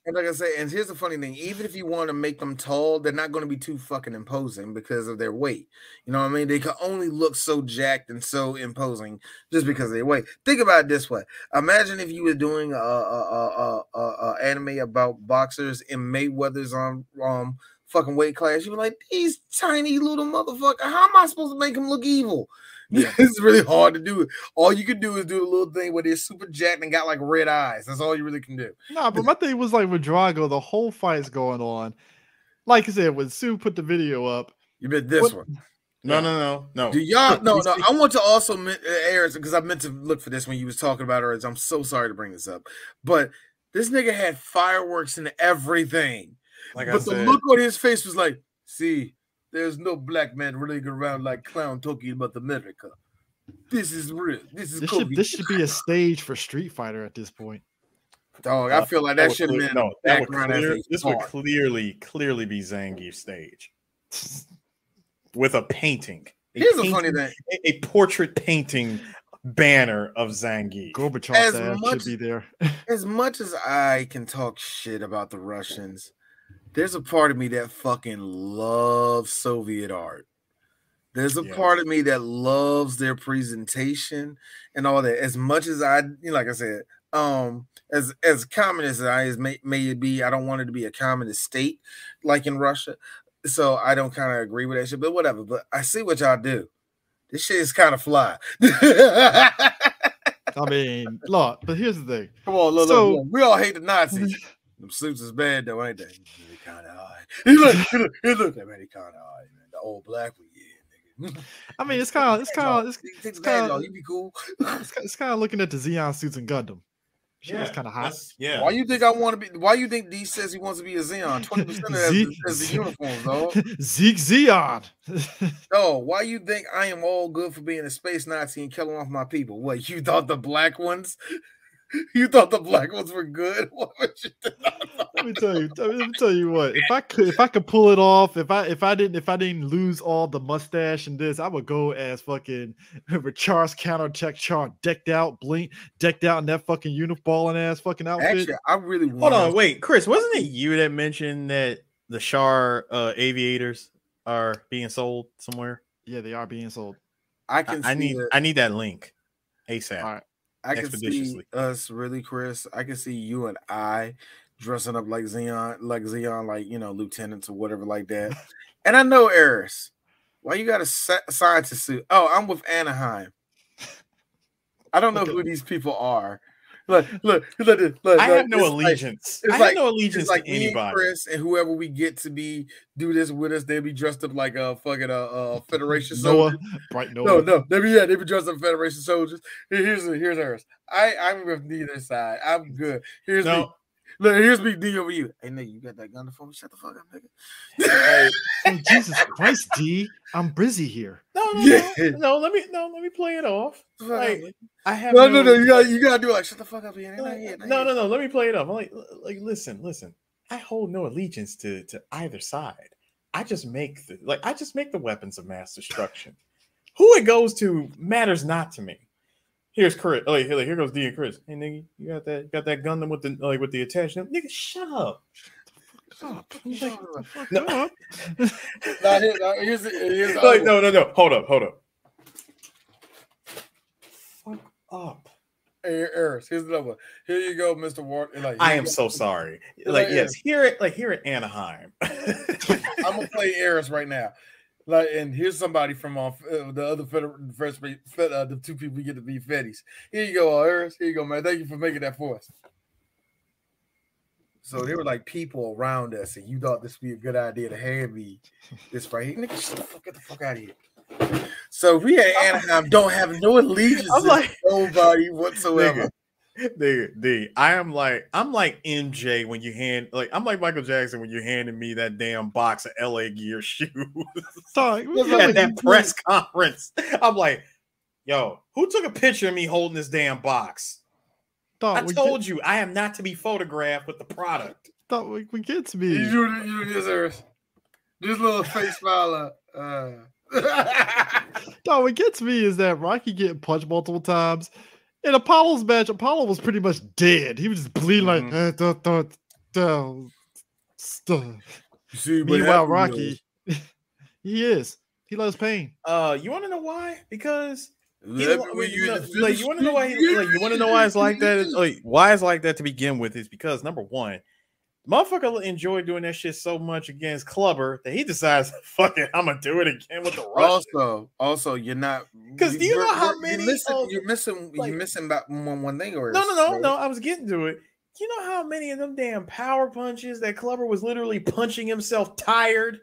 And like I say, and here's the funny thing: even if you want to make them tall, they're not going to be too fucking imposing because of their weight. You know what I mean? They can only look so jacked and so imposing just because of their weight. Think about it this way: Imagine if you were doing a, a, a, a, anime about boxers and Mayweather's on um fucking weight class. You'd be like, these tiny little motherfucker. How am I supposed to make him look evil? Yeah. it's really hard to do. It. All you can do is do a little thing where they're super jacked and got like red eyes. That's all you really can do. nah, but my thing was like with Drago, the whole fight's going on. Like I said, when Sue put the video up, You bet this What- one. No, no, no, no. Do y'all no no? I want to also men- uh, Aaron because I meant to look for this when you was talking about it. I'm so sorry to bring this up, but this nigga had fireworks and everything. Like I but the said, look on his face was like, "See, there's no black man running around like clown talking about America. This is real. This is this should this should be a stage for Street Fighter at this point. Dog, I feel like that would should have clear- been no. That would background as clear, a this would clearly, clearly be Zangief's stage with a painting. A Here's the painting- funny thing. a, a portrait painting banner of Zangief. Gorbachev much- should be there. as much as I can talk shit about the Russians, there's a part of me that fucking loves Soviet art. There's a Yes. part of me that loves their presentation and all that. As much as I, you know, like I said, um, as as communist as I as may, may it be, I don't want it to be a communist state like in Russia. So I don't kind of agree with that shit, but whatever. But I see what y'all do. This shit is kind of fly. I mean, look, but here's the thing. Come on, look, So- look, look. we all hate the Nazis. Them suits is bad though, ain't they? They kind of high. He look, he look, he look. They really kind of high, man. The old black one, yeah, nigga. I mean, it's kind of it's kind of it's, Take the it's badge kinda- off, You be cool. it's, kind of looking at the Zeon suits and Gundam. Shit was kind of hot. Yeah. Why you think I want to be? Why you think D says he wants to be a Zeon? Twenty percent of that is, is the uniforms, dog. Sieg Zeon. No, why you think I am all good for being a space Nazi and killing off my people? What you thought the black ones? You thought the black ones were good? What would you think? let me tell you. Let me tell you what. If I could, if I could pull it off, if I if I didn't if I didn't lose all the mustache and this, I would go as fucking Char's counterattack Char decked out, blink, decked out in that fucking uniform and ass fucking outfit. Actually, I really Hold want. on, wait, Chris, wasn't it you that mentioned that the Char uh, aviators are being sold somewhere? yeah, they are being sold. I I, can. I see need it. I need that link ASAP. All right. I can see us really, Chris. I can see you and I dressing up like Zeon, like Zeon, like you know, lieutenants or whatever like that. and I know Eris. Why you got a scientist suit? Oh, I'm with Anaheim. I don't know who these people are. Look, look, look, look. look I have no it's like- allegiance. it's I like- have no allegiance it's like to and anybody. Chris and whoever we get to be do this with us, they'll be dressed up like a fucking uh, uh Federation Noa, soldier. Bright Noa. No, no, they be yeah, they be dressed up Federation soldiers. Here's here's ours. I I'm with neither side. I'm good. Here's me. No, Look, here's me D over you. Hey nigga, you got that gun for me? Shut the fuck up, nigga. hey, Jesus Christ, D. I'm busy here. no, no, Yeah. no, no. Let me no, let me play it off. Like, I have no, no, no, you got you gotta do it like shut the fuck up, Ian. no, Not yet, not no, no, no. Let me play it off. I'm like, like, listen, listen. I hold no allegiance to to either side. I just make the like I just make the weapons of mass destruction. Who it goes to matters not to me. Here's Chris. Oh, here, here goes D and Chris. Hey nigga, you got that got that Gundam with the like with the attachment? Nigga, shut up. No, now, here's here's like, no, no, no. Hold up, hold up. Fuck up. Hey, Eris, here's another one. Here you go, Mr. Ward. Like, I am you so sorry. Yeah, Like, yes, here at like here at Anaheim. I'm gonna play Eris right now. Like, and here's somebody from uh, uh, the other federal, first, fed, uh, the two people we get to be Fetties. Here you go, Eris. Here you go, man. Thank you for making that for us. So there were like people around us, and you thought this would be a good idea to have me this right here. Nigga, shut the fuck, get the fuck out of here. So we at Anaheim don't have no allegiance I'm to like- nobody whatsoever. Nigga, D, I am like I'm like MJ when you hand like I'm like Michael Jackson when you handed me that damn box of LA Gear shoes Dog, it was at that press conference. I'm like, yo, who took a picture of me holding this damn box? dog, I we told get, you I am not to be photographed with the product. dog, we, we get to You me. do, you do this, little face smile. Uh, uh. What gets me is that Rocky getting punched multiple times. In Apollo's match, Apollo was pretty much dead. He was just bleeding like, Mhm. eh, duh, duh, duh, duh. You see, what Meanwhile, happened Rocky, he is. He loves pain. Uh, you want to know why? Because was- he, like, you no, like, you want to know why? He, like, you want to know why it's like that? It's, Like, why it's like that to begin with is because number one, motherfucker enjoyed doing that shit so much against Clubber that he decides, fuck it, I'm gonna do it again with the Russian. Also, also, you're not 'Cause do you know how many you're missing? of- you're missing. like- you're missing about one one thing. Or No, no, no, no. I was getting to it. You know how many of them damn power punches that Clubber was literally punching himself tired?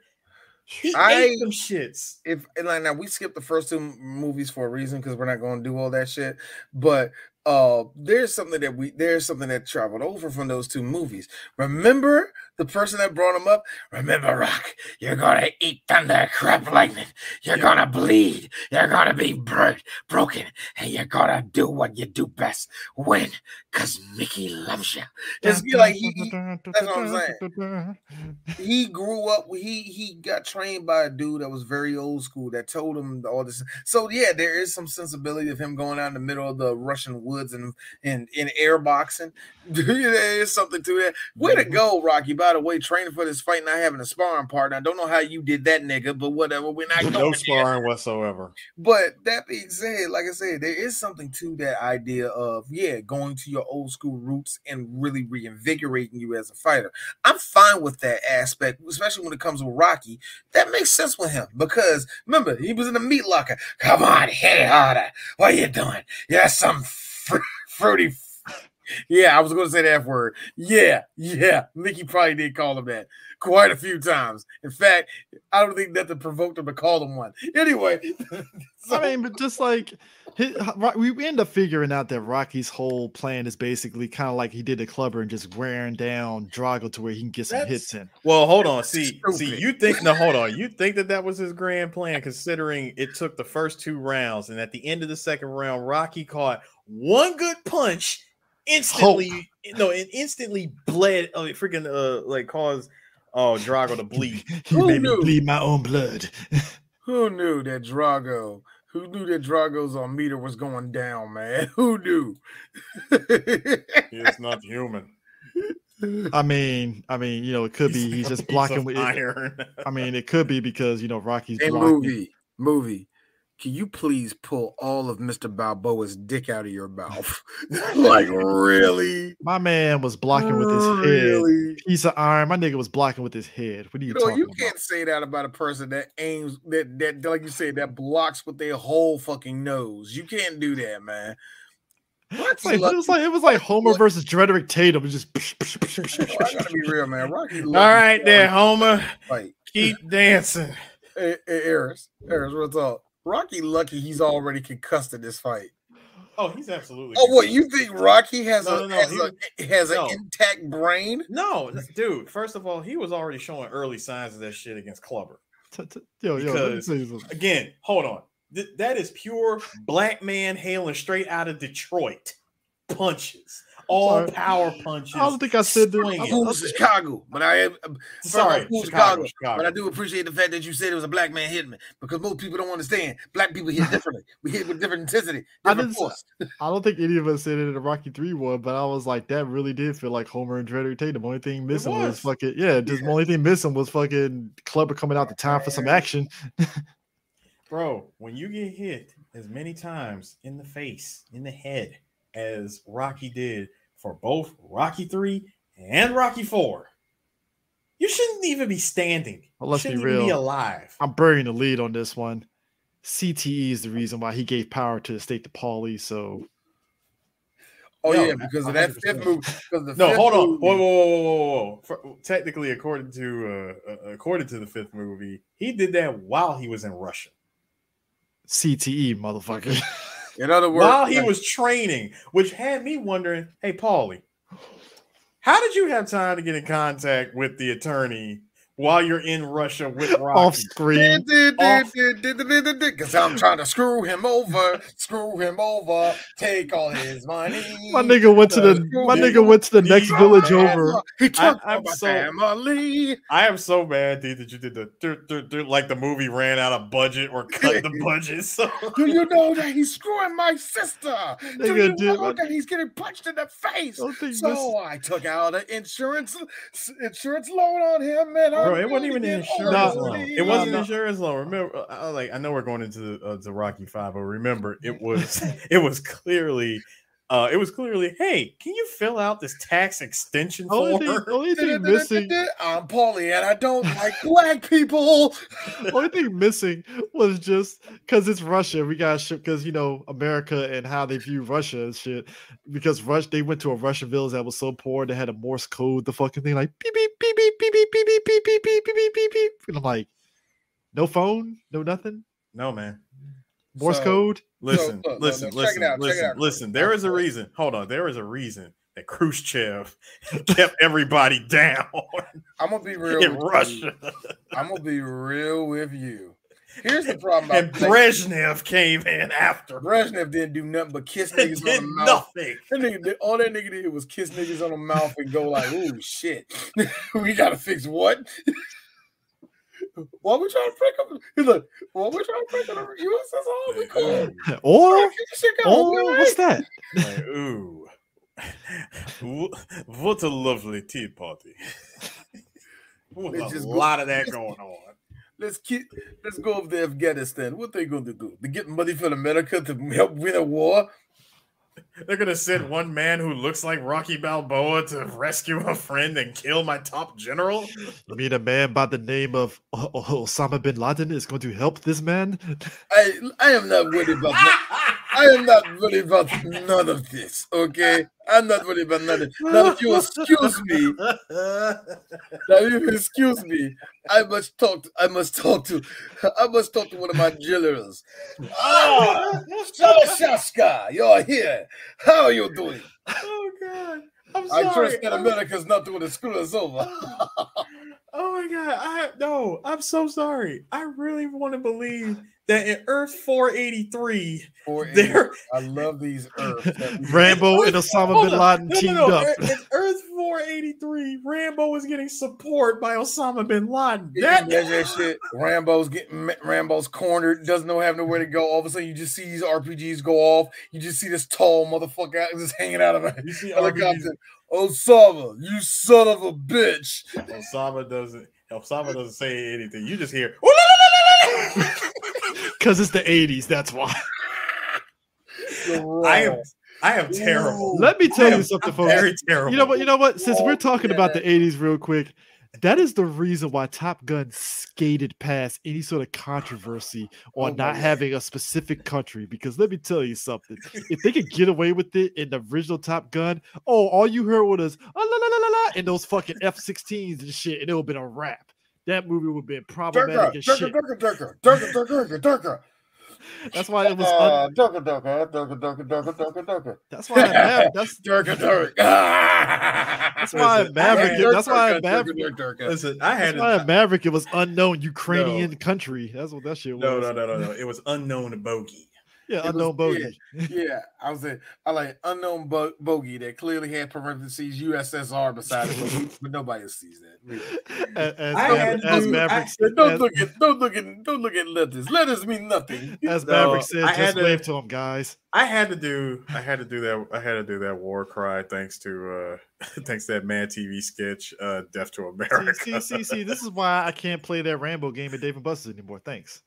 He I- ate them shits. If and like now we skipped the first two movies for a reason because we're not going to do all that shit. But uh, there's something that we there's something that traveled over from those two movies. Remember the person that brought him up? Remember, Rock, you're gonna eat thunder, crap lightning. You're gonna bleed. You're gonna be burnt, broken, and you're gonna do what you do best. Win, cause Mickey loves you. It's be like he, he that's what I'm saying. he grew up he he got trained by a dude that was very old school that told him all this so yeah there is some sensibility of him going out in the middle of the russian woods and and in air boxing there is something to that way to go rocky by the way training for this fight not having a sparring partner i don't know how you did that nigga but whatever we're not No going there. sparring whatsoever. But that being said, like I said, there is something to that idea of yeah, going to your old school roots and really reinvigorating you as a fighter. I'm fine with that aspect, especially when it comes with Rocky. That makes sense with him because remember he was in the meat locker. Come on, hit it harder. What are you doing? Yeah, some fr- fruity. Yeah, I was going to say that F word. Yeah, yeah. Mickey probably did call him that quite a few times. In fact, I don't think nothing provoked him to call him one. Anyway, so- I mean, but just like hi- we we end up figuring out that Rocky's whole plan is basically kind of like he did to Clubber and just wearing down Drago to where he can get some That's- hits in. Well, hold on. See, see, you think no, hold on. You think that that was his grand plan, considering it took the first two rounds, and at the end of the second round, Rocky caught one good punch, instantly, no, and instantly bled. Oh, it freaking uh, like caused oh Drago to bleed. He Who made me bleed my own blood. Who knew that Drago? Who knew that Drago's on meter was going down, man? Who knew? He is not human. I mean, I mean, you know, it could be he's just blocking with. iron. I mean, it could be because you know Rocky's hey, blocking. movie, movie. Can you please pull all of Mr. Balboa's dick out of your mouth? like, really? My man was blocking with his head. Really? Piece of iron. My nigga was blocking with his head. What are you, You know, talking you about? can't say that about a person that aims that that like you said that blocks with their whole fucking nose. You can't do that, man. It's like, it was like it was like Homer versus Drederick Tatum. It just I gotta be real, man. Rocky. All right, there, Homer. Fight. Keep dancing. Hey, hey, Eris, Eris, real talk. Rocky lucky he's already concussed in this fight. Oh, he's absolutely. Oh, what you think? Rocky has No, a no, no, has, he a, has no. an intact brain? No, dude. First of all, he was already showing early signs of that shit against Clubber. T- t- Yo, yo, let me Because- tell you something. Again, hold on. Th- that is pure black man hailing straight out of Detroit punches. All Sorry. power punches. I don't think I said that. swinging. I'm cool with Chicago, but I am I'm Sorry, cool with Chicago, Chicago. But I do appreciate the fact that you said it was a black man hitting me because most people don't understand. Black people hit differently. we hit with different intensity, I different didn't force. I don't think any of us said it in a Rocky Three one, but I was like, that really did feel like Homer and Drederick Tatum. The only thing missing was. was. fucking yeah. Just the only thing missing was fucking Clubber coming out the time for some action. Bro, when you get hit as many times in the face, in the head, as Rocky did for both Rocky 3 and Rocky 4, you shouldn't even be standing. Well, You let's be shouldn't even be alive. I'm burying the lead on this one. CTE is the reason why he gave power to the state to Paulie. So Oh Yo, yeah, because of that fifth move. Because the No, fifth hold on. movie- Whoa, whoa, whoa, whoa, whoa, whoa. For, technically, according to uh, uh, according to the fifth movie, he did that while he was in Russia. CTE, motherfucker. In other words, while he was training, which had me wondering, hey, Paulie, how did you have time to get in contact with the attorney while you're in Russia with Off screen. Off- Because I'm trying to screw him over, screw him over, take all his money. My nigga went to the my nigga went to the next village over. He took I- I'm my so- family. I am so mad, dude, that you did the like the movie ran out of budget or cut the budget. So Do you know that he's screwing my sister? Do Nigga you know what- that he's getting punched in the face? So this- I took out an insurance insurance loan on him, and Bro, it wasn't even insurance No, loan. the- It wasn't no. an insurance loan. Remember, I, like I know we're going into the, uh, the Rocky Five, but remember, it was it was clearly, uh, it was clearly, hey, can you fill out this tax extension Only thing, only thing missing, I'm Paulie, and I don't like black people. only thing missing was just because it's Russia. We got shit because you know America and how they view Russia and shit. Because Rush, they went to a Russian village that was so poor they had a Morse code. The fucking thing like beep beep beep beep beep beep beep beep beep beep beep beep beep beep beep. And I'm like, no phone, no nothing. No, man. Morse So- code. Listen, look, look, listen, it listen, out, listen, listen. There is a reason. Hold on. There is a reason that Khrushchev kept everybody down I'm gonna be real in with you. I'm gonna be real with you. Here's the problem. and Brezhnev came in after. Brezhnev didn't do nothing but kiss niggas on the mouth. nothing. That nigga did, all that nigga did was kiss niggas on the mouth and go like, "Ooh, shit, we gotta fix what." Why we trying to break up? He's like, "Why we trying to break up the USSR? We cool. Or Get this shit going. or We what's that? Like, ooh, what a lovely tea party. With Let's a just go- lot of that going on. Let's keep. Let's go over to Afghanistan. What they going to do? To get money from America to help win a war? They're gonna send one man who looks like Rocky Balboa to rescue a friend and kill my top general. You mean a man by the name of O- O- Osama bin Laden is going to help this man? I I am not worried about that. I am not worried about none of this. Okay, I'm not worried about none. Of, now, if you excuse me, now if you excuse me, I must talk. To, I must talk to. I must talk to one of my generals. Ah, Shaska, you're here. How are you doing? oh god, I'm sorry. I trust that America's not going to screw us over. Oh my god, I no, I'm so sorry. I really want to believe that in Earth 483, Or there I love these Earths. that we- Rambo and Osama bin. Laden No, no, teamed no. up. In, in Earth 483, Rambo is getting support by Osama bin Laden. You That, can that shit. Rambo's getting Rambo's cornered, doesn't know have nowhere to go. All of a sudden, you just see these RPGs go off. You just see this tall motherfucker just hanging out of a you see, RPGs, helicopter. Osama, you son of a bitch! Osama doesn't. Osama doesn't say anything. You just hear. Oh, because it's the 80s, that's why. I am. I am terrible. Let me tell I you am something, folks. Very terrible. You know what? You know what? Since we're Oh, talking about the 80s real quick, that is the reason why Top Gun skated past any sort of controversy on Oh, not having a specific country. Because let me tell you something. if they could get away with it in the original Top Gun, oh, all you heard was ah, la la la la la and those fucking F-16s and shit, and it would have been a wrap. That movie would have been problematic Durka, as Durka, shit. Durka, Durka, Durka, Durka, Durka. That's why it was. Un- Uh, Durka, Durka, Durka, Durka, Durka, Durka, Durka. that's why. Mav- that's Durka, Durka. that's why Listen, Maverick. Durka, That's why Durka, Maverick. Durka, Durka. Listen, I had That's why at Maverick it was unknown Ukrainian No. country. That's what that shit was. no, no, no, no, no. It was unknown bogey. Yeah, was- unknown bogey. Yeah, I was saying I like unknown bo- bogey that clearly had parentheses USSR beside it, but, but nobody sees that. As, as, I had to as do- Maverick, I- said- Don't as, look at don't look at don't look at letters. Letters mean nothing. as No, Maverick said, I just to- wave to him, guys. I had to do I had to do that I had to do that war cry thanks to uh thanks to that Mad TV sketch uh Death to America. See, see, see, see, this is why I can't play that Rambo game at Dave and Buster's anymore. Thanks,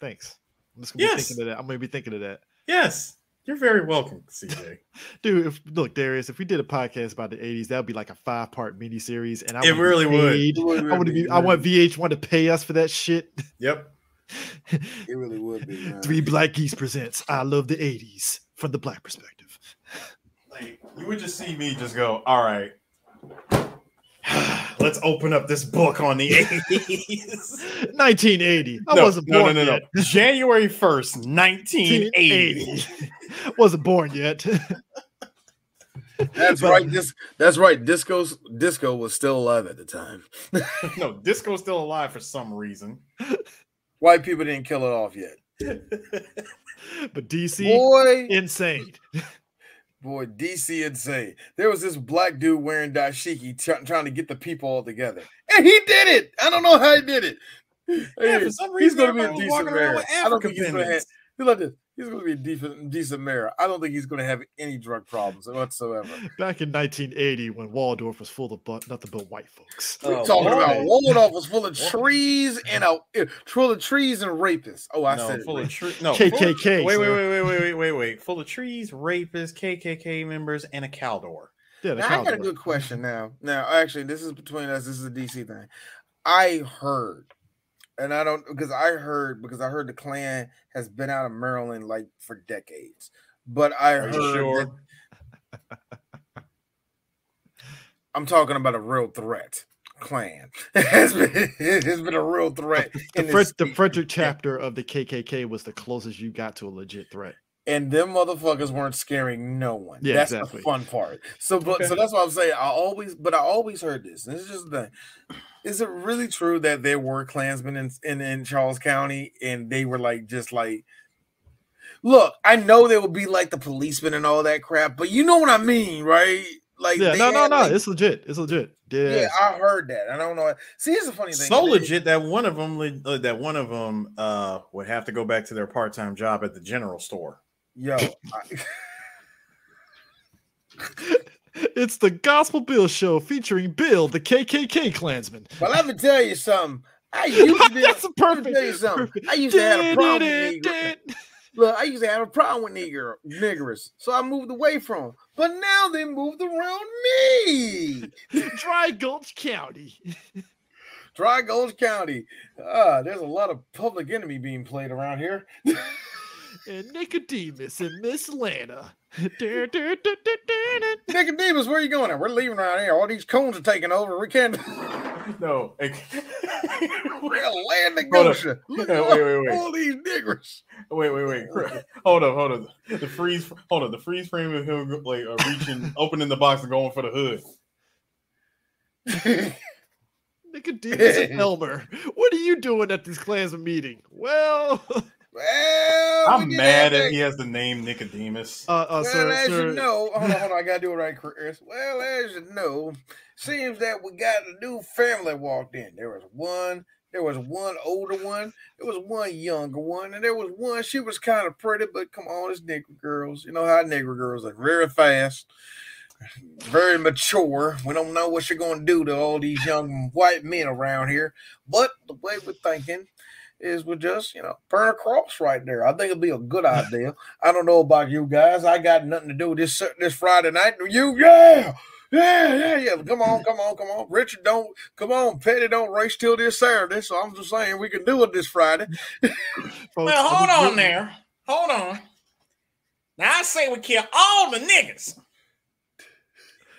thanks. I'm just gonna Yes. be thinking of that. I'm gonna be thinking of that, yes, you're very welcome, CJ. dude. If look, Darius, if we did a podcast about the '80s, that would be like a five part miniseries, and I It wanna really would. paid. It would I want be. I want VH1 to pay us for that shit. Yep. It really would be. man. Three Black Geeks presents "I Love the '80s" from the black perspective. Like you would just see me just go, all right. Let's open up this book on the 80s. 1980. I no, wasn't born no, no, yet. no. January 1st, 1980. 1980. wasn't born yet. That's But- right. This that's right. Disco disco was still alive at the time. no, Disco's still alive for some reason. White people didn't kill it off yet. but DC, Boy, insane. Boy, DC insane. There was this black dude wearing dashiki try- trying to get the people all together, and he did it. I don't know how he did it. Yeah, Hey, for some reason, he's gonna be a decent walking around mayor. with I don't think he's gonna have. pendants. He like this. He's gonna be a decent, decent mayor. I don't think he's gonna have any drug problems whatsoever. Back in 1980, when Waldorf was full of but nothing but white folks. We're Oh, talking about. Waldorf was full of trees and a eh, full of trees and rapists. Oh, I no, said full right. of trees. no full of- KKK, Wait, wait, wait, wait, wait, wait, wait, wait. Full of trees, rapists, KKK members, and a Caldor. Yeah, Now, I got a good question now. Now, actually, this is between us. This is a DC thing. I heard, and I don't because I heard because I heard the Klan has been out of Maryland like for decades. But I Are heard. Sure? That, I'm talking about a real threat. Klan has been has been a real threat. The, Fred- the. Frederick chapter of the KKK was the closest you got to a legit threat. and them motherfuckers weren't scaring no one. Yeah, that's exactly. the fun part. So, but so that's what I'm saying. I always, but I always heard this. And this is just the. Is it really true that there were Klansmen in, in in Charles County and they were like just like? Look, I know there would be like the policemen and all that crap, but you know what I mean, right? Like, Yeah, no, no, no. like- It's legit. It's legit. Yeah. yeah, I heard that. I don't know. See, here's the funny thing. So legit that one of them uh, that one of them uh would have to go back to their part-time job at the general store. Yo, I, It's the Gospel Bill Show featuring Bill, the KKK Klansman. well, let me tell you something. I used to be. That's a Let me perfect. tell you something. perfect. I used to have a problem with Negro. Look, I used to have a problem with nigger niggers, so I moved away from them. But now they moved around me. Dry Gulch County. Dry Gulch County. Ah, there's a lot of public enemy being played around here. And Nicodemus and Miss Lana. Nicodemus, where you going? At? We're leaving around here. All these cones are taking over. We can't. No, We're a land of Goshen. Look Wait, wait, wait, wait. all these niggers. wait, wait, wait. Hold up, hold up. The freeze, hold up. The freeze frame of him like uh, reaching, opening the box and going for the hood. Nicodemus and Elmer. What are you doing at this Klansman meeting? Well, well, I'm mad have that that- he has the name Nicodemus. uh, uh, Well, sir, as sir, you know, hold on, hold on, I gotta do it right, Chris. Well, as you know, seems that we got a new family walked in. There was one, there was one older one, there was one younger one, and there was one. She was kind of pretty, but come on, it's nigger girls. You know how nigger girls are very fast, very mature. We don't know what you're gonna do to all these young white men around here, but the way we're thinking. Is we just, you know, burn a cross right there. I think it'd be a good idea. I don't know about you guys. I got nothing to do with this this Friday night. You, yeah, yeah, yeah, yeah. Come on, come on, come on. Richard, don't come on. Petty, don't race till this Saturday. So I'm just saying we can do it this Friday. folks, Well, hold on really- there. Hold on. Now I say we kill all the niggas.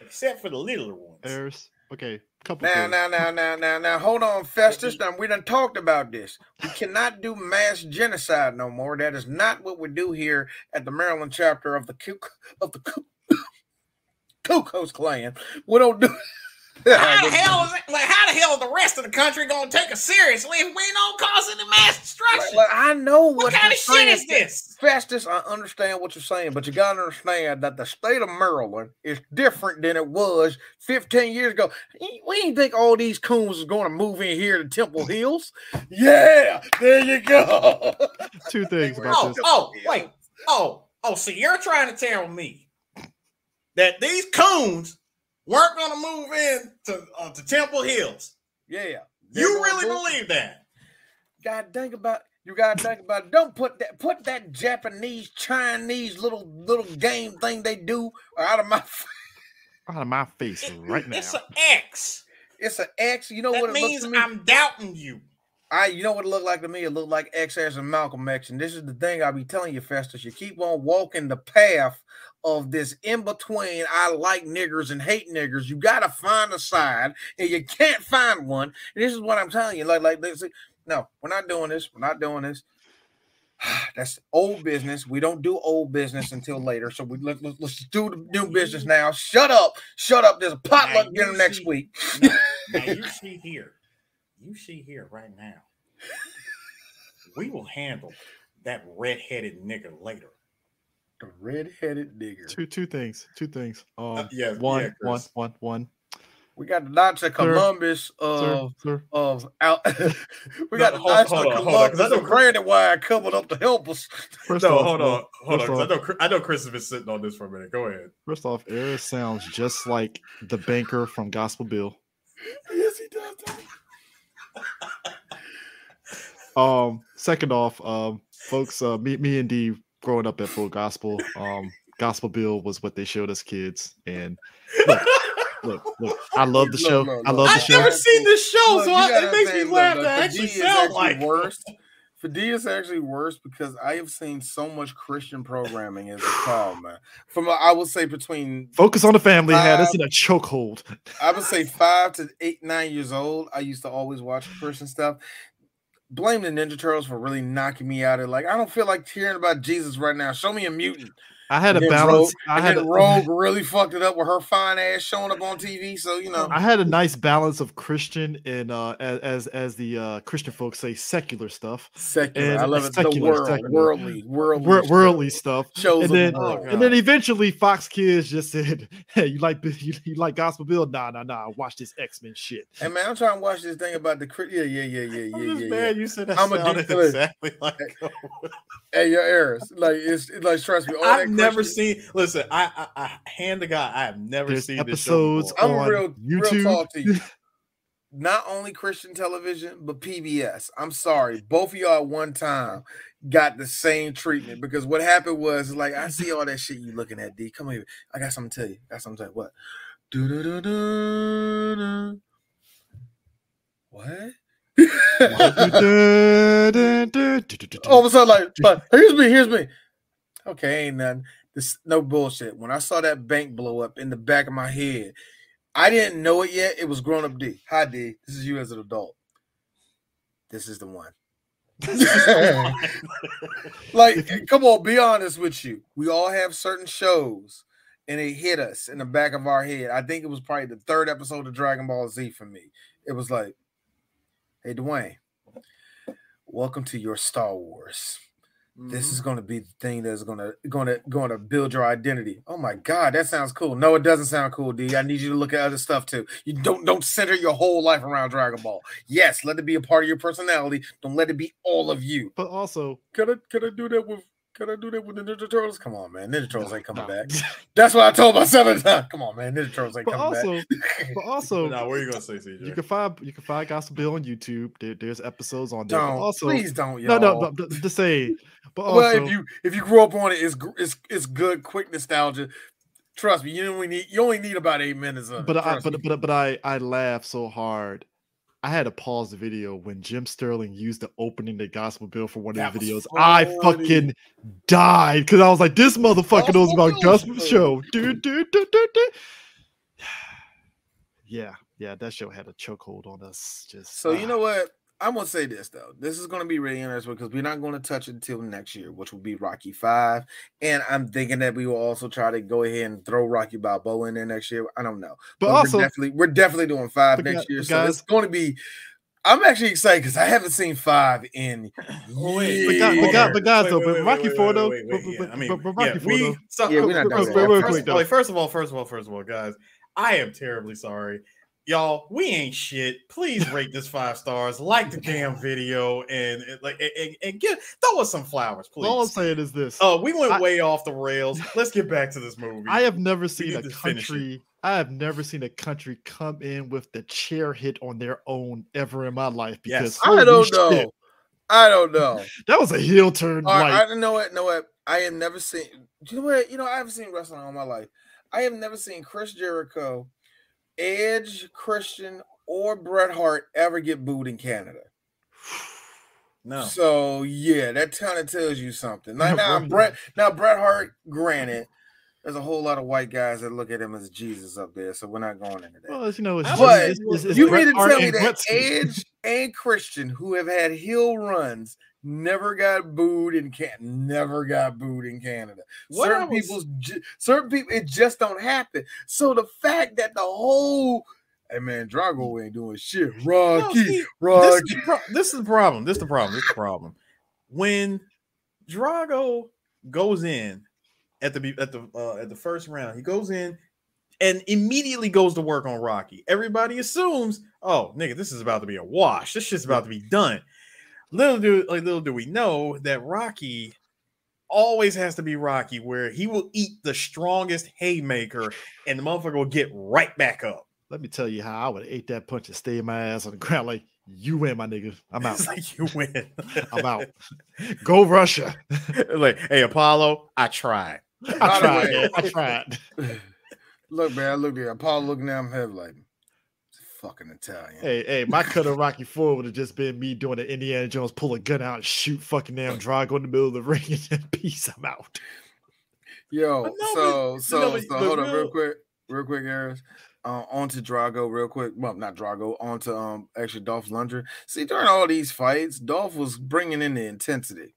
Except for the littler ones. There's Okay, couple. Now, things. now, now, now, now, now. Hold on, Festus. Now we done talked about this. We cannot do mass genocide no more. That is not what we do here at the Maryland chapter of the Ku of the Ku, Ku Klux Klan. We don't do. How the hell is it? Like, how the hell is the rest of the country gonna take us seriously if we don't cause any mass destruction? Like, I know what, what kind you're of shit is this? Festus, I understand what you're saying, but you gotta understand that the state of Maryland is different than it was 15 years ago. We didn't think all these coons was going to move in here to Temple Hills. Yeah, there you go. Two things about Oh, this. oh, wait. Oh, oh, so you're trying to tell me that these coons weren't gonna move in to, uh, to Temple Hills? Yeah. You really believe that? gotta think about you gotta think about it. don't put that put that Japanese Chinese little little game thing they do out of my f- Out of my face It- right now. It's an X. it's an X. You know That what it means looks to me? I'm doubting you. I you know what it looked like to me? It looked like XS and Malcolm X. And this is the thing I be telling you, Festus. You keep on walking the path of this in between. I like niggers and hate niggers. You gotta find a side, and you can't find one. And this is what I'm telling you. Like, like this. No, we're not doing this. We're not doing this. That's old business. We don't do old business until later. So we let, let, us do the new business now. Shut up. Shut up. There's a potluck dinner next week. Now, now you see here, you see here right now. We will handle that red-headed nigger later. The red-headed nigger. Two two things. Two things. Um, Uh, yeah, one, yeah, one, Chris. one, one. We got the Knights of Columbus Sir, of sir. of out. we No, got the hold- Knights hold of on, hold on, 'cause I Columbus know of Brandywine coming up to help us. First No, off, hold uh, on, hold on. first 'cause I know, Chris- I know Chris has been sitting on this for a minute. Go ahead. First off, Eris sounds just like the banker from Gospel Bill. yes, he does. Um, second off, um, folks, uh, me, me and D growing up at Full Gospel, um, Gospel Bill was what they showed us kids, and look, look, look, I love the Look, show. look, I love the I've show. never seen this show, Look, so you I, it makes me laugh. look, That actually for D is actually like worse. For D is actually worse because I have seen so much Christian programming as a child, man. From a, I would say between Focus on the family had us in a chokehold. I would say five to eight, nine years old. I used to always watch Christian stuff. Blame the Ninja Turtles for really knocking me out of like I don't feel like hearing about Jesus right now. Show me a mutant. I had a And balance. Rogue, I had a, Rogue really fucked it up with her fine ass showing up on TV. So you know, I had a nice balance of Christian and uh, as as, the uh, Christian folks say, secular stuff, secular. and I love it. The world, secular. worldly, worldly, wor- stuff. worldly stuff. shows and then, and then eventually Fox Kids just said, "Hey, you like you, you like Gospel Bill? Nah, nah, nah. Watch this X Men shit." Hey man, I'm trying to watch this thing about the yeah, yeah, yeah, yeah, I'm yeah, just yeah, mad yeah. you said that I'm a sounded exactly like. Hey, your errors. Like it's, it's like trust me. All I've that never Christian- seen. Listen, I, I, I hand to God, I have never There's seen this show episodes. I'm on real, real YouTube. talk to you. Not only Christian television, but PBS. I'm sorry, both of y'all at one time got the same treatment because what happened was like I see all that shit you looking at. D, come here. I got something to tell you. I got something to tell you. What? Do-do-do-do-do. What? All of a sudden, like, like, here's me, here's me. Okay, ain't nothing. This no bullshit. When I saw that bank blow up in the back of my head, I didn't know it yet. It was grown up D. Hi D. This is you as an adult. This is the one. like, come on, be honest with you. We all have certain shows, and it hit us in the back of our head. I think it was probably the third episode of Dragon Ball Z for me. It was like, hey Dwayne, welcome to your Star Wars. This Mm-hmm. is going to be the thing that's going to going to going to build your identity. Oh my god, that sounds cool. No, it doesn't sound cool, D. I need you to look at other stuff too. You don't don't center your whole life around Dragon Ball. Yes, let it be a part of your personality. Don't let it be all of you. But also, Can I can I do that with can I do that with the Ninja Turtles? Come on, man. Ninja Turtles ain't coming no. back. That's what I told myself at the time. Come on, man. Ninja Turtles ain't but coming also, back. but also, Now, what are you gonna say, CJ? you can find you can find Gospel Bill on YouTube. There, there's episodes on there. don't also, please don't, no, y'all. no, but, but to say, but also, well, if you if you grew up on it, it's it's it's good, quick nostalgia. Trust me, you only need you only need about eight minutes of it. but I, trust but me. but but I I laughed so hard. I had to pause the video when Jim Sterling used the opening to Gospel Bill for one of the videos. I fucking died because I was like, this motherfucker knows about Gospel show. Show. Dude, dude, dude, dude, dude. Yeah, yeah, that show had a chokehold on us. Just So you ah. know what? I'm gonna say this though. This is gonna be really interesting because we're not gonna touch it until next year, which will be Rocky Five. And I'm thinking that we will also try to go ahead and throw Rocky Balboa in there next year. I don't know, But we're also- definitely we're definitely doing five next gu- year. So it's going to be. I'm actually excited because I haven't seen five in. Oh, wait, But guys- but years. guys- but though, but Rocky Four, though, wait, but- wait, yeah, I mean, but- but yeah, Rocky Four, we- though. so- Yeah, we're not Real- done real- yet. real first, quick, though. first of all, first of all, first of all, guys, I am terribly sorry. Y'all, we ain't shit. Please rate this five stars, like the damn video, and, and like and, and- and get throw us some flowers, please. All I'm saying is this: Oh, we went I- way off the rails. Let's get back to this movie. I have never seen a to finish it. country. I have never seen a country come in with the chair hit on their own ever in my life. Because Yes. I don't shit, know. I don't know. That was a heel turn. All right, like, I don't know what. Know what? I have never seen. You know what? You know I haven't seen wrestling all my life. I have never seen Chris Jericho, Edge, Christian, or Bret Hart ever get booed in Canada. no. So yeah, that kind of tells you something. Now, now Bret, now Bret Hart, granted, there's a whole lot of white guys that look at him as Jesus up there, so we're not going into that. well, you know, it's, But just- it's, it's, it's you Bret mean to Hart tell me that Edge and Christian, who have had heel runs, never got booed in Can never got booed in Canada. What certain was- people's certain people it just don't happen. So the fact that the whole hey man, Drago ain't doing shit. Rocky, see, this, Rocky. is the pro- this is the problem. This is the problem. This is the problem. When Drago goes in at the at the uh, at the first round, he goes in and immediately goes to work on Rocky. Everybody assumes, oh nigga, this is about to be a wash. This shit's about to be done. Little do like little do we know that Rocky always has to be Rocky, where he will eat the strongest haymaker and the motherfucker will get right back up. Let me tell you how I would have ate that punch and stayed my ass on the ground like you win, my nigga. I'm out. It's like you win. I'm out. Go Russia. like, hey, Apollo, I tried. I tried. man. I tried. Look, man, I looked at Paul looking at him heavy like fucking Italian. Hey, hey, my cut of Rocky Four would have just been me doing the Indiana Jones, pull a gun out and shoot fucking damn Drago in the middle of the ring and then peace. I'm out. Yo, so so so hold on real real- quick, real quick, Harris. Uh, on to Drago real quick. Well, not Drago. On to um actually Dolph Lundgren. See, during all these fights, Dolph was bringing in the intensity.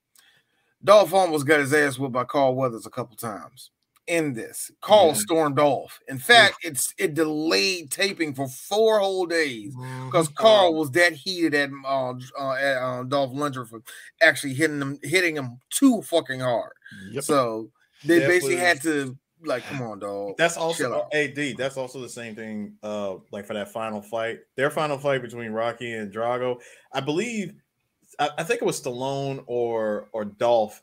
Dolph almost got his ass whipped by Carl Weathers a couple times. In this, Carl Yeah. stormed off. In fact, it's it delayed taping for four whole days because Carl was that heated at uh, uh, at uh, Dolph Lundgren for actually hitting him hitting him too fucking hard. Yep. So they That basically was- had to like, come on, dog. That's also out. AD. That's also the same thing. Uh, like for that final fight, their final fight between Rocky and Drago. I believe, I, I think it was Stallone or or Dolph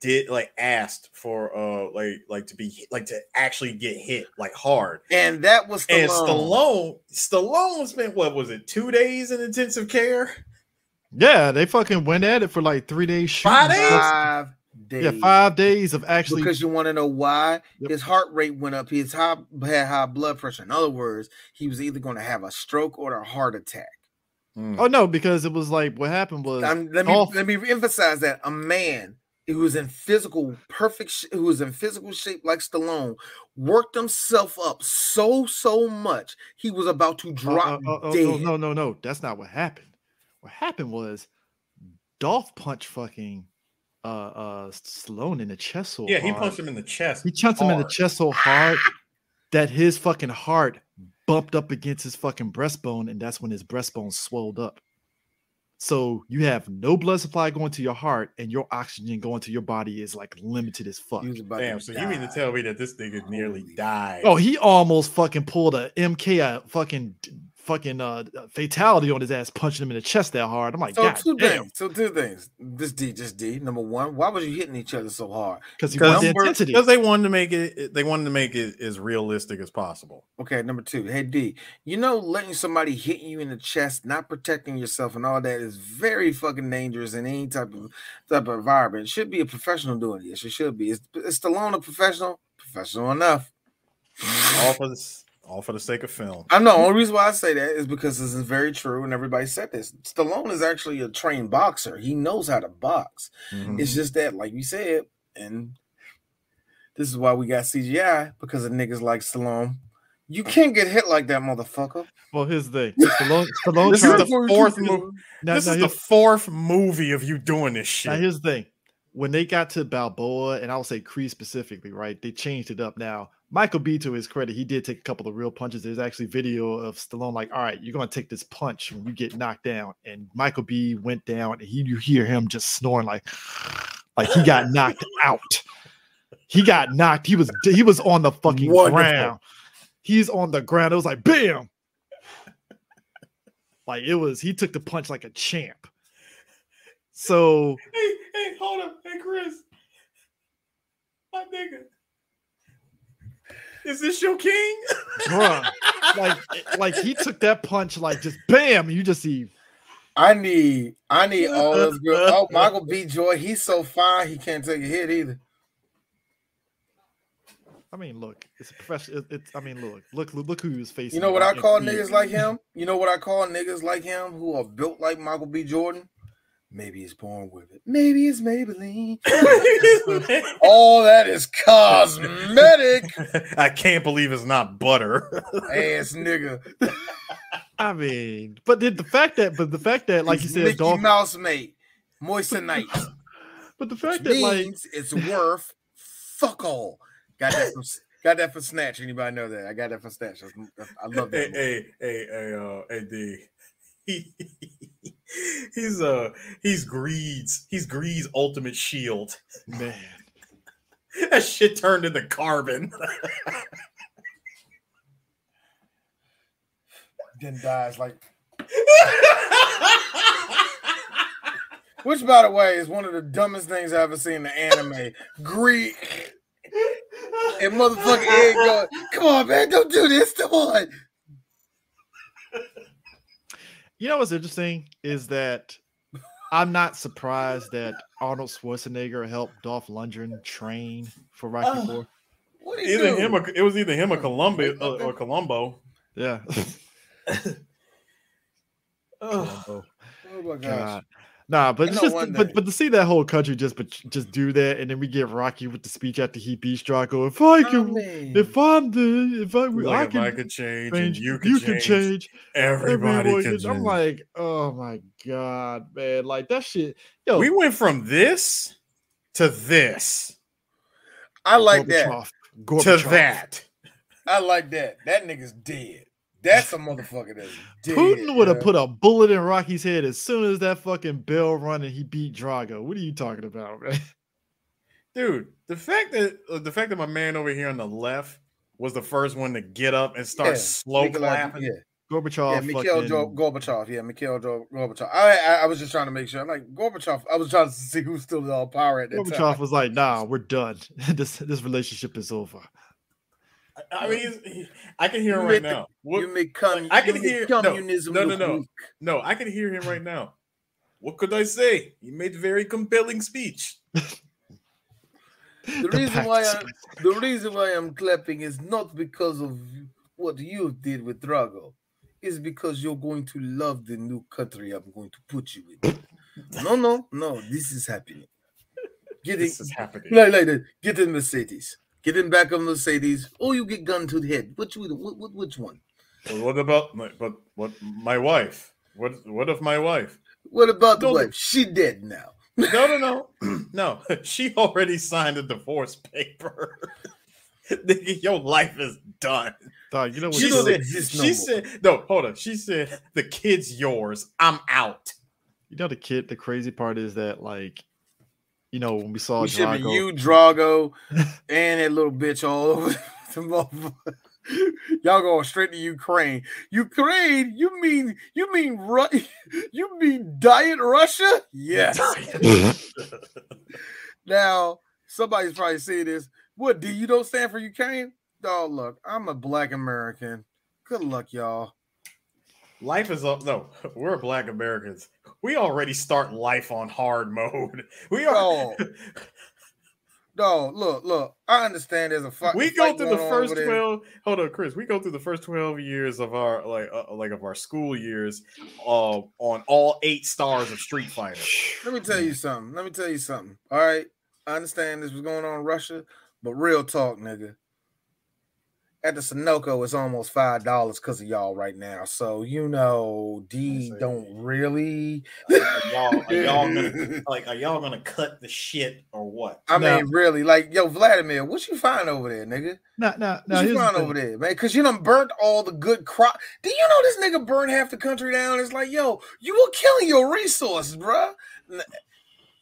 did like asked for uh like like to be like to actually get hit like hard. And that was And Stallone. Stallone, Stallone spent what was it, two days in intensive care? Yeah, they fucking went at it for like three days. shooting Five days? Five days. Yeah, five days of actually. Because you want to know why Yep. his heart rate went up. His high had high blood pressure. In other words, he was either going to have a stroke or a heart attack. oh no, because it was like what happened was Um, let me Dolph- let me emphasize that a man who was in physical perfect, sh- who was in physical shape like Stallone, worked himself up so so much he was about to Uh, drop uh, uh, uh, dead. no, no, no, no. That's not what happened. What happened was Dolph punched fucking uh uh Stallone in the chest so Yeah, he punched him in the chest. He punched him in the chest so hard that his fucking heart bumped up against his fucking breastbone, and that's when his breastbone swelled up. So you have no blood supply going to your heart, and your oxygen going to your body is like limited as fuck. He was about Damn, to so you mean to tell me that this nigga nearly died? Oh, he almost fucking pulled a MK, a fucking fucking uh fatality on his ass, punching him in the chest that hard. I'm like, So God two damn, things. So two things. This D, just D. Number one, why was you hitting each other so hard? because Because- the intensity. because they wanted to make it they wanted to make it as realistic as possible Okay, number two. Hey D, you know letting somebody hit you in the chest, not protecting yourself, and all that is very fucking dangerous in any type of type of environment. It should be a professional doing this. It should be. Is, is Stallone a professional? Professional enough. all for this all for the sake of film I know. Only reason why I say that is because this is very true, and everybody said this. Stallone is actually a trained boxer. He knows how to box. Mhm. It's just that, like you said, and this is why we got CGI because of niggas like Stallone You can't get hit like that, motherfucker. Well, here's the thing. Stallone, Stallone This is the fourth movie. now, This now is the fourth movie of you doing this shit. Now shit. here's the thing. When they got to Balboa, and I'll say Creed specifically, right? They changed it up now. Michael B, to his credit, he did take a couple of real punches. There's actually video of Stallone like, all right, you're gonna take this punch when you get knocked down. And Michael B went down, and he you hear him just snoring like like he got knocked out. He got knocked. He was he was on the fucking Wonderful. ground. He's on the ground. It was like bam. Like it was, he took the punch like a champ. So Hey, hey, hold up. Hey, Chris. My nigga. Is this your king? bruh. like, like he took that punch like just bam. You just see I need, I need all those girls. Oh, Michael B. Joy, he's so fine, he can't take a hit either. I mean, look, it's a professional. It, it's I mean, look, look, look who he was facing. You know what I call niggas like him? You know what I call niggas like him who are built like Michael B. Jordan? Maybe he's born with it. Maybe it's Maybelline. All that is cosmetic, I can't believe it's not butter. ass nigga. I mean, but the, the fact that, but the fact that, like you said, Mickey Dolph, Mouse mate, moissanite, but the which fact that, like, means it's worth fuck all. Got that from got that for Snatch. Anybody know that? I got that for Snatch. I love hey, that. movie. hey, hey, hey, uh, hey, D. He, he's uh he's Greed's he's Greed's ultimate shield. man, That shit turned into carbon. Then dies like Which, by the way, is one of the dumbest things I've ever seen in the anime. Greek and motherfucking Egg going, come on, man, don't do this. Come on. You know what's interesting is that I'm not surprised that Arnold Schwarzenegger helped Dolph Lundgren train for Rocky Oh. Four. What either do? him or it was either him or Columbu uh, or Columbo. Yeah. Ugh. Columbo. oh my gosh. God. Nah, but it's just but but to see that whole country just but just do that, and then we get Rocky with the speech after he beats Drago. If I I can, mean, if I'm the, if I, I Like if can I could change, and change, you could change, change. everybody can can- I'm like, oh my god, man, like that shit. Yo, we went from this to this I like that. Gorbachev, to that. I like that. That nigga's dead. That's a motherfucker that's dead. Putin would have put a bullet in Rocky's head as soon as that fucking bell run and he beat Drago. What are you talking about, man? Dude, the fact that uh, the fact that my man over here on the left was the first one to get up and start Yeah, slow Nikolai- clapping. Yeah, Gorbachev, yeah, Mikhail fucking, Gorbachev. Yeah, Mikhail Jo- Gorbachev. I, I I was just trying to make sure. I'm like Gorbachev. I was trying to see who's still in all power at that Gorbachev time. was like, "Nah, we're done. this this relationship is over." I mean, he's, he, I can hear You him right the- now. What, you make com- I can you make hear- no, communism. no, no, look no. weak. no, I can hear him right now. What could I say? He made a very compelling speech. The The reason why pact I, the reason why I'm clapping is not because of what you did with Drago. Is because you're going to love the new country I'm going to put you in. No, no, no. This is happening. Get This it, is happening. like, like that. Get in Mercedes. Get in back of Mercedes. Or you get gunned to the head. Which one- what, what, which one? But what about my, but what my wife? What what of my wife? What about the Don't- wife? She dead now. No, no, no, no. She already signed a divorce paper. Nigga, Your life is done. Dog, you know what? She She don't said, exist no she said, no, hold on. She said, the kid's yours. I'm out. You know the kid. The crazy part is that like, you know, when we saw We shipping Drago, you, Drago, and that little bitch all over. the motherfucker. Y'all going straight to Ukraine. Ukraine? You mean you mean Ru- you mean Diet Russia? Yes. now somebody's probably saying this. What do you don't stand for Ukraine? Oh look, I'm a black American. Good luck, y'all. Life is up. No, we're black Americans. We already start life on hard mode. We are. Oh. No, look, look. I understand there's a fight. we go fight through the first 12 hold on chris we go through the first 12 years of our like uh, like of our school years uh, on all eight stars of street fighter Let me tell you something. Let me tell you something. All right. I understand this was going on in Russia, but real talk, nigga. At the Sunoco, it's almost five dollars because of y'all right now. So you know, D don't really. Are y'all, are y'all gonna like? Are y'all gonna cut the shit or what? I No. mean, really, like, yo, Vladimir, what you find over there, nigga? Nah, nah, What nah. you here's the find over there, man? Because you done burnt all the good crop. Do you know this nigga burned half the country down? It's like, yo, you were killing your resources, bruh.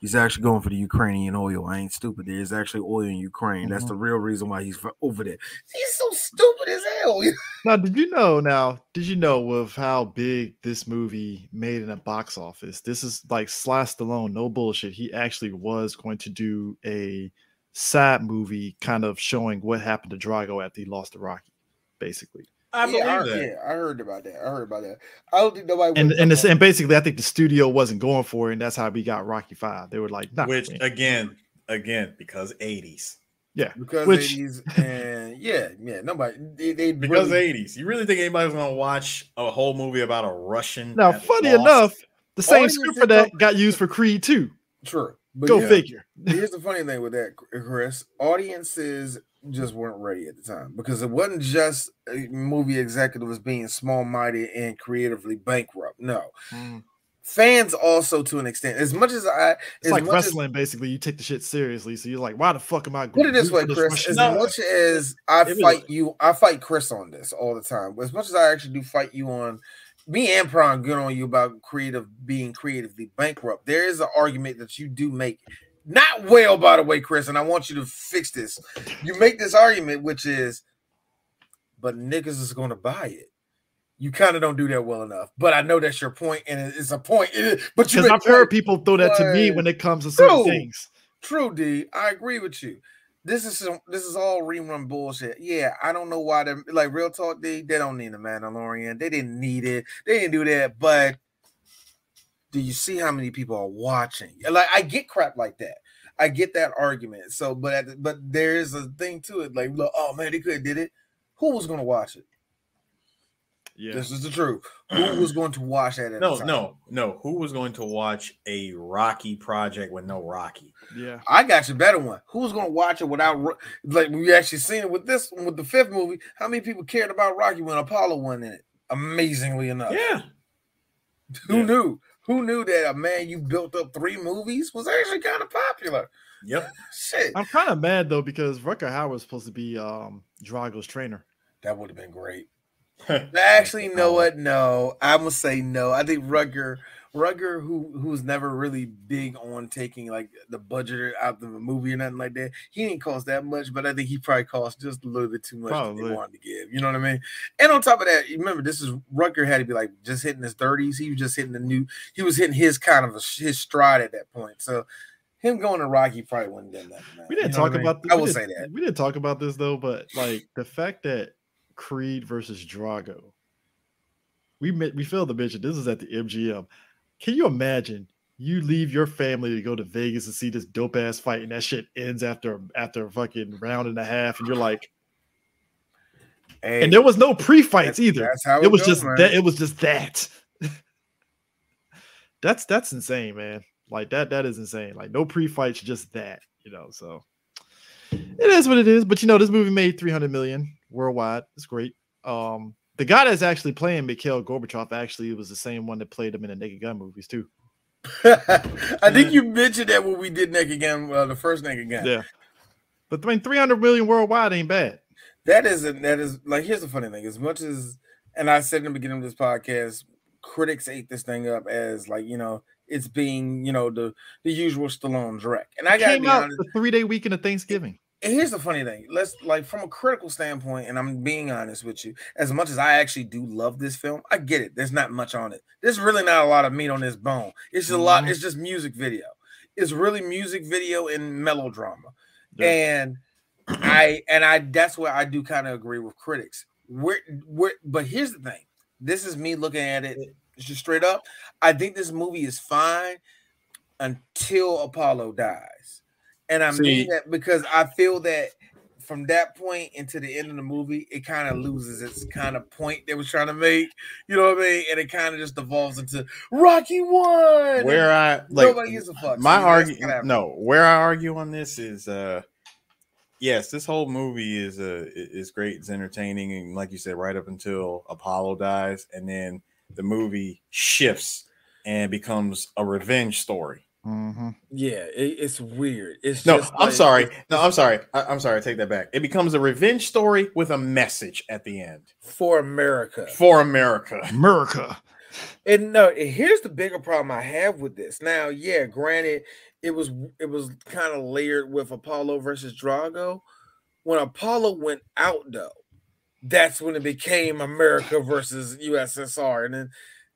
He's actually going for the Ukrainian oil. I ain't stupid. There's actually oil in Ukraine. That's mm-hmm. the real reason why he's over there. He's so stupid as hell. Now, did you know? Now, did you know with how big this movie made in the box office? This is like Sly Stallone, no bullshit. He actually was going to do a side movie, kind of showing what happened to Drago after he lost to Rocky, basically. I believe yeah, I, that. yeah, I heard about that. I heard about that. I don't think nobody. And and, done it's, that. and basically, I think the studio wasn't going for it, and that's how we got Rocky Five. They were like, nah, Which we ain't- again, again, because eighties. yeah, because which- 80s and yeah, yeah, nobody they, they Because really, eighties. You really think anybody's gonna watch a whole movie about a Russian? now, funny lost? enough, the same Audience script for that up- got used for Creed too. true. But Go yeah, figure. Here's the funny thing with that, Chris. Audiences just weren't ready at the time because it wasn't just movie executives being small-minded and creatively bankrupt. No, hmm. fans also, to an extent, as much as I, It's as like much as- wrestling, basically. You take the shit seriously, so you're like, why the fuck am I? Put it this way, Chris. As guy? much as I It fight you, I fight Chris on this all the time. As much as I actually do fight you on me and Prime good on you about creative being creatively bankrupt. There is an argument that you do make. Not well, by the way, Chris, and I want you to fix this. You make this argument, which is, but niggas is going to buy it. You kind of don't do that well enough, but I know that's your point, and it's a point. It but you Because I've heard people throw that to me when it comes to certain True. things. True, D. I agree with you. This is some, this is all rerun bullshit. Yeah, I don't know why they like real talk. D. They don't need a Mandalorian. They didn't need it. They didn't do that. But do you see how many people are watching? Like I get crap like that. I get that argument. So, but at the, but there is a thing to it. Like, look, oh man, they could have did it. Who was going to watch it? Yeah. This is the truth. Who was going to watch that? At No, no, no. Who was going to watch a Rocky project with no Rocky? Yeah. I got you a better one. Who's gonna watch it without like we actually seen it with this one with the fifth movie? How many people cared about Rocky when Apollo won in it? Amazingly enough, Yeah. who yeah. knew? Who knew that a man you built up three movies was actually kind of popular? Yep. Shit, I'm kind of mad though because Rutger Hauer was supposed to be um Drago's trainer. that would have been great. Actually, you know what? No, I'm gonna say no. I think Rutger, Rutger, who who's never really big on taking like the budget out of the movie or nothing like that. He didn't cost that much, but I think he probably cost just a little bit too much that Probably. they wanted to give. You know what I mean? And on top of that, remember this is Rutger had to be like just hitting his 30s. He was just hitting the new. He was hitting his kind of a, his stride at that point. So him going to Rocky probably wouldn't have done nothing. man. We didn't You know talk I mean? about. I we will say that. we didn't talk about this though, but like the fact that Creed versus Drago, we met, we failed to mention this is at the MGM. Can you imagine? You leave your family to go to Vegas and see this dope ass fight, and that shit ends after after a fucking round and a half, and you're like, Hey, and there was no pre-fights that's- either. That's how it was goes, just man. that. It was just that. that's that's insane, man. Like that. That is insane. Like no pre-fights, just that. You know. So it is what it is. But you know, this movie made 300 million worldwide. It's great. Um, the guy that's actually playing Mikhail Gorbachev actually was the same one that played him in the Naked Gun movies too. I think you mentioned that when we did Naked Gun, uh, the first Naked Gun. Yeah. But I mean, 300 million worldwide ain't bad. That is a, that is like here's the funny thing. As much as and I said in the beginning of this podcast, critics ate this thing up as like you know it's being you know the the usual Stallone direct. And I got to Came be out honest. the three day weekend of Thanksgiving. And here's the funny thing. Let's like from a critical standpoint, and I'm being honest with you. As much as I actually do love this film, I get it. There's not much on it. There's really not a lot of meat on this bone. It's just a lot. Mhm. It's just music video. It's really music video and melodrama. Yeah. And I and I that's where I do kind of agree with critics. We're, we're, but here's the thing. This is me looking at it just straight up. I think this movie is fine until Apollo dies. And I See- mean that because I feel that from that point into the end of the movie, it kind of loses its kind of point they was trying to make. You know what I mean? And it kind of just evolves into Rocky one. Where I like nobody gives a fuck. my So argument no where i argue on this is uh yes, this whole movie is uh, is great. It's entertaining, and like you said, right up until Apollo dies, and then the movie shifts and becomes a revenge story. Hmm Yeah, it, it's weird. It's No, just I'm like- sorry. No, I'm sorry. I, I'm sorry. I take that back. It becomes a revenge story with a message at the end for America. for America. America. And no, and here's the bigger problem I have with this. Now, yeah, granted, it was it was kind of layered with Apollo versus Drago. When Apollo went out, though, that's when it became America versus USSR, and then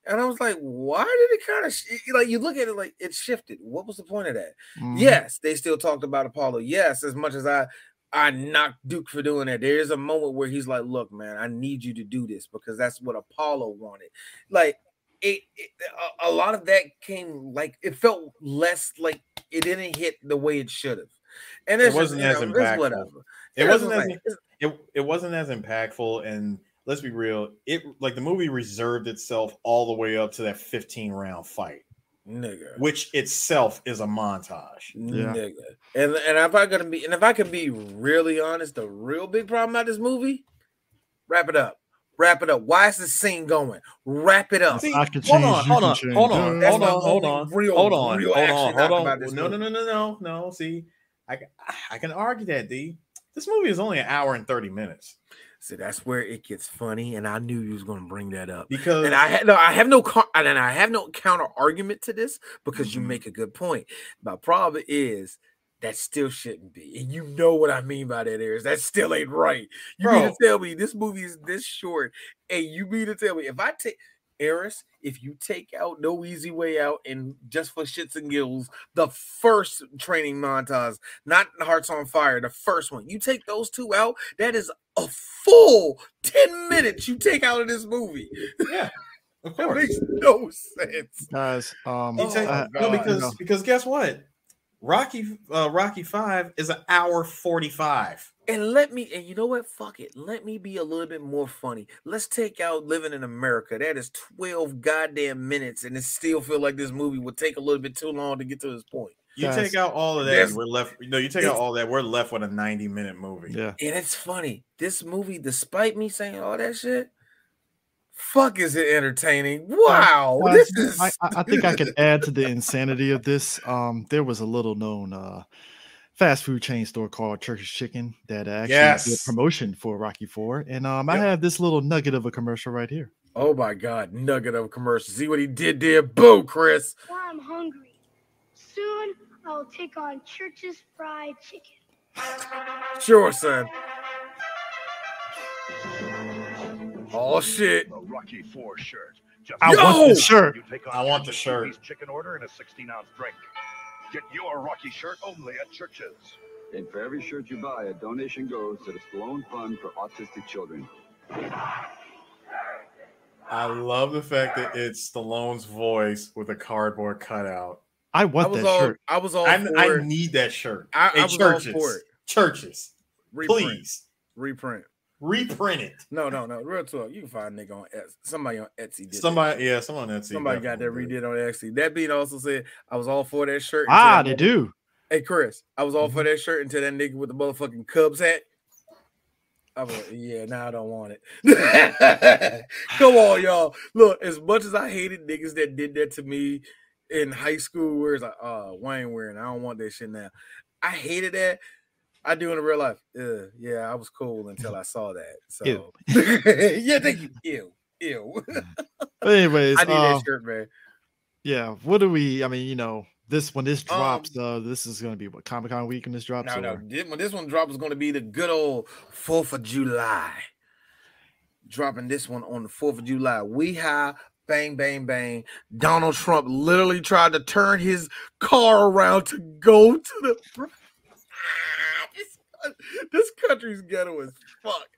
and I was like, why did it kind of sh- like you look at it like it shifted? What was the point of that? Mhm. Yes, they still talked about Apollo. Yes, as much as I I knocked Duke for doing that. There is a moment where he's like, "Look, man, I need you to do this because that's what Apollo wanted." Like it, it a, a lot of that came like it felt less like it didn't hit the way it should have. And It wasn't you as know, impactful. whatever. It Yeah, wasn't as like- it, it wasn't as impactful and let's be real it like the movie reserved itself all the way up to that 15 round fight nigga. which itself is a montage Yeah. Nigga. And and if I gonna be and if I can be really honest, the real big problem about this movie, wrap it up. Wrap it up. Why is this scene going? Wrap it up. See, I can hold change, on hold can on change. hold on That's hold my on hold on real- hold on real hold on hold on no no no no no no see I, I can argue that d this movie is only an hour and 30 minutes See, that's where it gets funny, and I knew you was gonna bring that up. because And I had no, I have no, and I have no counter argument to this because you Mhm. make a good point. My problem is that still shouldn't be, and you know what I mean by that. Is that still ain't right? You mean to tell me this movie is this short, and you mean to tell me if I take Eris, if you take out No Easy Way Out and just for shits and giggles, the first training montage, not Hearts on Fire, the first one, you take those two out, that is a full 10 minutes you take out of this movie. yeah of That course makes no sense. Guys, um, You take- Oh, no, God. because No. because guess what? Rocky uh, Rocky Five is an hour forty five. And let me, and you know what? Fuck it. Let me be a little bit more funny. Let's take out Living in America. That is 12 goddamn minutes, and it still feel like this movie would take a little bit too long to get to this point. You Guys, take out all of that, and we're left. No, you take out all that, we're left with a ninety minute movie. yeah. And it's funny. This movie, despite me saying all that shit, fuck is it entertaining. Wow. Guys, this is I, I I think I could add to the insanity of this. Um, there was a little known uh fast food chain store called Church's Chicken that actually did Yes. promotion for Rocky Four, and um, I have this little nugget of a commercial right here. Oh my god, nugget of a commercial. See what he did there? Boo, Chris. Well, I'm hungry. Soon I'll take on Church's Fried Chicken. Sure, son. Oh shit. A Rocky Four shirt. Just I Yo! want the shirt. You take on I want the shirt. two-piece chicken order and a 16 ounce drink. Get your Rocky shirt only at Church's. And for every shirt you buy, a donation goes to the Stallone Fund for Autistic Children. I love the fact that it's Stallone's voice with a cardboard cutout. I I want was that all shirt. I was all I, for I need that shirt. I- Hey, I was all Church's, for it. Church's, Reprint. please Reprint. reprint it. No, no, no. Real talk. You can find a nigga on Etsy. Somebody on Etsy did that. Somebody, yeah, someone that's Somebody got that redid on Etsy. That being also said, I was all for that shirt. Ah, until they do. Hey Chris, I was all for Mm-hmm. that shirt until that nigga with the motherfucking Cubs hat. I was like, yeah, now I don't want it. Come on, y'all. Look, as much as I hated niggas that did that to me in high school, where it's like, oh, Wayne wearing, I don't want that shit now. I hated that. I do in real life. Uh, yeah, I was cool until I saw that. So Ew. yeah, thank you. Ew. Ew. But anyways, I need uh, that shirt, man. yeah. What do we? I mean, you know, this when this Um, drops, uh, this is gonna be what Comic Con week when this drops. No, no. or- This, when this one drops is going to be the good old 4th of July. Dropping this one on the 4th of July. We high, bang, bang, bang. Donald Trump literally tried to turn his car around to go to the. This, this country's ghetto as fuck.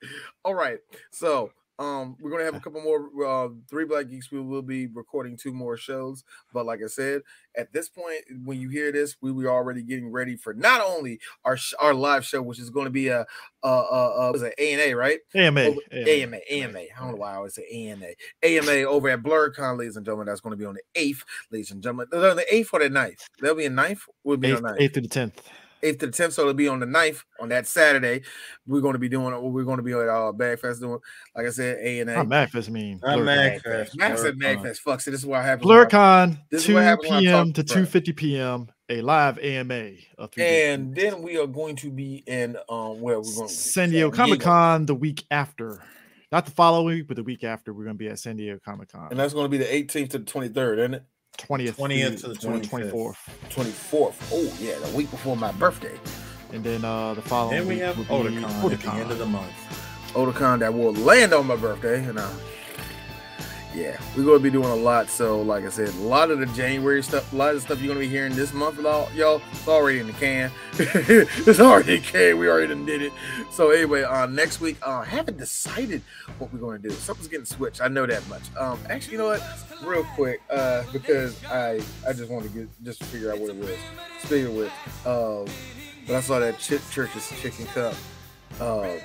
All right. So. Um, we're gonna have a couple more. Uh, three Black Geeks. We will be recording two more shows, but like I said, at this point, when you hear this, we were already getting ready for not only our sh- our live show, which is going to be a uh uh was it A and A right? AMA, Over- AMA. AMA, AMA. I don't know why I always say AMA. AMA over at BlurCon, ladies and gentlemen. That's going to be on the eighth, ladies and gentlemen. No, the eighth or the ninth. That'll be a ninth. Will be eighth, on ninth. eighth through the tenth. 8th to the 10th. So it'll be on the 9th on that Saturday. We're going to be doing what we're going to be at uh Bagfest doing like I said, A and A. Not Magfest, mean. Not Blurcon. Magfest. Max said Blurcon. Magfest. Fuck, see, this is what happens. Blurcon, This 2 what happens when I p.m. to to 2:50 p.m. A live AMA of 3D. And then we are going to be in um where we're going San Diego Comic Con the week after. Not the following week, but the week after, we're going to be at San Diego Comic Con. And that's going to be the 18th to the 23rd, isn't it? 20th, 20th to the 24th. 24th. Oh yeah, the week before my birthday. And then uh, the following Then we week have will be Otakon at the end of the month. Otakon that will land on my birthday, and uh, yeah, we're gonna be doing a lot. So, like I said, a lot of the January stuff, a lot of the stuff you're gonna be hearing this month, y'all, it's already in the can. it's already in the can. We already did it. So anyway, uh, next week, uh, haven't decided what we're gonna do. Something's getting switched. I know that much. Um, actually, you know what? Real quick, uh, because I I just want to get just figure out what it was. Speaking with, um, but I saw that Ch- Church's Chicken Cup. Um,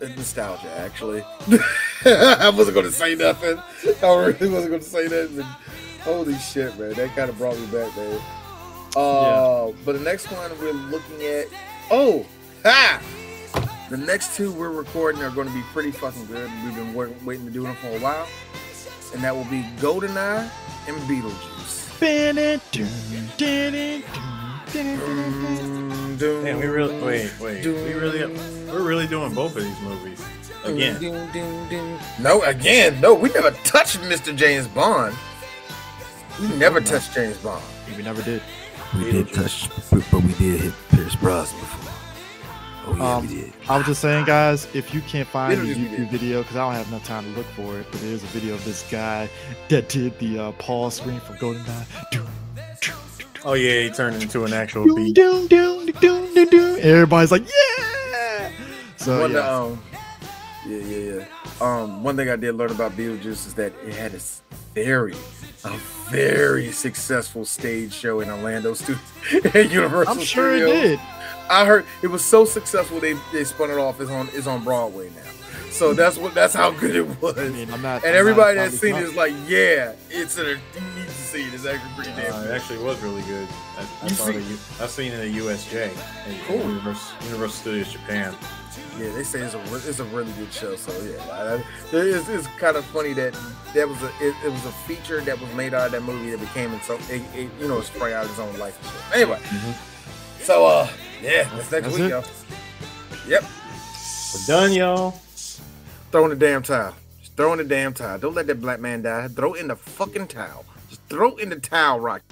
nostalgia, actually. I wasn't going to say nothing. I really wasn't going to say nothing. Holy shit, man. That kind of brought me back, man. Uh, But the next one we're looking at. Oh, ha! The next two we're recording are going to be pretty fucking good. We've been wait- waiting to do them for a while. And that will be GoldenEye and Beetlejuice. Damn, we really wait, wait. We really we're really doing both of these movies again. No, again, no, we never touched Mr. James Bond. We never touched James Bond. We never did. We did touch, but but we did hit Pierce Brosnan before. Oh yeah, Um, we did. I was just saying, guys, if you can't find the YouTube video, because I don't have enough time to look for it, but there's a video of this guy that did the uh, pause screen from GoldenEye. Oh yeah, he turned into an actual doom, beat. doom, doom, doom, doom, doom. Everybody's like, yeah. So one, yeah, um, yeah, yeah, yeah. Um, one thing I did learn about Beetlejuice is that it had a very, a very successful stage show in Orlando Studio at Universal I'm sure it Studios. did. I heard it was so successful they they spun it off. It's on it's on Broadway now. So that's what that's how good it was. I mean, I'm not. and I'm everybody not that's seen it is like, yeah, it's a you need to see it. It's actually pretty damn Uh, it actually was really good. I, I saw see- the U- I've seen it at USJ, at Cool. Universal, Universal Studios Japan. Yeah, they say it's a it's a really good show. So yeah, I, I- it's, it's kind of funny that that was a it, it was a feature that was made out of that movie that became it so it, it you know sprang out its own life. And shit. Anyway, so uh yeah, that's next That's week, it? y'all. Yep, We're done, y'all. Throw in the damn towel. Just throw in the damn towel. Don't let that black man die. Throw in the fucking towel. Just throw in the towel, Rock.